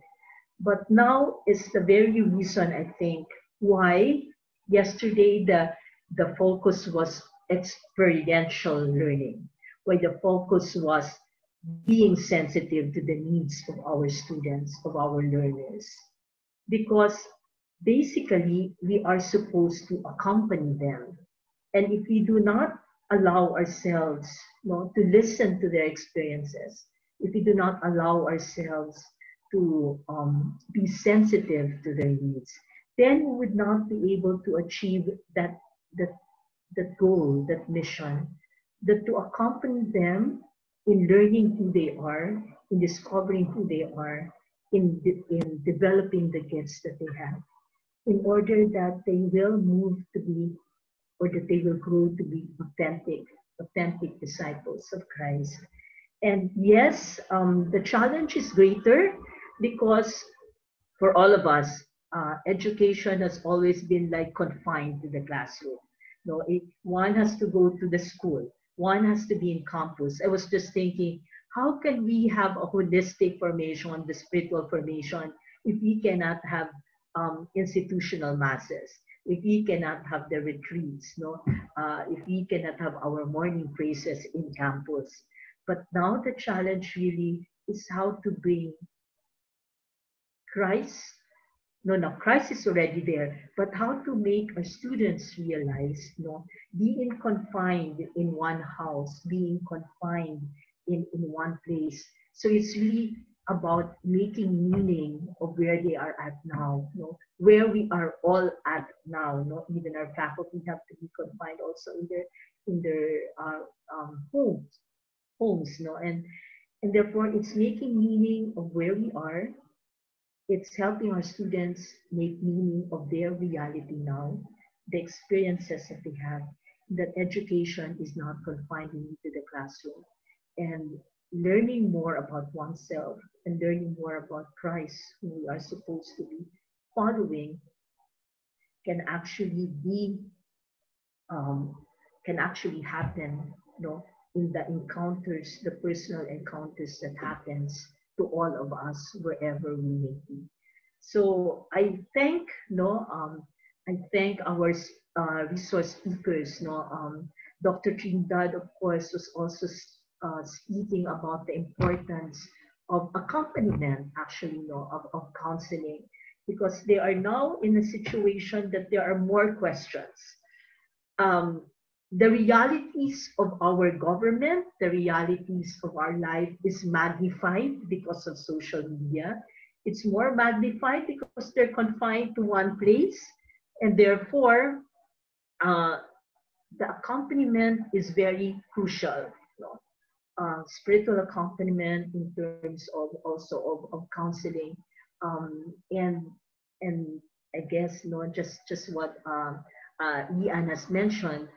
But now is the very reason I think why yesterday the the focus was experiential learning, where the focus was being sensitive to the needs of our students, of our learners. Because basically, we are supposed to accompany them. And if we do not allow ourselves you know, to listen to their experiences, if we do not allow ourselves to um, be sensitive to their needs, then we would not be able to achieve that, that, that goal, that mission, that to accompany them in learning who they are, in discovering who they are, in, in developing the gifts that they have, in order that they will move to be, or that they will grow to be authentic, authentic disciples of Christ. And yes, um, the challenge is greater because for all of us, uh, education has always been like confined to the classroom. No, one has to go to the school one has to be in campus. I was just thinking, how can we have a holistic formation, the spiritual formation, if we cannot have um, institutional masses, if we cannot have the retreats, no, uh, if we cannot have our morning praises in campus. But now the challenge really is how to bring Christ no, no, Christ is already there. But how to make our students realize, no, being confined in one house, being confined in, in one place. So it's really about making meaning of where they are at now, no, where we are all at now. No, even our faculty have to be confined also in their in their uh, um, homes, homes, no, and and therefore it's making meaning of where we are. It's helping our students make meaning of their reality now, the experiences that they have, that education is not confined into the classroom. And learning more about oneself and learning more about Christ, who we are supposed to be following, can actually be, um, can actually happen, you know, in the encounters, the personal encounters that happens to all of us wherever we may be. So I thank no um, I thank our uh, resource speakers. No, um, Dr. Trinidad, of course, was also uh, speaking about the importance of accompaniment, actually, no, of, of counseling, because they are now in a situation that there are more questions. Um, the realities of our government, the realities of our life is magnified because of social media. It's more magnified because they're confined to one place, and therefore, uh, the accompaniment is very crucial. You know? uh, spiritual accompaniment in terms of also of, of counseling, um, and and I guess you know just just what um, uh, Ian has mentioned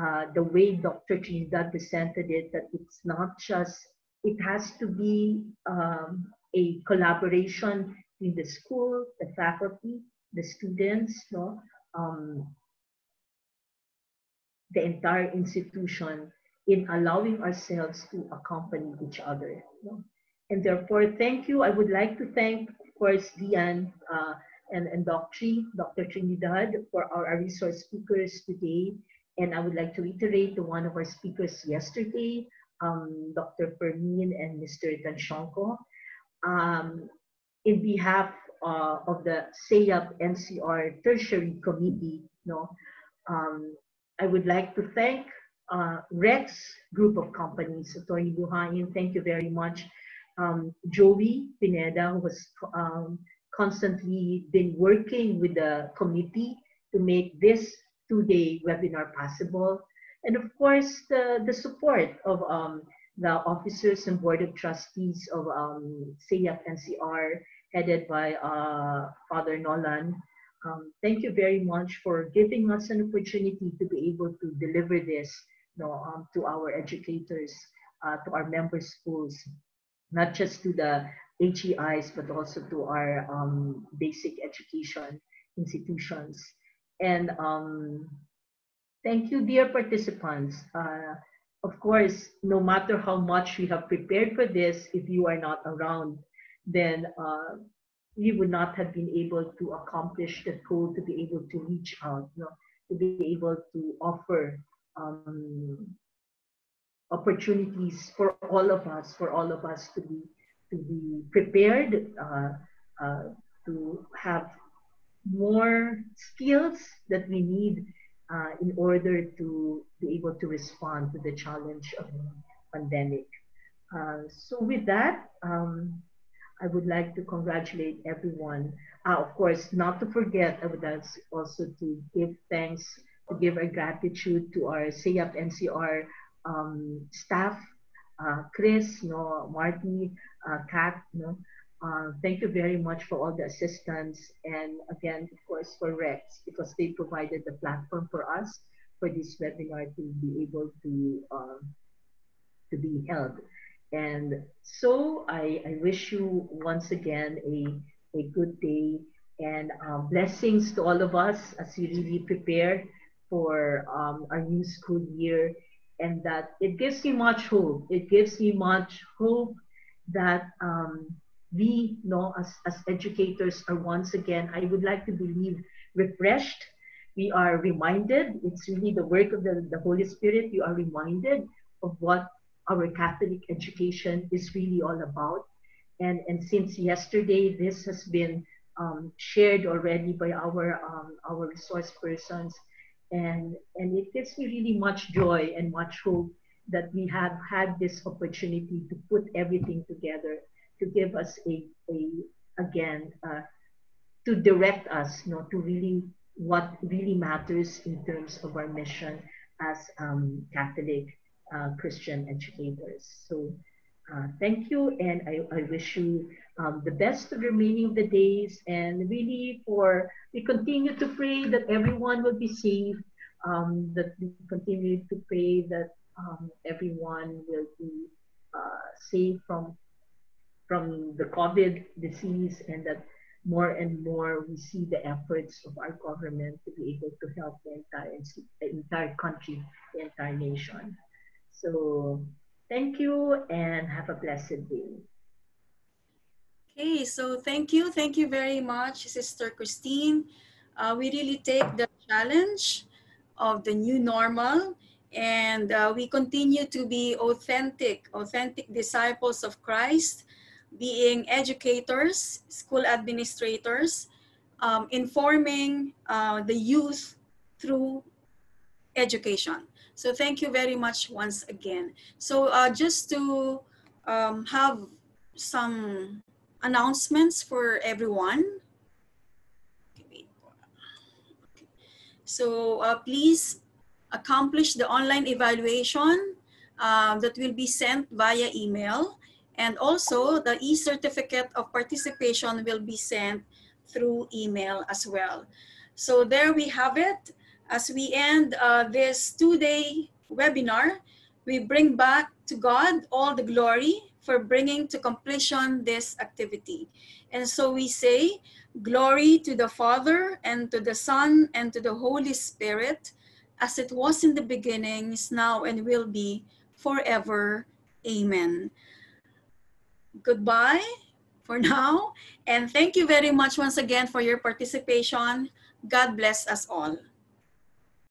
uh, the way Dr. Trinidad presented it, that it's not just, it has to be um, a collaboration in the school, the faculty, the students, no? Um, the entire institution in allowing ourselves to accompany each other. No? And therefore, thank you. I would like to thank, of course, Diane uh, and, and Dr. Dr. Trinidad for our, our resource speakers today. And I would like to reiterate to one of our speakers yesterday, um, Dr. Fermin and Mr. Tansiongco. Um, in behalf uh, of the CEAP NCR Tertiary Committee, no, um, I would like to thank uh, Rex Group of Companies, Attorney Buhayin, thank you very much. Um, Joey Pineda, who has um, constantly been working with the committee to make this two-day webinar possible. And of course, the, the support of um, the officers and board of trustees of um, NCR, headed by uh, Father Nolan. Um, thank you very much for giving us an opportunity to be able to deliver this you know, um, to our educators, uh, to our member schools, not just to the HEIs, but also to our um, basic education institutions. And um, thank you, dear participants. Uh, of course, no matter how much we have prepared for this, if you are not around, then uh, we would not have been able to accomplish the goal to be able to reach out, you know, to be able to offer um, opportunities for all of us, for all of us to be to be prepared, uh, uh, to have more skills that we need uh, in order to be able to respond to the challenge of the pandemic. Uh, so with that, um, I would like to congratulate everyone. Uh, of course, not to forget, I would like also to give thanks, to give our gratitude to our CEAP NCR um, staff, uh, Chris, know, Marty, uh, Kat, know, uh, thank you very much for all the assistance and again, of course, for Rex because they provided the platform for us for this webinar to be able to um, to be held. And so I, I wish you once again a, a good day and um, blessings to all of us as we really prepare for um, our new school year and that it gives me much hope. It gives me much hope that um, we know as, as educators are once again, I would like to believe, refreshed. We are reminded, it's really the work of the, the Holy Spirit, you are reminded of what our Catholic education is really all about. And, and since yesterday, this has been um, shared already by our, um, our resource persons. And, and it gives me really much joy and much hope that we have had this opportunity to put everything together to give us a, a again, uh, to direct us, you know, to really what really matters in terms of our mission as um, Catholic uh, Christian educators. So uh, thank you, and I, I wish you um, the best of the remaining of the days, and really for we continue to pray that everyone will be safe, um, that we continue to pray that um, everyone will be uh, safe from from the COVID disease and that more and more we see the efforts of our government to be able to help the entire, the entire country, the entire nation. So thank you and have a blessed day. Okay, so thank you. Thank you very much, Sister Christine. Uh, we really take the challenge of the new normal and uh, we continue to be authentic, authentic disciples of Christ being educators, school administrators, um, informing uh, the youth through education. So thank you very much once again. So uh, just to um, have some announcements for everyone. So uh, please accomplish the online evaluation um, that will be sent via email. And also the e-certificate of participation will be sent through email as well. So there we have it. As we end uh, this two-day webinar, we bring back to God all the glory for bringing to completion this activity. And so we say, glory to the Father and to the Son and to the Holy Spirit, as it was in the beginning, is now, and will be forever. Amen. Goodbye for now. And thank you very much once again for your participation. God bless us all.